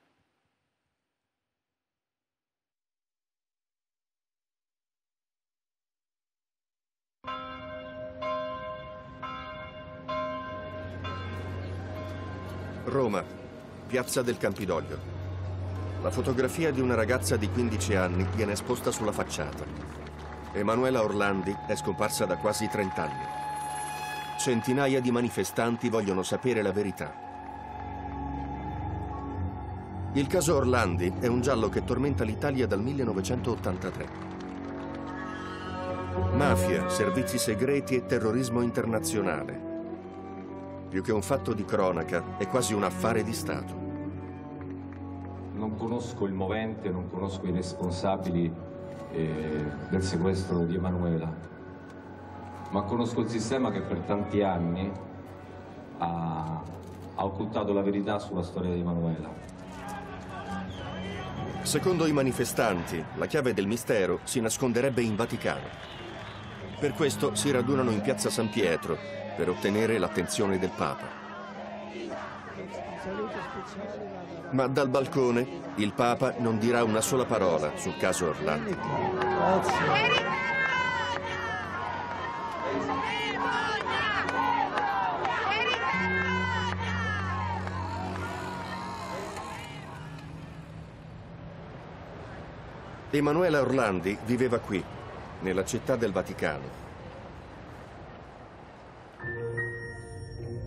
Roma, piazza del Campidoglio. La fotografia di una ragazza di 15 anni viene esposta sulla facciata. Emanuela Orlandi è scomparsa da quasi 30 anni. Centinaia di manifestanti vogliono sapere la verità. Il caso Orlandi è un giallo che tormenta l'Italia dal 1983. Mafia, servizi segreti e terrorismo internazionale più che un fatto di cronaca, è quasi un affare di Stato. Non conosco il movente, non conosco i responsabili eh, del sequestro di Emanuela, ma conosco il sistema che per tanti anni ha, ha occultato la verità sulla storia di Emanuela. Secondo i manifestanti, la chiave del mistero si nasconderebbe in Vaticano. Per questo si radunano in piazza San Pietro, per ottenere l'attenzione del Papa. Ma dal balcone il Papa non dirà una sola parola sul caso Orlando. Emanuela Orlandi viveva qui, nella città del Vaticano,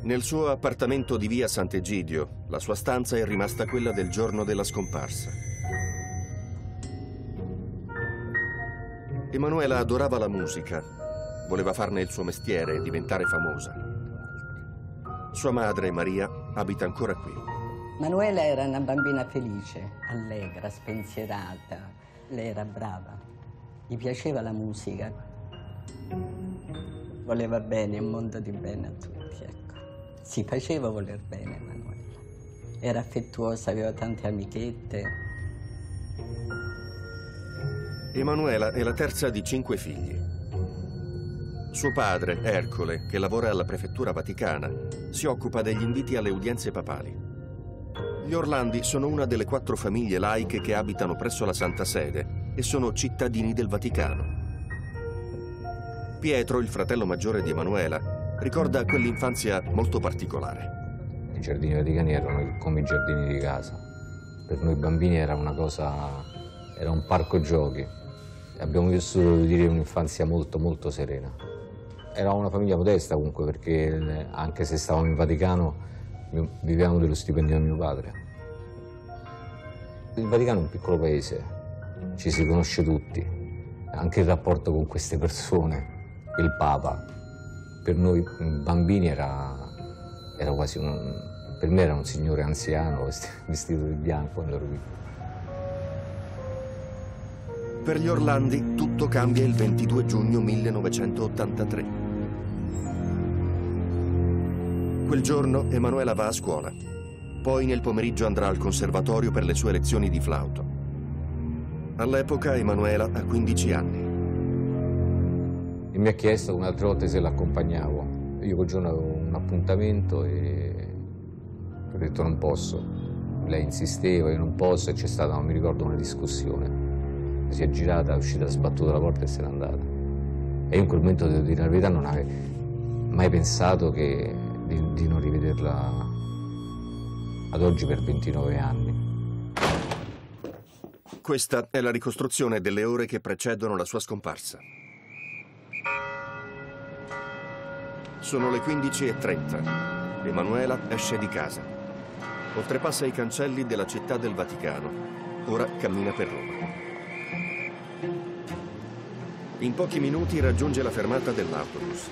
Nel suo appartamento di via Sant'Egidio, la sua stanza è rimasta quella del giorno della scomparsa. Emanuela adorava la musica, voleva farne il suo mestiere e diventare famosa. Sua madre, Maria, abita ancora qui. Manuela era una bambina felice, allegra, spensierata. Lei era brava, gli piaceva la musica. Voleva bene, un mondo di bene a tutti. Si faceva voler bene Emanuela. Era affettuosa, aveva tante amichette. Emanuela è la terza di cinque figli. Suo padre, Ercole, che lavora alla prefettura vaticana, si occupa degli inviti alle udienze papali. Gli Orlandi sono una delle quattro famiglie laiche che abitano presso la Santa Sede e sono cittadini del Vaticano. Pietro, il fratello maggiore di Emanuela, ricorda quell'infanzia molto particolare. I giardini vaticani erano come i giardini di casa. Per noi bambini era una cosa, era un parco giochi. Abbiamo vissuto, dire, un'infanzia molto, molto serena. Era una famiglia modesta comunque perché anche se stavamo in Vaticano vivevamo dello stipendio di mio padre. Il Vaticano è un piccolo paese, ci si conosce tutti, anche il rapporto con queste persone, il Papa, per noi bambini era, era quasi un... per me era un signore anziano vestito di bianco quando ero piccolo. Per gli Orlandi tutto cambia il 22 giugno 1983. Quel giorno Emanuela va a scuola. Poi nel pomeriggio andrà al conservatorio per le sue lezioni di flauto. All'epoca Emanuela ha 15 anni e mi ha chiesto un'altra volta se l'accompagnavo. Io quel giorno avevo un appuntamento e ho detto non posso. Lei insisteva, io non posso e c'è stata, non mi ricordo, una discussione. Si è girata, è uscita, ha sbattuto la porta e se n'è andata. E io in quel momento, devo dire la verità, non avevo mai pensato che, di, di non rivederla ad oggi per 29 anni. Questa è la ricostruzione delle ore che precedono la sua scomparsa. Sono le 15.30. Emanuela esce di casa. Oltrepassa i cancelli della città del Vaticano. Ora cammina per Roma. In pochi minuti raggiunge la fermata dell'autobus.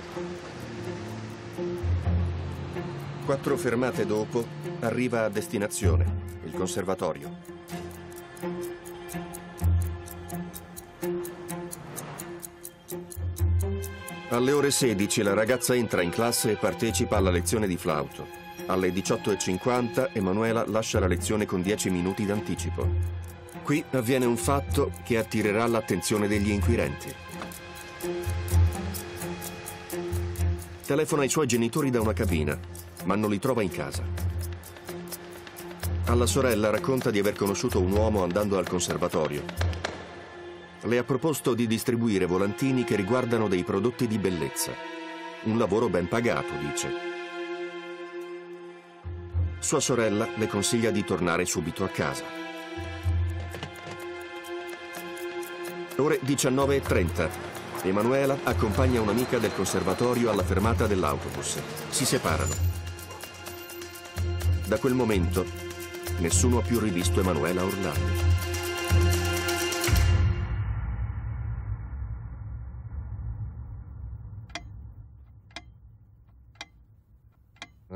Quattro fermate dopo arriva a destinazione, il conservatorio. Alle ore 16 la ragazza entra in classe e partecipa alla lezione di flauto. Alle 18.50 Emanuela lascia la lezione con 10 minuti d'anticipo. Qui avviene un fatto che attirerà l'attenzione degli inquirenti. Telefona ai suoi genitori da una cabina, ma non li trova in casa. Alla sorella racconta di aver conosciuto un uomo andando al conservatorio. Le ha proposto di distribuire volantini che riguardano dei prodotti di bellezza. Un lavoro ben pagato, dice. Sua sorella le consiglia di tornare subito a casa. Ore 19.30. Emanuela accompagna un'amica del conservatorio alla fermata dell'autobus. Si separano. Da quel momento nessuno ha più rivisto Emanuela Orlando.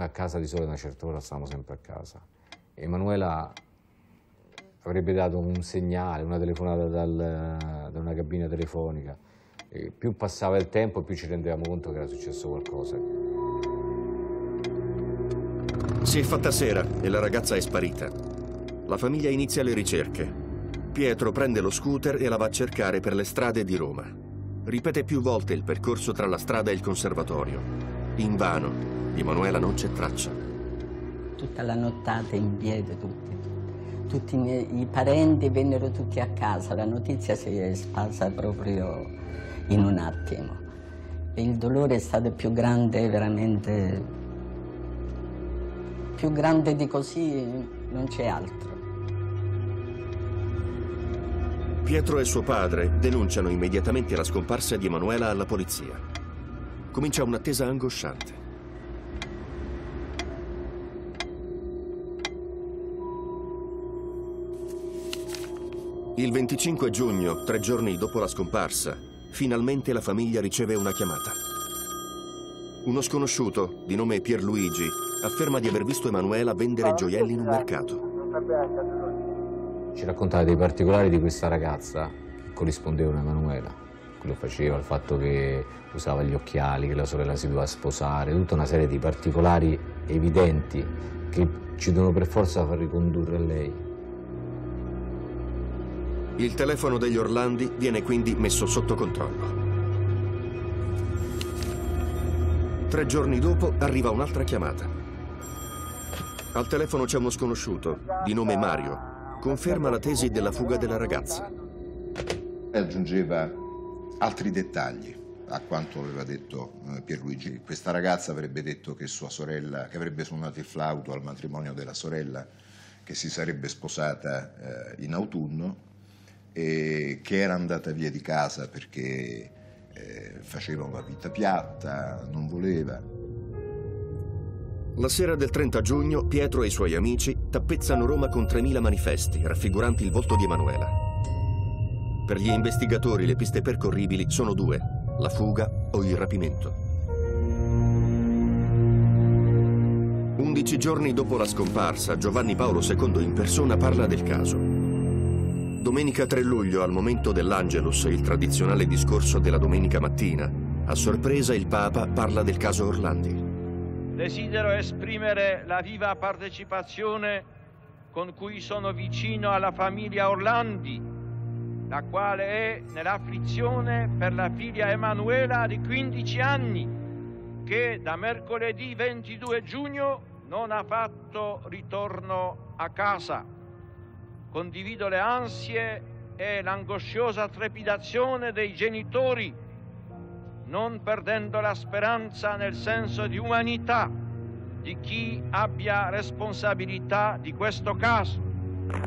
A casa di solito a una certa ora stavamo sempre a casa. Emanuela avrebbe dato un segnale, una telefonata dal, da una cabina telefonica. E più passava il tempo, più ci rendevamo conto che era successo qualcosa. Si è fatta sera e la ragazza è sparita. La famiglia inizia le ricerche. Pietro prende lo scooter e la va a cercare per le strade di Roma. Ripete più volte il percorso tra la strada e il conservatorio. Invano, di Emanuela non c'è traccia. Tutta la nottata in piedi tutti. Tutti i, miei, i parenti vennero tutti a casa, la notizia si è sparsa proprio in un attimo. E il dolore è stato più grande, veramente più grande di così non c'è altro. Pietro e suo padre denunciano immediatamente la scomparsa di Emanuela alla polizia. Comincia un'attesa angosciante. Il 25 giugno, tre giorni dopo la scomparsa, finalmente la famiglia riceve una chiamata. Uno sconosciuto, di nome Pierluigi, afferma di aver visto Emanuela vendere gioielli in un mercato. Ci raccontava dei particolari di questa ragazza che corrispondevano a Emanuela. Quello faceva, il fatto che usava gli occhiali, che la sorella si doveva sposare, tutta una serie di particolari evidenti che ci devono per forza far ricondurre a lei. Il telefono degli Orlandi viene quindi messo sotto controllo. Tre giorni dopo arriva un'altra chiamata. Al telefono c'è uno sconosciuto, di nome Mario. Conferma la tesi della fuga della ragazza. Aggiungeva altri dettagli a quanto aveva detto eh, Pierluigi. Questa ragazza avrebbe detto che sua sorella, che avrebbe suonato il flauto al matrimonio della sorella, che si sarebbe sposata eh, in autunno eh, che era andata via di casa perché eh, faceva una vita piatta, non voleva. La sera del 30 giugno Pietro e i suoi amici tappezzano Roma con 3.000 manifesti raffiguranti il volto di Emanuela. Per gli investigatori le piste percorribili sono due, la fuga o il rapimento. Undici giorni dopo la scomparsa, Giovanni Paolo II in persona parla del caso. Domenica 3 luglio, al momento dell'Angelus, il tradizionale discorso della domenica mattina, a sorpresa il Papa parla del caso Orlandi. Desidero esprimere la viva partecipazione con cui sono vicino alla famiglia Orlandi, la quale è nell'afflizione per la figlia Emanuela di 15 anni, che da mercoledì 22 giugno non ha fatto ritorno a casa. Condivido le ansie e l'angosciosa trepidazione dei genitori, non perdendo la speranza nel senso di umanità di chi abbia responsabilità di questo caso.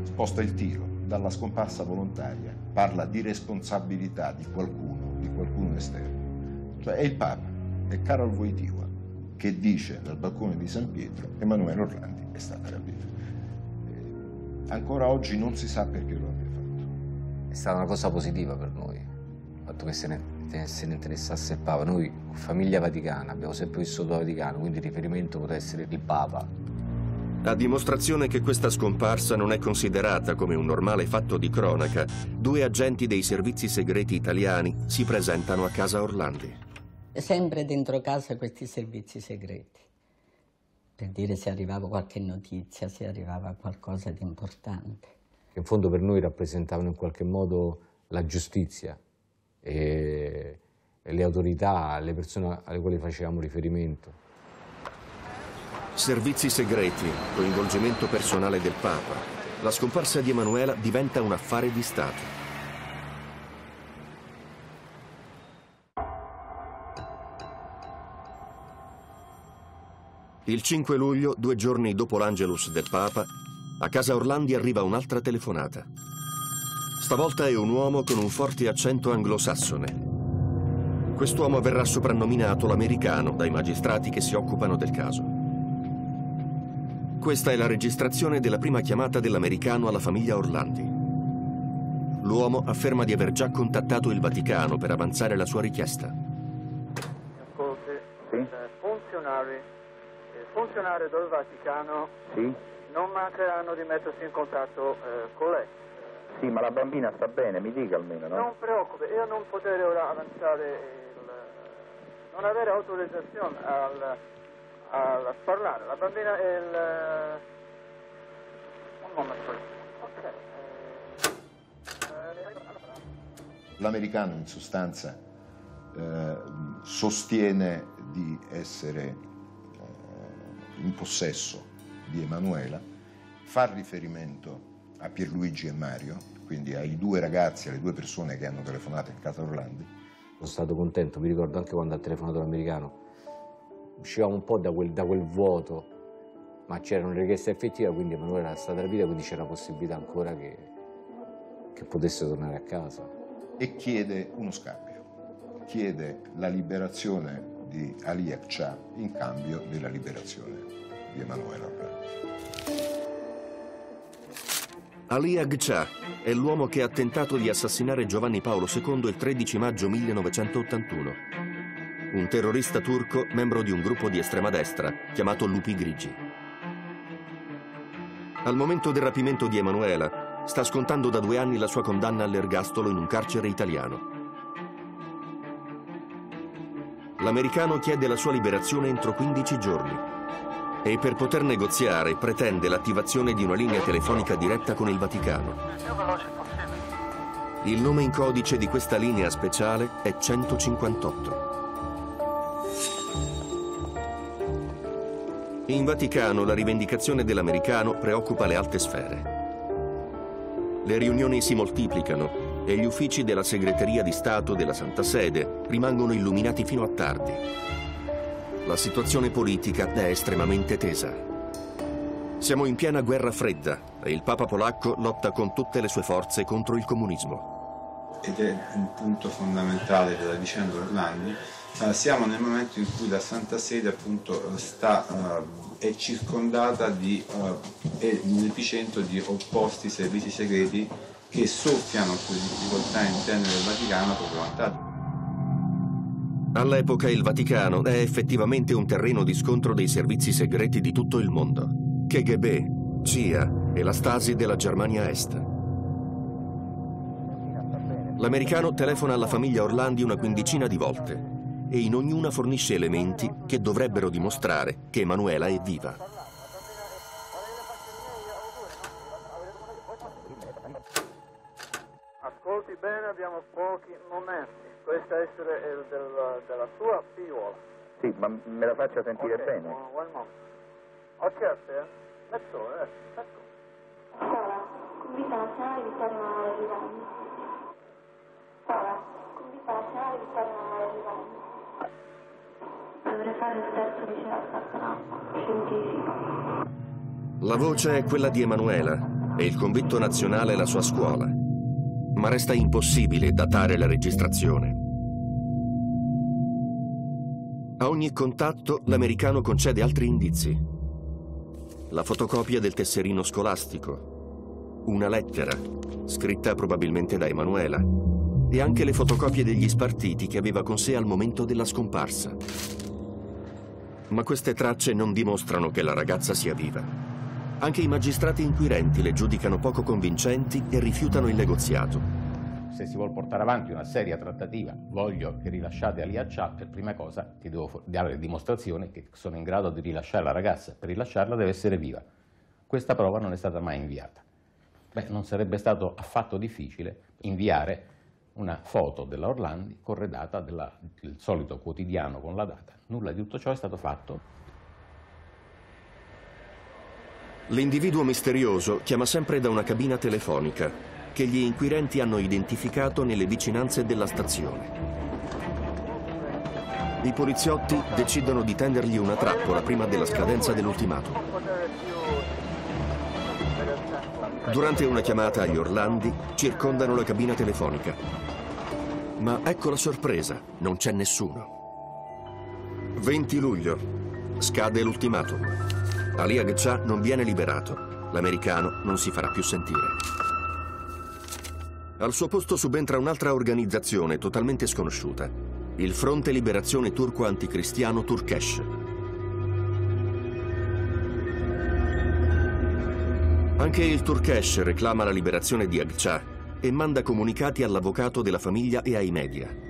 Sposta il tiro dalla scomparsa volontaria, parla di responsabilità di qualcuno, di qualcuno esterno. Cioè è il Papa, è Karol Wojtyła, che dice dal balcone di San Pietro Emanuele Orlandi è stata rapita ancora oggi non si sa perché lo abbia fatto. È stata una cosa positiva per noi, il fatto che se ne, se ne interessasse il Papa. Noi, famiglia vaticana, abbiamo sempre vissuto il Vaticano, quindi il riferimento poteva essere il Papa. A dimostrazione che questa scomparsa non è considerata come un normale fatto di cronaca, due agenti dei servizi segreti italiani si presentano a casa Orlandi. Sempre dentro casa questi servizi segreti per dire se arrivava qualche notizia, se arrivava qualcosa di importante. Che in fondo per noi rappresentavano in qualche modo la giustizia e le autorità, le persone alle quali facevamo riferimento. Servizi segreti, coinvolgimento personale del Papa. La scomparsa di Emanuela diventa un affare di Stato. Il 5 luglio, due giorni dopo l'Angelus del Papa, a casa Orlandi arriva un'altra telefonata. Stavolta è un uomo con un forte accento anglosassone. Quest'uomo verrà soprannominato l'americano dai magistrati che si occupano del caso. Questa è la registrazione della prima chiamata dell'americano alla famiglia Orlandi. L'uomo afferma di aver già contattato il Vaticano per avanzare la sua richiesta. Ascolti, sì? funzionari funzionari del Vaticano sì? non mancheranno di mettersi in contatto eh, con lei. Sì, ma la bambina sta bene, mi dica almeno, no? Non preoccupi, io non potrei ora avanzare, il, non avere autorizzazione al, al, a parlare. La bambina è il... Un momento. Ok. L'americano in sostanza eh, sostiene di essere in possesso di Emanuela, fa riferimento a Pierluigi e Mario, quindi ai due ragazzi, alle due persone che hanno telefonato in casa Orlandi. Sono stato contento, mi ricordo anche quando ha telefonato l'americano. Uscivamo un po' da quel, da quel vuoto, ma c'era una richiesta effettiva, quindi Emanuela era stata rapita, quindi c'era la possibilità ancora che, che potesse tornare a casa. E chiede uno scambio, chiede la liberazione di Ali Akça in cambio della liberazione di Emanuele Orlandi. Ali Agca è l'uomo che ha tentato di assassinare Giovanni Paolo II il 13 maggio 1981. Un terrorista turco membro di un gruppo di estrema destra chiamato Lupi Grigi. Al momento del rapimento di Emanuela sta scontando da due anni la sua condanna all'ergastolo in un carcere italiano. L'americano chiede la sua liberazione entro 15 giorni e per poter negoziare pretende l'attivazione di una linea telefonica diretta con il Vaticano. Il nome in codice di questa linea speciale è 158. In Vaticano la rivendicazione dell'americano preoccupa le alte sfere. Le riunioni si moltiplicano e gli uffici della segreteria di Stato della Santa Sede rimangono illuminati fino a tardi. La situazione politica è estremamente tesa. Siamo in piena guerra fredda e il Papa polacco lotta con tutte le sue forze contro il comunismo. Ed è un punto fondamentale della vicenda Orlandi. Uh, siamo nel momento in cui la Santa Sede appunto sta, uh, è circondata di, è nell'epicentro di opposti servizi segreti che soffiano sulle difficoltà interne del Vaticano per vantaggio. All'epoca il Vaticano è effettivamente un terreno di scontro dei servizi segreti di tutto il mondo. KGB, CIA e la Stasi della Germania Est. L'americano telefona alla famiglia Orlandi una quindicina di volte e in ognuna fornisce elementi che dovrebbero dimostrare che Emanuela è viva. bene, abbiamo pochi momenti. Questa essere il del, della sua figliola. Sì, ma me la faccia sentire okay, bene. One, one moment. Ok, a eh. Let's go. Sora, convita nazionale Vittorio Emanuele Rivanni. Sora, convita nazionale Vittorio Emanuele Rivanni. Dovrei fare il terzo liceo a Sassanamma, scientifico. La voce è quella di Emanuela e il convitto nazionale è la sua scuola ma resta impossibile datare la registrazione. A ogni contatto l'americano concede altri indizi. La fotocopia del tesserino scolastico, una lettera, scritta probabilmente da Emanuela, e anche le fotocopie degli spartiti che aveva con sé al momento della scomparsa. Ma queste tracce non dimostrano che la ragazza sia viva. Anche i magistrati inquirenti le giudicano poco convincenti e rifiutano il negoziato. se si vuole portare avanti una seria trattativa, voglio che rilasciate Ali Accia, per prima cosa ti devo dare dimostrazione che sono in grado di rilasciare la ragazza. Per rilasciarla deve essere viva. Questa prova non è stata mai inviata. Beh, non sarebbe stato affatto difficile inviare una foto della Orlandi corredata del solito quotidiano con la data. Nulla di tutto ciò è stato fatto. L'individuo misterioso chiama sempre da una cabina telefonica che gli inquirenti hanno identificato nelle vicinanze della stazione. I poliziotti decidono di tendergli una trappola prima della scadenza dell'ultimatum. Durante una chiamata agli Orlandi circondano la cabina telefonica. Ma ecco la sorpresa, non c'è nessuno. 20 luglio, scade l'ultimatum. Ali Agca non viene liberato. L'americano non si farà più sentire. Al suo posto subentra un'altra organizzazione totalmente sconosciuta, il Fronte Liberazione Turco Anticristiano Turkesh. Anche il Turkesh reclama la liberazione di Agca e manda comunicati all'avvocato della famiglia e ai media.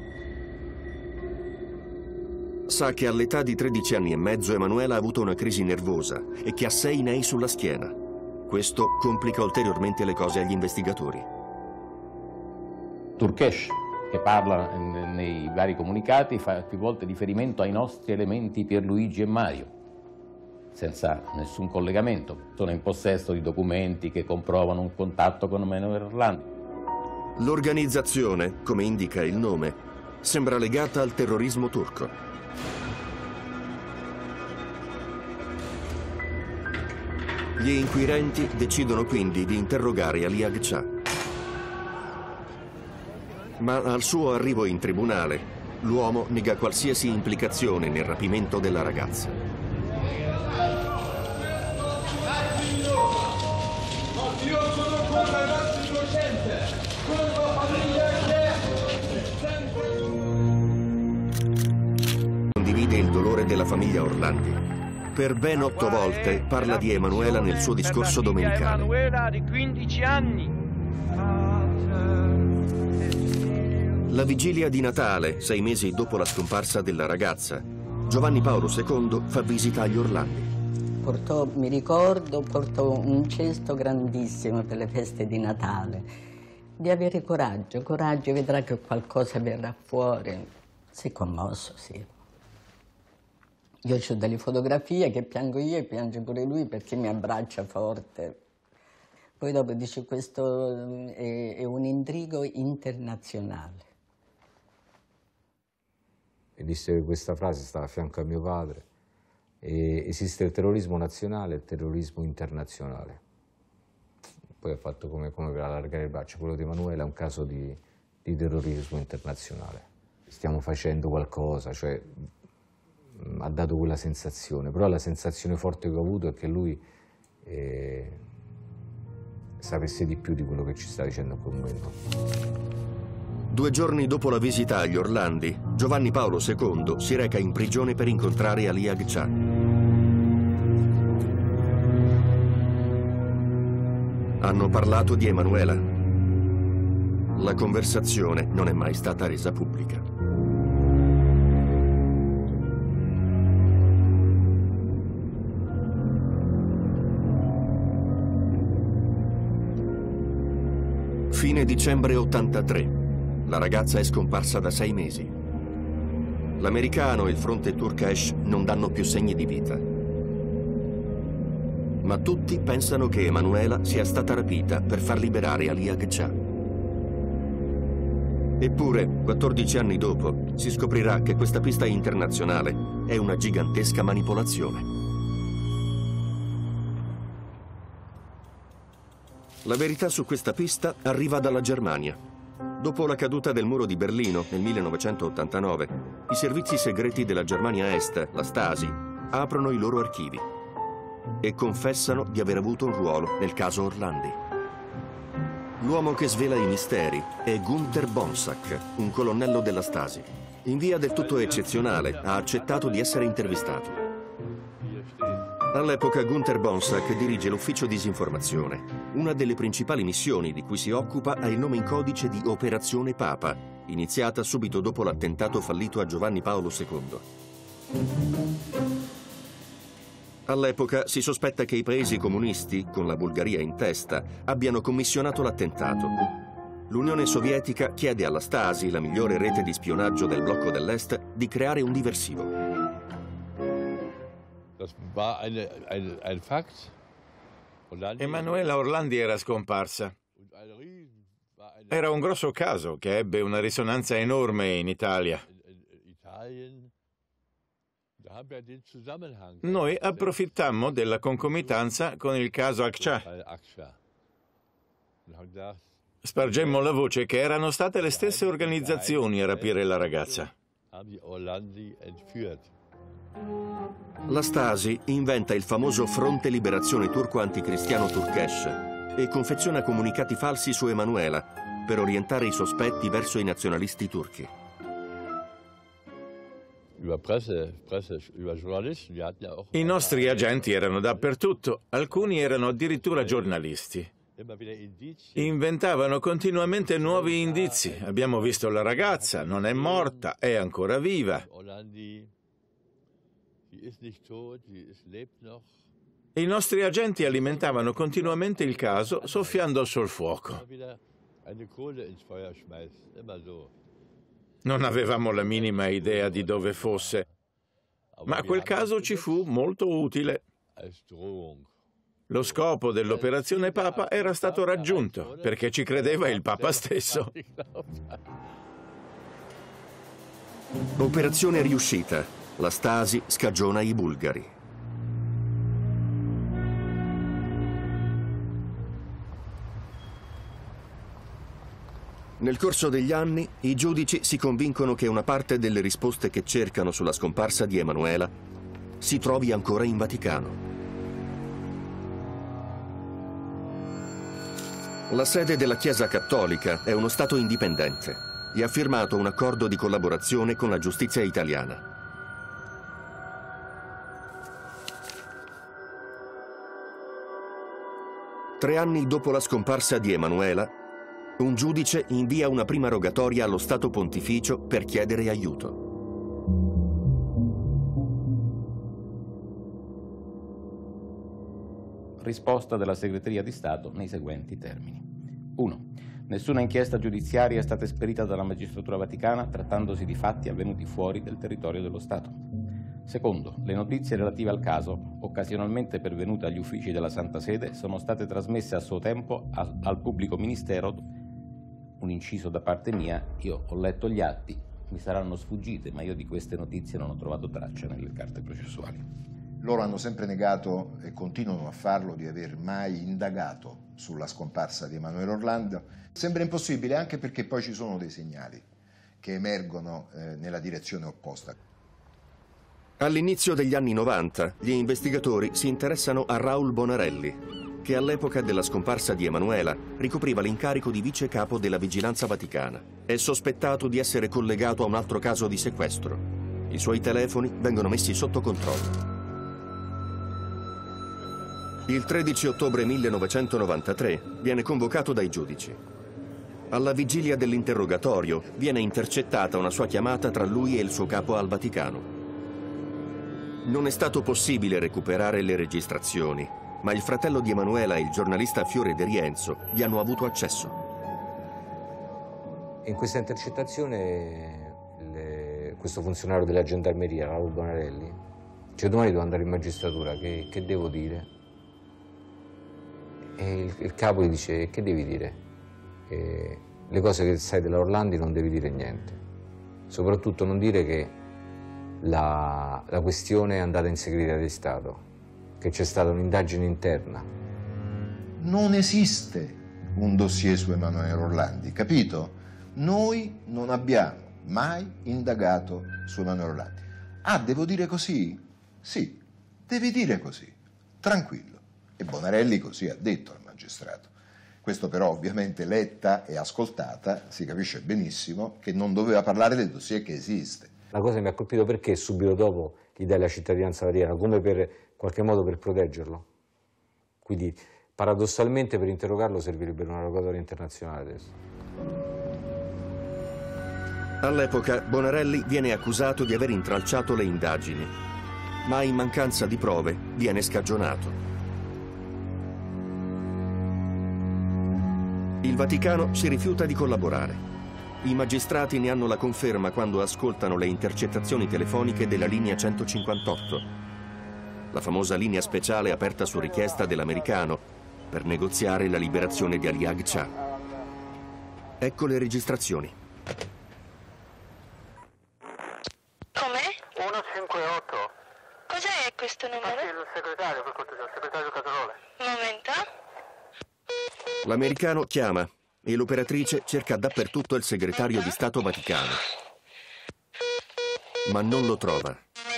Sa che all'età di 13 anni e mezzo Emanuela ha avuto una crisi nervosa e che ha sei nei sulla schiena. Questo complica ulteriormente le cose agli investigatori. Turkesh, che parla nei vari comunicati, fa più volte riferimento ai nostri elementi Pierluigi e Mario, senza nessun collegamento. Sono in possesso di documenti che comprovano un contatto con Emanuele Orlandi. L'organizzazione, come indica il nome, sembra legata al terrorismo turco. Gli inquirenti decidono quindi di interrogare Ali Agca. Ma al suo arrivo in tribunale, l'uomo nega qualsiasi implicazione nel rapimento della ragazza. Condivide il dolore della famiglia Orlandi. Per ben otto volte parla di Emanuela nel suo discorso domenicale. Emanuela di 15 anni. La vigilia di Natale, sei mesi dopo la scomparsa della ragazza, Giovanni Paolo II fa visita agli Orlandi. Portò, mi ricordo, portò un cesto grandissimo per le feste di Natale. Di avere coraggio, coraggio, vedrà che qualcosa verrà fuori. Si è commosso, sì. Io ho delle fotografie che piango io e piange pure lui perché mi abbraccia forte. Poi dopo dice questo è, è un intrigo internazionale. E disse che questa frase stava a fianco a mio padre. E esiste il terrorismo nazionale e il terrorismo internazionale. Poi ha fatto come, come per allargare il braccio. Quello di Emanuele è un caso di, di terrorismo internazionale. Stiamo facendo qualcosa, cioè ha dato quella sensazione, però la sensazione forte che ho avuto è che lui eh, sapesse di più di quello che ci sta dicendo in quel momento. Due giorni dopo la visita agli Orlandi, Giovanni Paolo II si reca in prigione per incontrare Ali Agca. Hanno parlato di Emanuela. La conversazione non è mai stata resa pubblica. Fine dicembre 83. La ragazza è scomparsa da sei mesi. L'americano e il fronte Turkesh non danno più segni di vita. Ma tutti pensano che Emanuela sia stata rapita per far liberare Ali Agca. Eppure, 14 anni dopo, si scoprirà che questa pista internazionale è una gigantesca manipolazione. La verità su questa pista arriva dalla Germania. Dopo la caduta del muro di Berlino nel 1989, i servizi segreti della Germania Est, la Stasi, aprono i loro archivi e confessano di aver avuto un ruolo nel caso Orlandi. L'uomo che svela i misteri è Gunther Bonsack, un colonnello della Stasi. In via del tutto eccezionale ha accettato di essere intervistato. All'epoca Gunther Bonsack dirige l'ufficio disinformazione. Una delle principali missioni di cui si occupa ha il nome in codice di Operazione Papa, iniziata subito dopo l'attentato fallito a Giovanni Paolo II. All'epoca si sospetta che i paesi comunisti, con la Bulgaria in testa, abbiano commissionato l'attentato. L'Unione Sovietica chiede alla Stasi, la migliore rete di spionaggio del blocco dell'Est, di creare un diversivo. Emanuela Orlandi era scomparsa. Era un grosso caso che ebbe una risonanza enorme in Italia. Noi approfittammo della concomitanza con il caso Akça. Spargemmo la voce che erano state le stesse organizzazioni a rapire la ragazza. La Stasi inventa il famoso Fronte Liberazione Turco Anticristiano Turkesh e confeziona comunicati falsi su Emanuela per orientare i sospetti verso i nazionalisti turchi. I nostri agenti erano dappertutto, alcuni erano addirittura giornalisti. Inventavano continuamente nuovi indizi. Abbiamo visto la ragazza, non è morta, è ancora viva. I nostri agenti alimentavano continuamente il caso soffiando sul fuoco. Non avevamo la minima idea di dove fosse, ma quel caso ci fu molto utile. Lo scopo dell'operazione Papa era stato raggiunto, perché ci credeva il Papa stesso. Operazione riuscita. La Stasi scagiona i bulgari. Nel corso degli anni, i giudici si convincono che una parte delle risposte che cercano sulla scomparsa di Emanuela si trovi ancora in Vaticano. La sede della Chiesa Cattolica è uno Stato indipendente e ha firmato un accordo di collaborazione con la giustizia italiana. Tre anni dopo la scomparsa di Emanuela, un giudice invia una prima rogatoria allo Stato Pontificio per chiedere aiuto. Risposta della Segreteria di Stato nei seguenti termini. 1. Nessuna inchiesta giudiziaria è stata esperita dalla magistratura vaticana trattandosi di fatti avvenuti fuori del territorio dello Stato. Secondo, le notizie relative al caso, occasionalmente pervenute agli uffici della Santa Sede, sono state trasmesse a suo tempo al, al pubblico ministero. Un inciso da parte mia, io ho letto gli atti, mi saranno sfuggite, ma io di queste notizie non ho trovato traccia nelle carte processuali. Loro hanno sempre negato e continuano a farlo di aver mai indagato sulla scomparsa di Emanuele Orlando. Sembra impossibile anche perché poi ci sono dei segnali che emergono eh, nella direzione opposta. All'inizio degli anni 90 gli investigatori si interessano a Raul Bonarelli, che all'epoca della scomparsa di Emanuela ricopriva l'incarico di vice capo della vigilanza vaticana. È sospettato di essere collegato a un altro caso di sequestro. I suoi telefoni vengono messi sotto controllo. Il 13 ottobre 1993 viene convocato dai giudici. Alla vigilia dell'interrogatorio viene intercettata una sua chiamata tra lui e il suo capo al Vaticano. Non è stato possibile recuperare le registrazioni, ma il fratello di Emanuela e il giornalista Fiore De Rienzo vi hanno avuto accesso. In questa intercettazione il, questo funzionario della gendarmeria, Raul Bonarelli, cioè domani devo andare in magistratura, che, che devo dire? E il, il, capo gli dice, che devi dire? E le cose che sai della Orlandi non devi dire niente. Soprattutto non dire che la, la questione è andata in segreteria di Stato, che c'è stata un'indagine interna. Non esiste un dossier su Emanuele Orlandi, capito? Noi non abbiamo mai indagato su Emanuele Orlandi. Ah, devo dire così? Sì, devi dire così, tranquillo. E Bonarelli così ha detto al magistrato. Questo però ovviamente letta e ascoltata si capisce benissimo che non doveva parlare del dossier che esiste. La cosa mi ha colpito perché subito dopo gli dai la cittadinanza variana, come per, qualche modo per proteggerlo. Quindi paradossalmente per interrogarlo servirebbe una rogatoria internazionale adesso. All'epoca Bonarelli viene accusato di aver intralciato le indagini, ma in mancanza di prove viene scagionato. Il Vaticano si rifiuta di collaborare. I magistrati ne hanno la conferma quando ascoltano le intercettazioni telefoniche della linea 158, la famosa linea speciale aperta su richiesta dell'americano per negoziare la liberazione di Ali Agca. Ecco le registrazioni. Come? 158. Cos'è questo numero? Sì, il segretario, per cortesia, il segretario Casalole. Un momento. L'americano chiama e l'operatrice cerca dappertutto il segretario di Stato Vaticano. Ma non lo trova.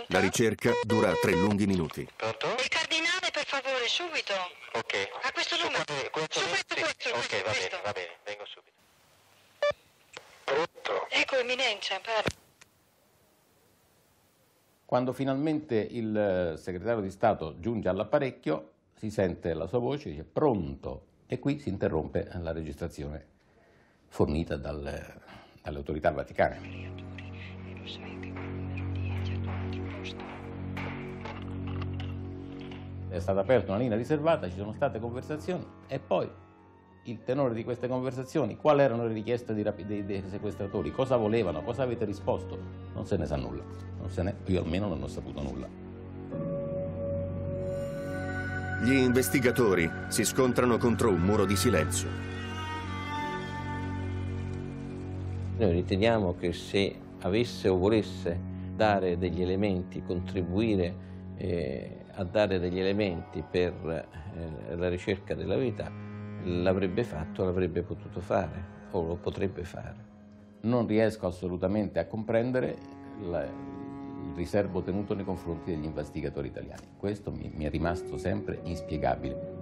La ricerca dura tre lunghi minuti. Pronto? Il cardinale, per favore, subito. Ok. A questo numero. Questo, Su questo, sì. questo, Ok, questo, va questo. bene, va bene, vengo subito. Pronto? Ecco, eminenza, parla. Quando finalmente il eh, segretario di Stato giunge all'apparecchio, si sente la sua voce, dice pronto, e qui si interrompe la registrazione fornita dal- dalle autorità vaticane. È stata aperta una linea riservata, ci sono state conversazioni e poi il tenore di queste conversazioni, quali erano le richieste dei, dei sequestratori, cosa volevano, cosa avete risposto, non se ne sa nulla. Non se ne- io almeno non ho saputo nulla. Gli investigatori si scontrano contro un muro di silenzio. Noi riteniamo che se avesse o volesse dare degli elementi, contribuire eh, a dare degli elementi per eh, la ricerca della verità, l'avrebbe fatto, l'avrebbe potuto fare o lo potrebbe fare. Non riesco assolutamente a comprendere la- il riservo tenuto nei confronti degli investigatori italiani. Questo mi, mi è rimasto sempre inspiegabile.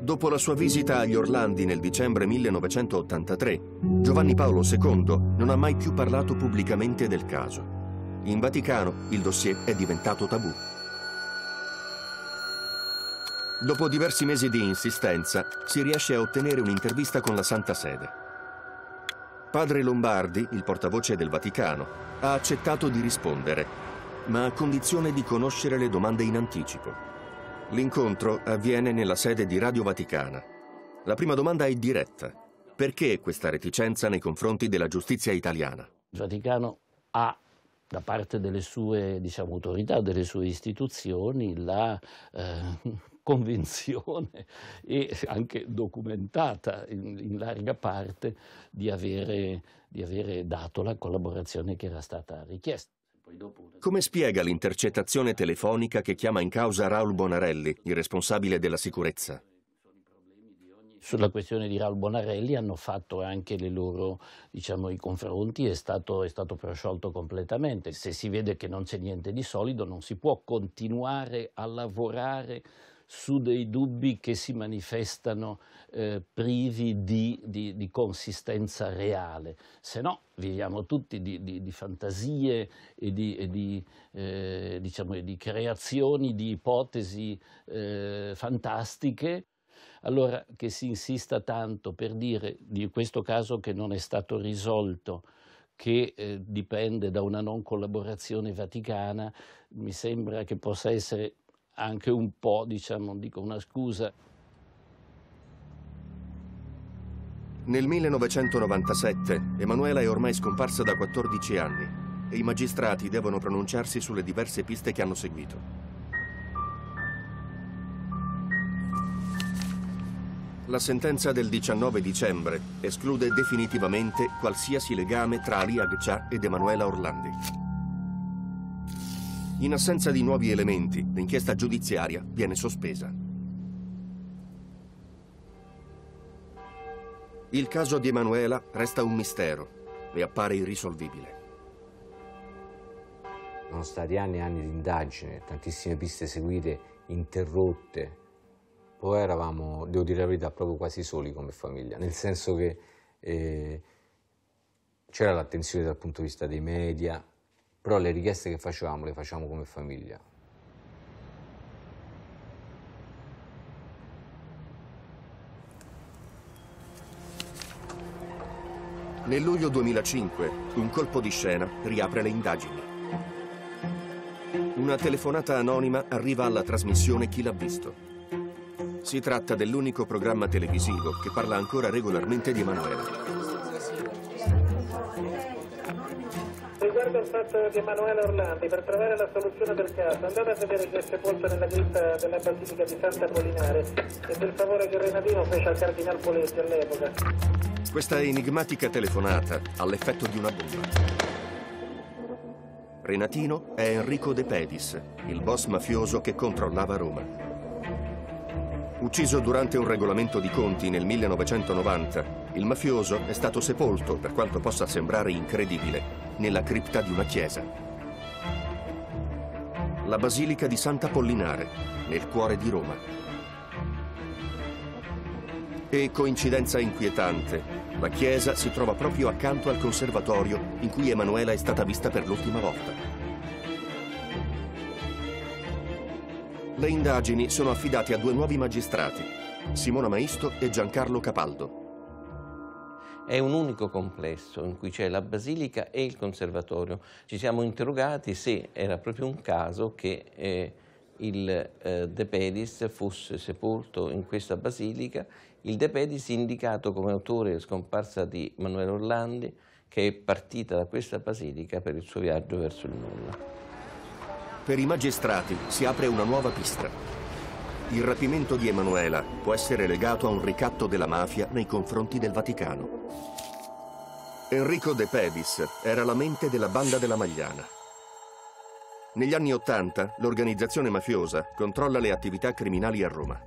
Dopo la sua visita agli Orlandi nel dicembre 1983, Giovanni Paolo II non ha mai più parlato pubblicamente del caso. In Vaticano il dossier è diventato tabù. Dopo diversi mesi di insistenza, si riesce a ottenere un'intervista con la Santa Sede. Padre Lombardi, il portavoce del Vaticano, ha accettato di rispondere, ma a condizione di conoscere le domande in anticipo. L'incontro avviene nella sede di Radio Vaticana. La prima domanda è diretta. Perché questa reticenza nei confronti della giustizia italiana? Il Vaticano ha da parte delle sue diciamo, autorità, delle sue istituzioni, la eh, convinzione e anche documentata in, in larga parte di avere, di avere dato la collaborazione che era stata richiesta. Come spiega l'intercettazione telefonica che chiama in causa Raul Bonarelli, il responsabile della sicurezza? Sulla questione di Raul Bonarelli hanno fatto anche le loro, diciamo, i confronti, è stato, è stato prosciolto completamente. Se si vede che non c'è niente di solido, non si può continuare a lavorare su dei dubbi che si manifestano eh, privi di, di- di consistenza reale, se no viviamo tutti di, di- fantasie e di, e eh, diciamo, di creazioni di ipotesi eh, fantastiche. Allora che si insista tanto per dire di questo caso che non è stato risolto, che eh, dipende da una non collaborazione vaticana, mi sembra che possa essere anche un po', diciamo, dico una scusa. Nel 1997 Emanuela è ormai scomparsa da 14 anni e i magistrati devono pronunciarsi sulle diverse piste che hanno seguito. La sentenza del 19 dicembre esclude definitivamente qualsiasi legame tra Ali Agca ed Emanuela Orlandi. In assenza di nuovi elementi, l'inchiesta giudiziaria viene sospesa. Il caso di Emanuela resta un mistero e appare irrisolvibile. Sono stati anni e anni di indagine, tantissime piste seguite, interrotte. Poi eravamo, devo dire la verità, proprio quasi soli come famiglia, nel senso che eh, c'era l'attenzione dal punto di vista dei media, però le richieste che facevamo le facciamo come famiglia. Nel luglio 2005 un colpo di scena riapre le indagini. Una telefonata anonima arriva alla trasmissione Chi l'ha visto. Si tratta dell'unico programma televisivo che parla ancora regolarmente di Emanuela. Riguardo al fatto di Emanuele Orlandi, per trovare la soluzione del caso, andate a vedere che è sepolto nella cripta della Basilica di Santa Apollinare e del favore che Renatino fece al Cardinal Poletti all'epoca. Questa enigmatica telefonata ha l'effetto di una bomba. Renatino è Enrico De Pedis, il boss mafioso che controllava Roma. Ucciso durante un regolamento di conti nel 1990, il mafioso è stato sepolto, per quanto possa sembrare incredibile, nella cripta di una chiesa. La Basilica di Sant'Apollinare, nel cuore di Roma. E coincidenza inquietante, la chiesa si trova proprio accanto al conservatorio in cui Emanuela è stata vista per l'ultima volta. Le indagini sono affidate a due nuovi magistrati, Simona Maisto e Giancarlo Capaldo. È un unico complesso in cui c'è la basilica e il conservatorio. Ci siamo interrogati se era proprio un caso che eh, il eh, De Pedis fosse sepolto in questa basilica, il De Pedis indicato come autore scomparsa di Manuele Orlandi, che è partita da questa basilica per il suo viaggio verso il nulla. Per i magistrati si apre una nuova pista. Il rapimento di Emanuela può essere legato a un ricatto della mafia nei confronti del Vaticano. Enrico De Pedis era la mente della banda della Magliana. Negli anni Ottanta l'organizzazione mafiosa controlla le attività criminali a Roma.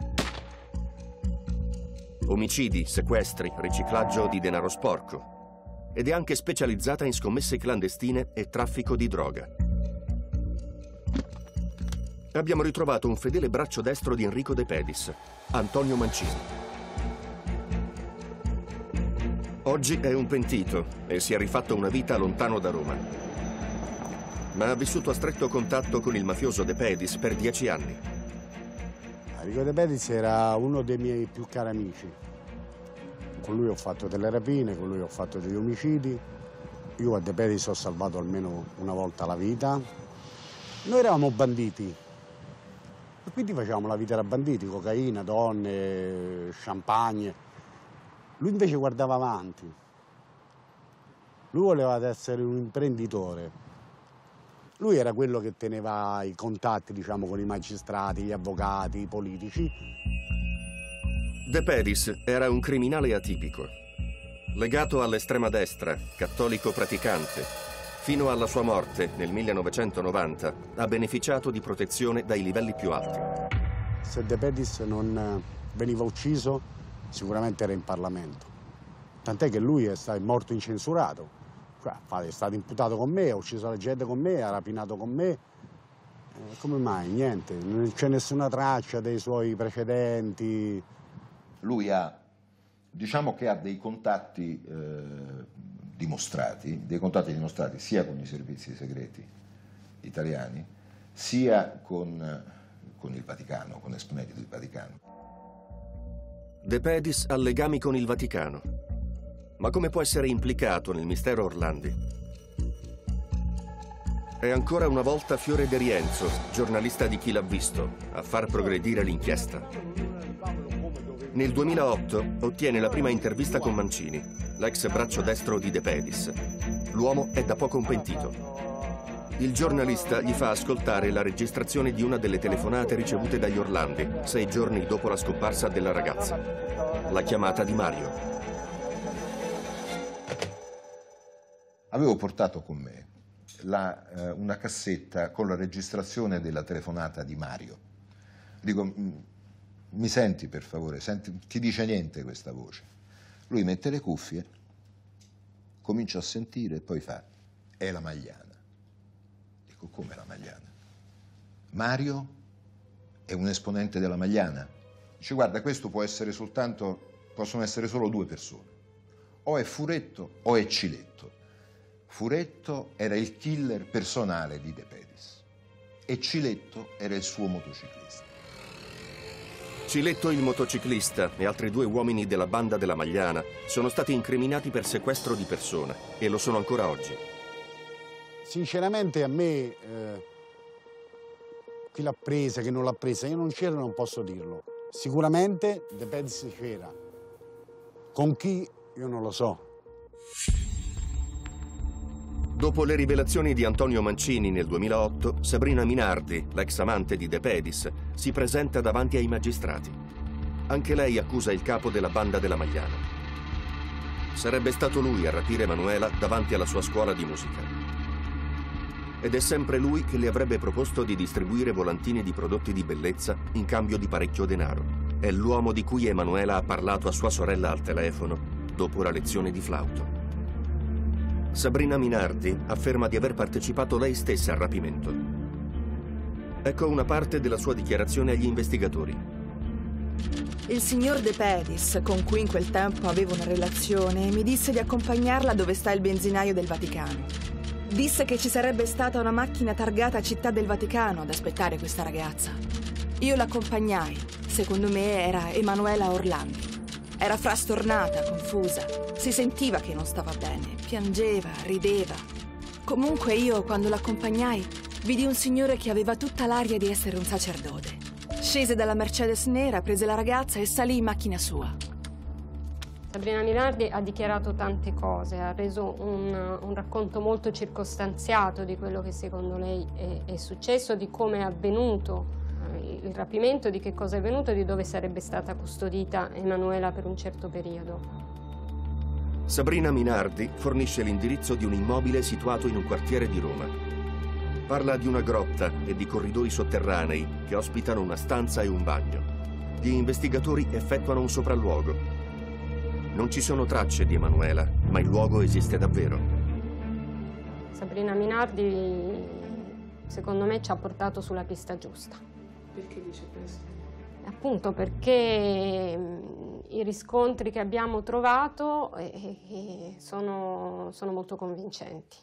Omicidi, sequestri, riciclaggio di denaro sporco. Ed è anche specializzata in scommesse clandestine e traffico di droga abbiamo ritrovato un fedele braccio destro di Enrico De Pedis, Antonio Mancini. Oggi è un pentito e si è rifatto una vita lontano da Roma. Ma ha vissuto a stretto contatto con il mafioso De Pedis per dieci anni. Enrico De Pedis era uno dei miei più cari amici. Con lui ho fatto delle rapine, con lui ho fatto degli omicidi. Io a De Pedis ho salvato almeno una volta la vita. Noi eravamo banditi, e quindi facevamo la vita da banditi, cocaina, donne, champagne. Lui invece guardava avanti. Lui voleva essere un imprenditore. Lui era quello che teneva i contatti, diciamo, con i magistrati, gli avvocati, i politici. De Pedis era un criminale atipico. Legato all'estrema destra, cattolico praticante, Fino alla sua morte nel 1990 ha beneficiato di protezione dai livelli più alti. Se De Pedis non eh, veniva ucciso sicuramente era in Parlamento. Tant'è che lui è, stato, morto incensurato. È stato imputato con me, ha ucciso la gente con me, ha rapinato con me. Eh, come mai? Niente, non c'è nessuna traccia dei suoi precedenti. Lui ha, diciamo che ha dei contatti eh, dimostrati, dei contatti dimostrati sia con i servizi segreti italiani, sia con, con il Vaticano, con esponenti del Vaticano. De Pedis ha legami con il Vaticano. Ma come può essere implicato nel mistero Orlandi? È ancora una volta Fiore De Rienzo, giornalista di Chi l'ha visto, a far progredire l'inchiesta. Nel 2008 ottiene la prima intervista con Mancini, l'ex braccio destro di De Pedis. L'uomo è da poco un pentito. Il giornalista gli fa ascoltare la registrazione di una delle telefonate ricevute dagli Orlandi, sei giorni dopo la scomparsa della ragazza. La chiamata di Mario. Avevo portato con me la, eh, una cassetta con la registrazione della telefonata di Mario. Dico, mm, mi senti per favore, senti, ti dice niente questa voce. Lui mette le cuffie, comincia a sentire e poi fa, è la Magliana. Dico, come la Magliana? Mario è un esponente della Magliana. Dice, guarda, questo può essere soltanto, possono essere solo due persone. O è Furetto o è Ciletto. Furetto era il killer personale di De Pedis e Ciletto era il suo motociclista. Ciletto il motociclista e altri due uomini della banda della Magliana sono stati incriminati per sequestro di persona e lo sono ancora oggi. Sinceramente a me eh, chi l'ha presa, chi non l'ha presa, io non c'ero non posso dirlo. Sicuramente De Pedis c'era. Con chi io non lo so. Dopo le rivelazioni di Antonio Mancini nel 2008, Sabrina Minardi, l'ex amante di De Pedis, si presenta davanti ai magistrati. Anche lei accusa il capo della banda della Magliana. Sarebbe stato lui a rapire Emanuela davanti alla sua scuola di musica. Ed è sempre lui che le avrebbe proposto di distribuire volantini di prodotti di bellezza in cambio di parecchio denaro. È l'uomo di cui Emanuela ha parlato a sua sorella al telefono dopo la lezione di flauto. Sabrina Minardi afferma di aver partecipato lei stessa al rapimento. Ecco una parte della sua dichiarazione agli investigatori. Il signor De Pedis, con cui in quel tempo avevo una relazione, mi disse di accompagnarla dove sta il benzinaio del Vaticano. Disse che ci sarebbe stata una macchina targata Città del Vaticano ad aspettare questa ragazza. Io l'accompagnai. Secondo me era Emanuela Orlandi. Era frastornata, confusa. Si sentiva che non stava bene. Piangeva, rideva. Comunque io, quando l'accompagnai, vidi un signore che aveva tutta l'aria di essere un sacerdote. Scese dalla Mercedes nera, prese la ragazza e salì in macchina sua. Sabrina Minardi ha dichiarato tante cose, ha reso un, un, racconto molto circostanziato di quello che secondo lei è, è successo, di come è avvenuto il rapimento, di che cosa è avvenuto e di dove sarebbe stata custodita Emanuela per un certo periodo. Sabrina Minardi fornisce l'indirizzo di un immobile situato in un quartiere di Roma. Parla di una grotta e di corridoi sotterranei che ospitano una stanza e un bagno. Gli investigatori effettuano un sopralluogo. Non ci sono tracce di Emanuela, ma il luogo esiste davvero. Sabrina Minardi, secondo me, ci ha portato sulla pista giusta. Perché dice questo? Appunto perché i riscontri che abbiamo trovato eh, eh, sono, sono molto convincenti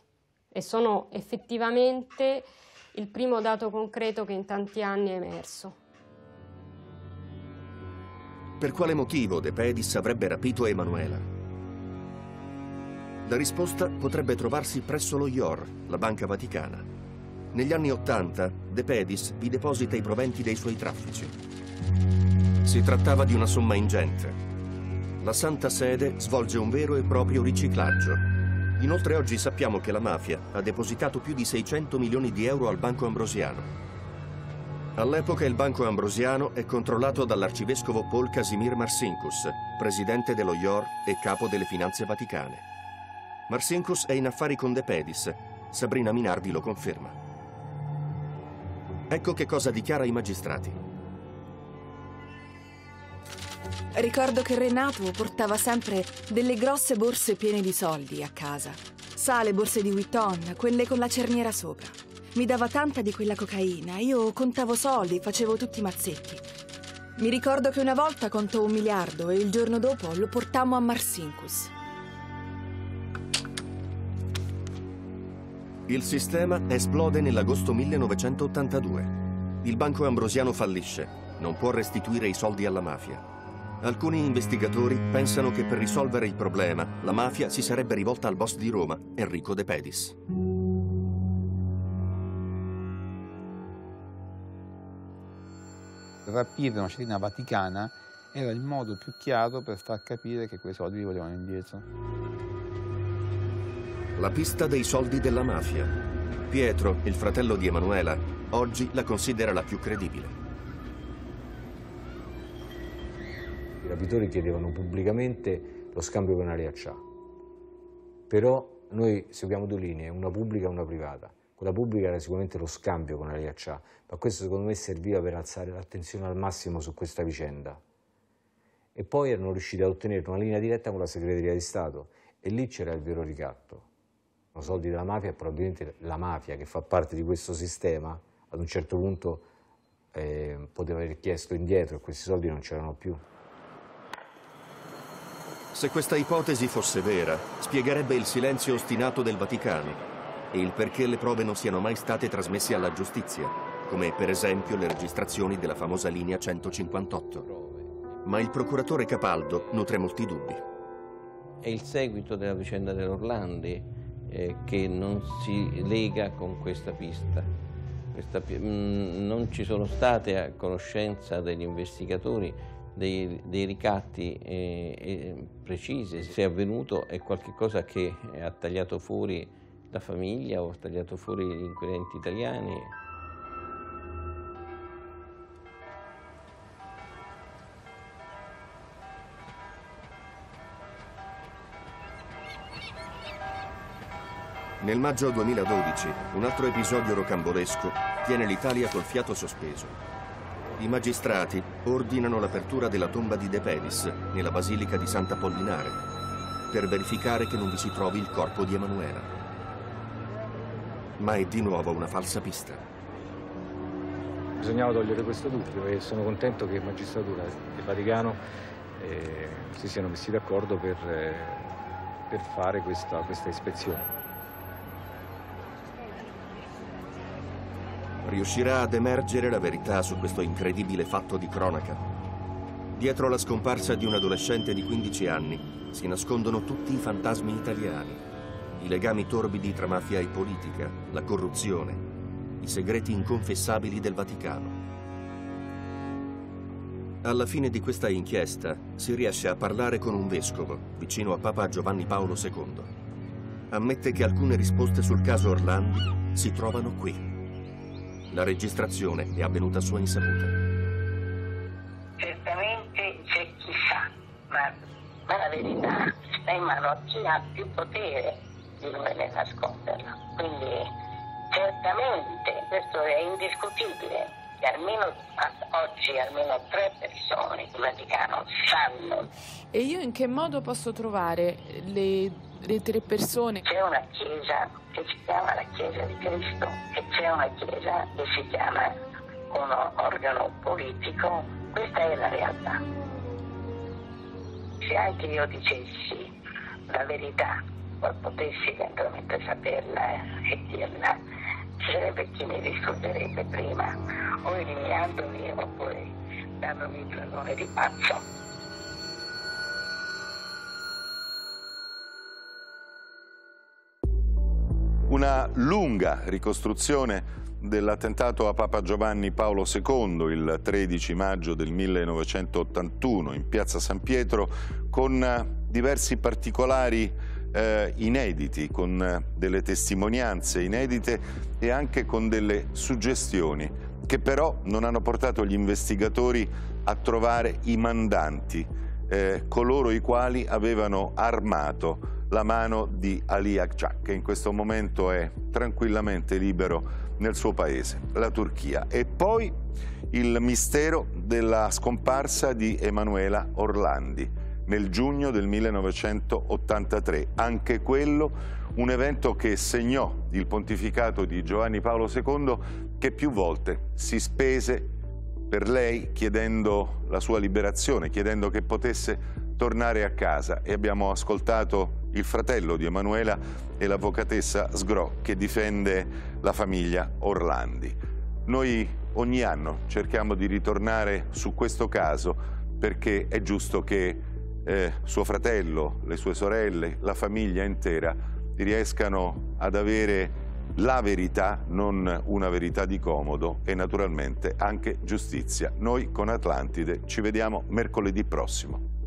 e sono effettivamente il primo dato concreto che in tanti anni è emerso. Per quale motivo De Pedis avrebbe rapito Emanuela? La risposta potrebbe trovarsi presso lo IOR, la Banca Vaticana. Negli anni Ottanta, De Pedis vi deposita i proventi dei suoi traffici. Si trattava di una somma ingente. La Santa Sede svolge un vero e proprio riciclaggio. Inoltre oggi sappiamo che la mafia ha depositato più di 600 milioni di euro al Banco Ambrosiano. All'epoca il Banco Ambrosiano è controllato dall'arcivescovo Paul Casimir Marsinkus, presidente dello IOR e capo delle finanze vaticane. Marsinkus è in affari con De Pedis. Sabrina Minardi lo conferma. Ecco che cosa dichiara ai magistrati. Ricordo che Renato portava sempre delle grosse borse piene di soldi a casa. Sa, le borse di Witton, quelle con la cerniera sopra. Mi dava tanta di quella cocaina, io contavo soldi, facevo tutti i mazzetti. Mi ricordo che una volta contò un miliardo e il giorno dopo lo portammo a Marsinkus. Il sistema esplode nell'agosto 1982. Il banco ambrosiano fallisce, non può restituire i soldi alla mafia. Alcuni investigatori pensano che per risolvere il problema la mafia si sarebbe rivolta al boss di Roma, Enrico De Pedis. Rapire una cittadina vaticana era il modo più chiaro per far capire che quei soldi li volevano indietro. La pista dei soldi della mafia. Pietro, il fratello di Emanuela, oggi la considera la più credibile. I rapitori chiedevano pubblicamente lo scambio penale a Cia. Però noi seguiamo due linee, una pubblica e una privata. Quella pubblica era sicuramente lo scambio con la Cia, ma questo secondo me serviva per alzare l'attenzione al massimo su questa vicenda. E poi erano riusciti ad ottenere una linea diretta con la segreteria di Stato e lì c'era il vero ricatto. I soldi della mafia e probabilmente la mafia che fa parte di questo sistema ad un certo punto eh, poteva aver chiesto indietro e questi soldi non c'erano più. Se questa ipotesi fosse vera, spiegherebbe il silenzio ostinato del Vaticano e il perché le prove non siano mai state trasmesse alla giustizia. come per esempio le registrazioni della famosa linea 158. Ma il procuratore Capaldo nutre molti dubbi. È il seguito della vicenda dell'Orlandi eh, che non si lega con questa pista. Questa, mh, mm, non ci sono state a conoscenza degli investigatori dei, dei ricatti eh, precisi. Se è avvenuto è qualcosa che ha tagliato fuori la famiglia o ha tagliato fuori gli inquirenti italiani. Nel maggio 2012, un altro episodio rocambolesco tiene l'Italia col fiato sospeso. I magistrati ordinano l'apertura della tomba di De Pedis nella Basilica di Sant'Apollinare per verificare che non vi si trovi il corpo di Emanuela. Ma è di nuovo una falsa pista. Bisognava togliere questo dubbio e sono contento che magistratura e Vaticano eh, si siano messi d'accordo per, eh, per fare questa, questa ispezione. Riuscirà ad emergere la verità su questo incredibile fatto di cronaca. Dietro la scomparsa di un adolescente di 15 anni si nascondono tutti i fantasmi italiani, i legami torbidi tra mafia e politica, la corruzione, i segreti inconfessabili del Vaticano. Alla fine di questa inchiesta si riesce a parlare con un vescovo vicino a Papa Giovanni Paolo II. Ammette che alcune risposte sul caso Orlandi si trovano qui. La registrazione è avvenuta a sua insaputa. Certamente c'è chi sa, ma, ma la verità sta in mano a chi ha più potere di dover nasconderla. Quindi certamente questo è indiscutibile che almeno oggi almeno tre persone in Vaticano sanno. E io in che modo posso trovare le, le tre persone? C'è una chiesa che si chiama la Chiesa di Cristo e c'è una chiesa che si chiama un organo politico. Questa è la realtà. Se anche io dicessi la verità, o potessi eventualmente saperla e dirla, ci sarebbe chi mi distruggerebbe prima, o eliminandomi oppure dandomi il nome di pazzo. Una lunga ricostruzione dell'attentato a Papa Giovanni Paolo II il 13 maggio del 1981 in piazza San Pietro con diversi particolari eh, inediti, con delle testimonianze inedite e anche con delle suggestioni che però non hanno portato gli investigatori a trovare i mandanti, eh, coloro i quali avevano armato la mano di Ali Akçak, che in questo momento è tranquillamente libero nel suo paese, la Turchia. E poi il mistero della scomparsa di Emanuela Orlandi nel giugno del 1983. Anche quello un evento che segnò il pontificato di Giovanni Paolo II che più volte si spese per lei chiedendo la sua liberazione, chiedendo che potesse tornare a casa e abbiamo ascoltato il fratello di Emanuela e l'avvocatessa Sgro che difende la famiglia Orlandi. Noi ogni anno cerchiamo di ritornare su questo caso perché è giusto che eh, suo fratello, le sue sorelle, la famiglia intera riescano ad avere la verità, non una verità di comodo e naturalmente anche giustizia. Noi con Atlantide ci vediamo mercoledì prossimo.